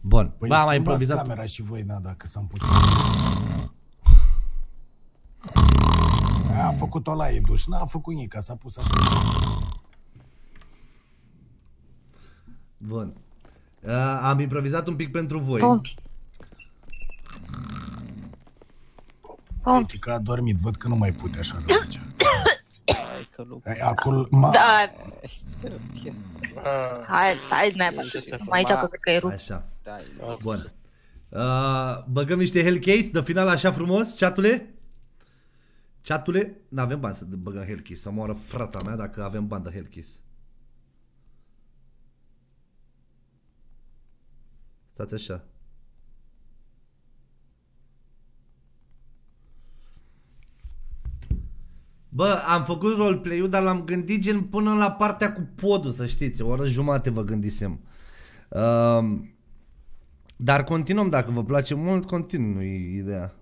Bun, Păi bă, am mai schimbați improvizat. camera și voi, na, dacă s-am puțin. A făcut-o la Eduș, n-a făcut Nica, s-a pus așa. Bun. Uh, am improvizat un pic pentru voi. Pompi. Uite că a dormit, văd că nu mai pute așa de aici. Hai că nu... Ai, acolo, ma... Da. Hai, hai, n-ai să fim aici, că cred că e rupt. Așa. Da, Bun. Uh, băgăm niște Hellcase de final așa frumos, chatule? Chatule? N-avem bani să băgăm Hellcase, să moară frata mea dacă avem bani de Hellcase. Stați așa. Bă, am făcut roleplay-ul, dar l-am gândit gen până la partea cu podul, să știți. O oră jumate vă gândisem. Um, dar continuăm, dacă vă place mult, continui ideea.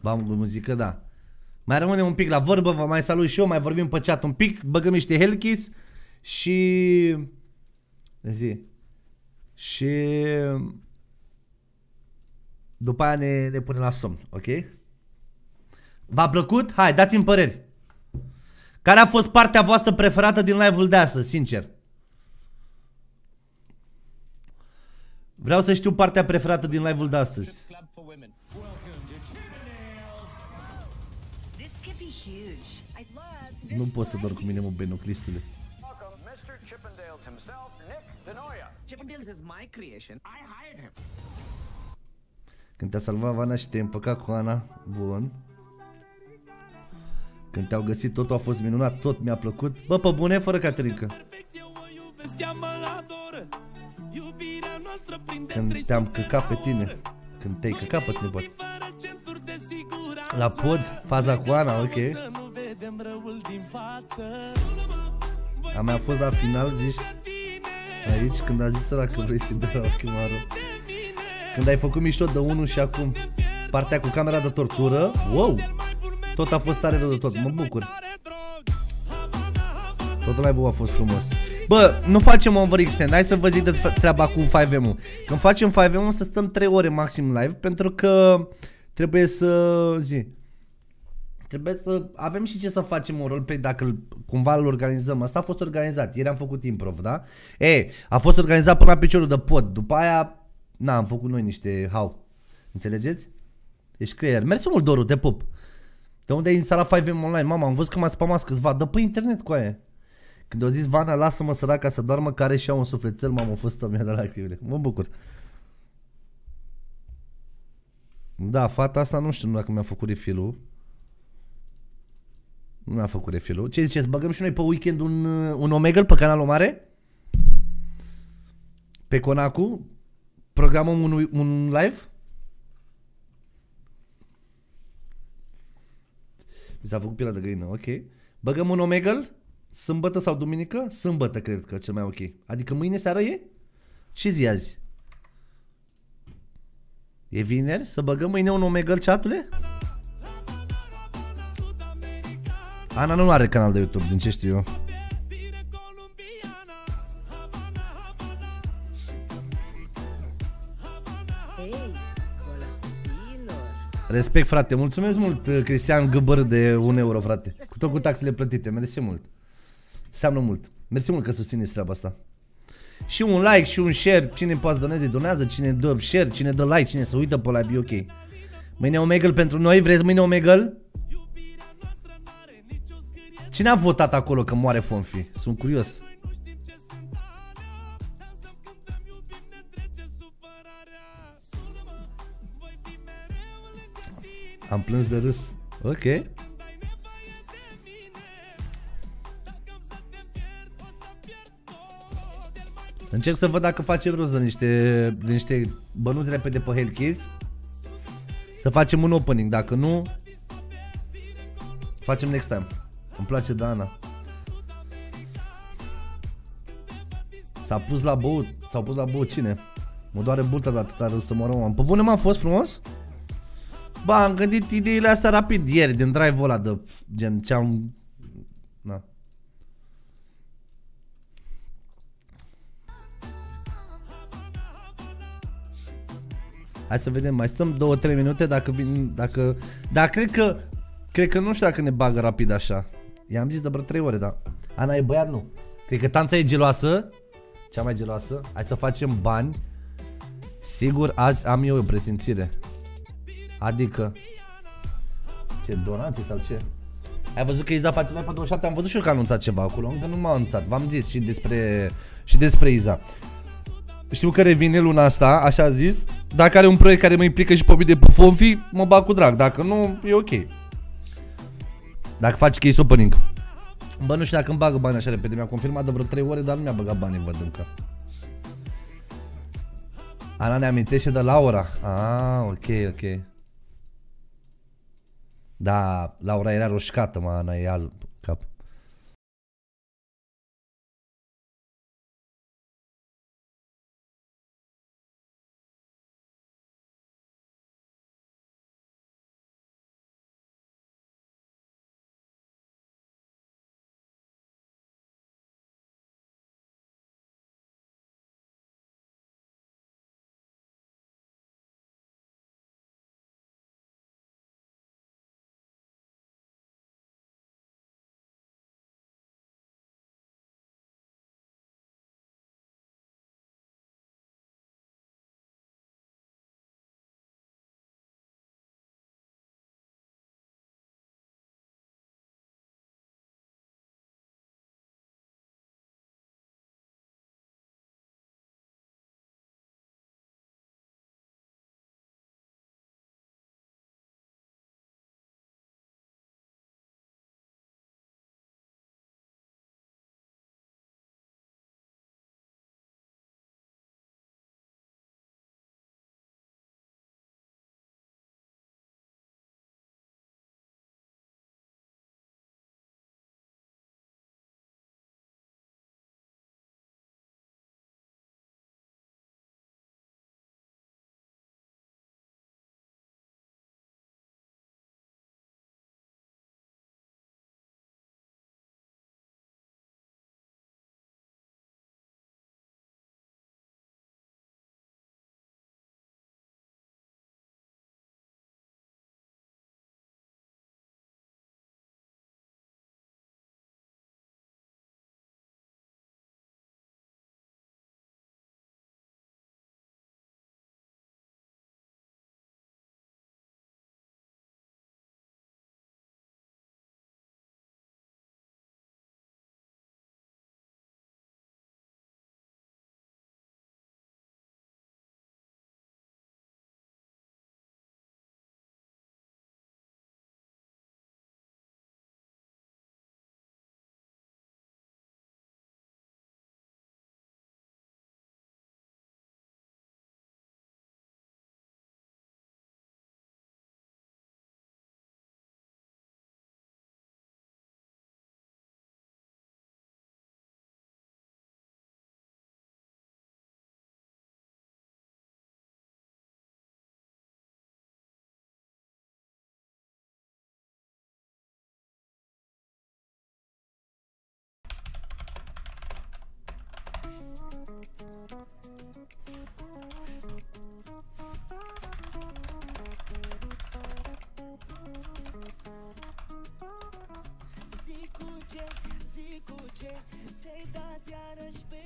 Bam, muzică, da. Mai rămâne un pic la vorbă, vă mai salut și eu, mai vorbim pe chat un pic, băgăm niște Hellkiss și... Zi. Și... După aia ne, ne punem la somn, ok? V-a plăcut? Hai, dați-mi păreri. Care a fost partea voastră preferată din live-ul de astăzi, sincer? Vreau să știu partea preferată din live-ul de astăzi. Nu pot să dorm cu mine, mă, binoclistule. Chippendales is my creation. I hired him. Când te-a salvat Vana și te-ai împăcat cu Ana, bun. Când te-au găsit totul a fost minunat, tot mi-a plăcut. Bă, pe bune, fără Caterinca. Când te-am căcat pe tine. Când te-ai căcat pe tine, poate. La pod, faza cu Ana, ok. A mea a fost la final, zici, aici, când a zis ăla că vrei să dea la ochii maro. Când ai făcut mișto de unul și acum partea cu camera de tortură, wow! Tot a fost tare rău de tot, mă bucur. Tot live-ul a fost frumos. Bă, nu facem overextend, hai să vă zic de treaba cu 5M-ul. Când facem 5M-ul să stăm 3 ore maxim live, pentru că trebuie să zi. Trebuie să avem și ce să facem un roleplay dacă îl, cumva îl organizăm. Asta a fost organizat. Ieri am făcut improv, da? E, a fost organizat până la piciorul de pod. După aia, na, am făcut noi niște hau. Înțelegeți? Ești creier. Mersi mult, Doru, te pup. De unde ai instalat 5M online? Mama, am văzut că m-a spamat câțiva. Dă pe internet cu aia. Când au zis Vana, lasă-mă săraca să doarmă, care și-au un sufletel, m-am a fost mea de lacrimile. Mă bucur. Da, fata asta nu știu dacă mi-a făcut refilul. Nu mi-a făcut refilul. Ce ziceți, băgăm și noi pe weekend un, uh, un Omegle pe canalul mare? Pe Conacu? Programăm un, un live? Mi s-a făcut pielea de găină, ok. Băgăm un Omegle? Sâmbătă sau duminică? Sâmbătă cred că cel mai ok. Adică mâine seară e? Ce zi azi? E vineri? Să băgăm mâine un Omegle chatule? Ana nu are canal de YouTube, din ce știu eu. Respect, frate. Mulțumesc mult, uh, Cristian Găbăr de 1 euro, frate. Cu tot cu taxele plătite. Mersi mult. Seamnă mult. Mersi mult că susțineți treaba asta. Și un like și un share. Cine poate să doneze, donează. Cine dă share, cine dă like, cine se uită pe live, e ok. Mâine Omegle pentru noi. Vreți mâine Omegle? Cine a votat acolo că moare Fonfi? Sunt curios. Am plâns de râs. Ok. Încerc să văd dacă facem rost de niște, de niște bănuți repede pe Hellkeys. Să facem un opening. Dacă nu, facem next time. Îmi place Dana. S-a pus la băut. S-au pus la băut cine? Mă doare burta de atâta râs să mă rămân. Pe bune m-am fost frumos? Ba, am gândit ideile astea rapid ieri, din drive-ul ăla de gen ce am... Na. Hai să vedem, mai stăm 2-3 minute dacă vin, dacă... Dar cred că, cred că nu știu dacă ne bagă rapid așa. I-am zis de vreo 3 ore, dar Ana e băiat, nu. Cred că tanța e geloasă, cea mai geloasă. Hai să facem bani. Sigur, azi am eu o presimțire. Adică Ce, donații sau ce? Ai văzut că Iza face live pe 27? Am văzut și eu că a anunțat ceva acolo Încă nu m-a anunțat, v-am zis și despre, și despre Iza Știu că revine luna asta, așa a zis Dacă are un proiect care mă implică și pe mine pe Fonfi Mă bag cu drag, dacă nu, e ok Dacă faci case opening Bă, nu știu dacă îmi bagă bani așa repede Mi-a confirmat de vreo 3 ore, dar nu mi-a băgat bani, văd încă Ana ne amintește de Laura. Ah, ok, ok. Da, Laura era roșcată, mă, Ana e alb cap.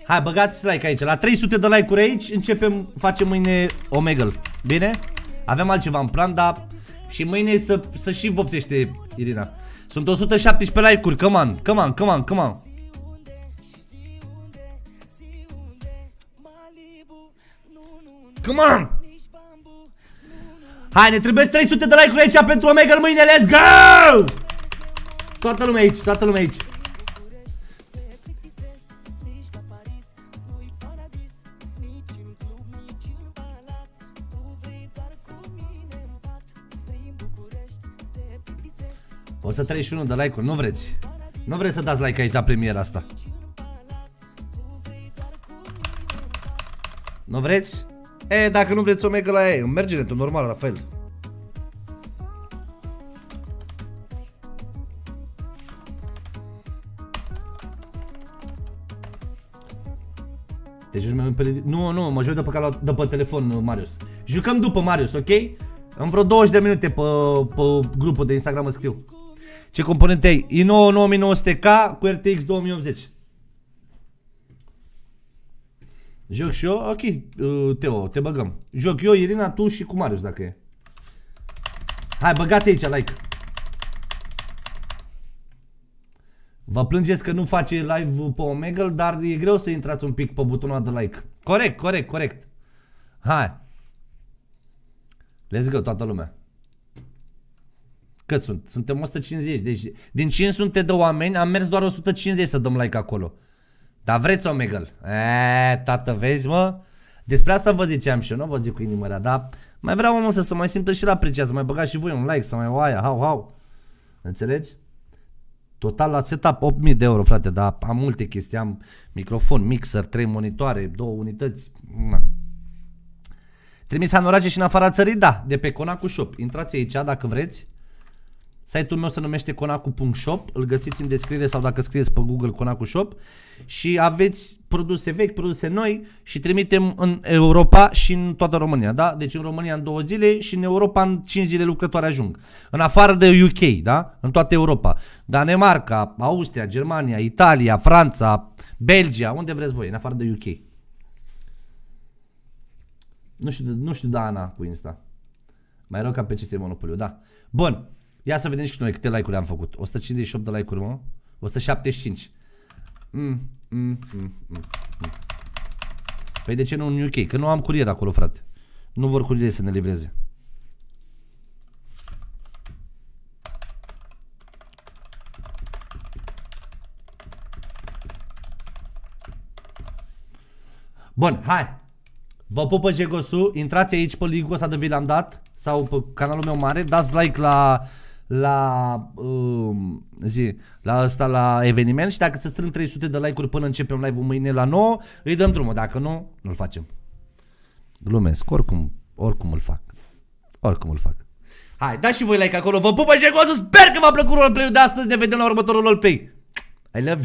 Hai, băgați like aici. La 300 de like-uri aici începem, facem mâine Omegle. Bine? Avem altceva în plan, dar și mâine să, să și vopsește Irina. Sunt 117 like-uri, come on, come on, come on, come on. Come on! Hai, ne trebuie 300 de like-uri aici pentru Omegle mâine, let's go! Toată lumea aici, toată lumea aici. O să 31 de like-uri, nu vreți Nu vreți să dați like aici la premiera asta Nu vreți? E, dacă nu vreți Omega la ei, merge netul normal la fel Te joci mai pe... Nu, nu, mă joc după, cala, după telefon, Marius Jucăm după Marius, ok? În vreo 20 de minute pe, pe grupul de Instagram mă scriu ce componente ai? i9 9900K cu RTX 2080. Joc și eu? Ok, uh, Teo, te băgăm. Joc eu, Irina, tu și cu Marius dacă e. Hai, băgați aici like. Vă plângeți că nu face live pe Omegle, dar e greu să intrați un pic pe butonul de like. Corect, corect, corect. Hai. Let's go, toată lumea. Cât sunt? Suntem 150. Deci din 500 de oameni am mers doar 150 să dăm like acolo. Dar vreți Omegle? Eee, tată, vezi, mă? Despre asta vă ziceam și eu, nu vă zic cu inimă rea, dar mai vreau omul să se mai simtă și la apreciat, să mai băgați și voi un like, să mai o aia, hau, hau. Înțelegi? Total la setup 8000 de euro, frate, dar am multe chestii, am microfon, mixer, 3 monitoare, două unități. Na. Trimis anorace și în afara țării? Da, de pe Conacu Shop. Intrați aici dacă vreți. Site-ul meu se numește conacu.shop, îl găsiți în descriere sau dacă scrieți pe Google Conacu Shop și aveți produse vechi, produse noi și trimitem în Europa și în toată România, da? Deci în România în două zile și în Europa în 5 zile lucrătoare ajung. În afară de UK, da? În toată Europa. Danemarca, Austria, Germania, Italia, Franța, Belgia, unde vreți voi, în afară de UK. Nu știu, nu știu Dana cu Insta. Mai rău ca pe CS Monopoliu, da. Bun. Ia să vedem și noi câte like-uri am făcut. 158 de like-uri, mă. 175. Mm, mm, mm, mm, mm. Păi de ce nu în UK? Că nu am curier acolo, frate. Nu vor curier să ne livreze. Bun, hai. Vă pupă Gegosu, intrați aici pe link-ul ăsta de vi l-am dat sau pe canalul meu mare, dați like la la um, zi, la asta la eveniment și dacă se strâng 300 de like-uri până începem live-ul mâine la 9, îi dăm drumul, dacă nu, nu-l facem. Glumesc, oricum, oricum îl fac. Oricum îl fac. Hai, dați și voi like acolo, vă pupă și sper că v-a plăcut roleplay-ul de astăzi, ne vedem la următorul roleplay. I love you.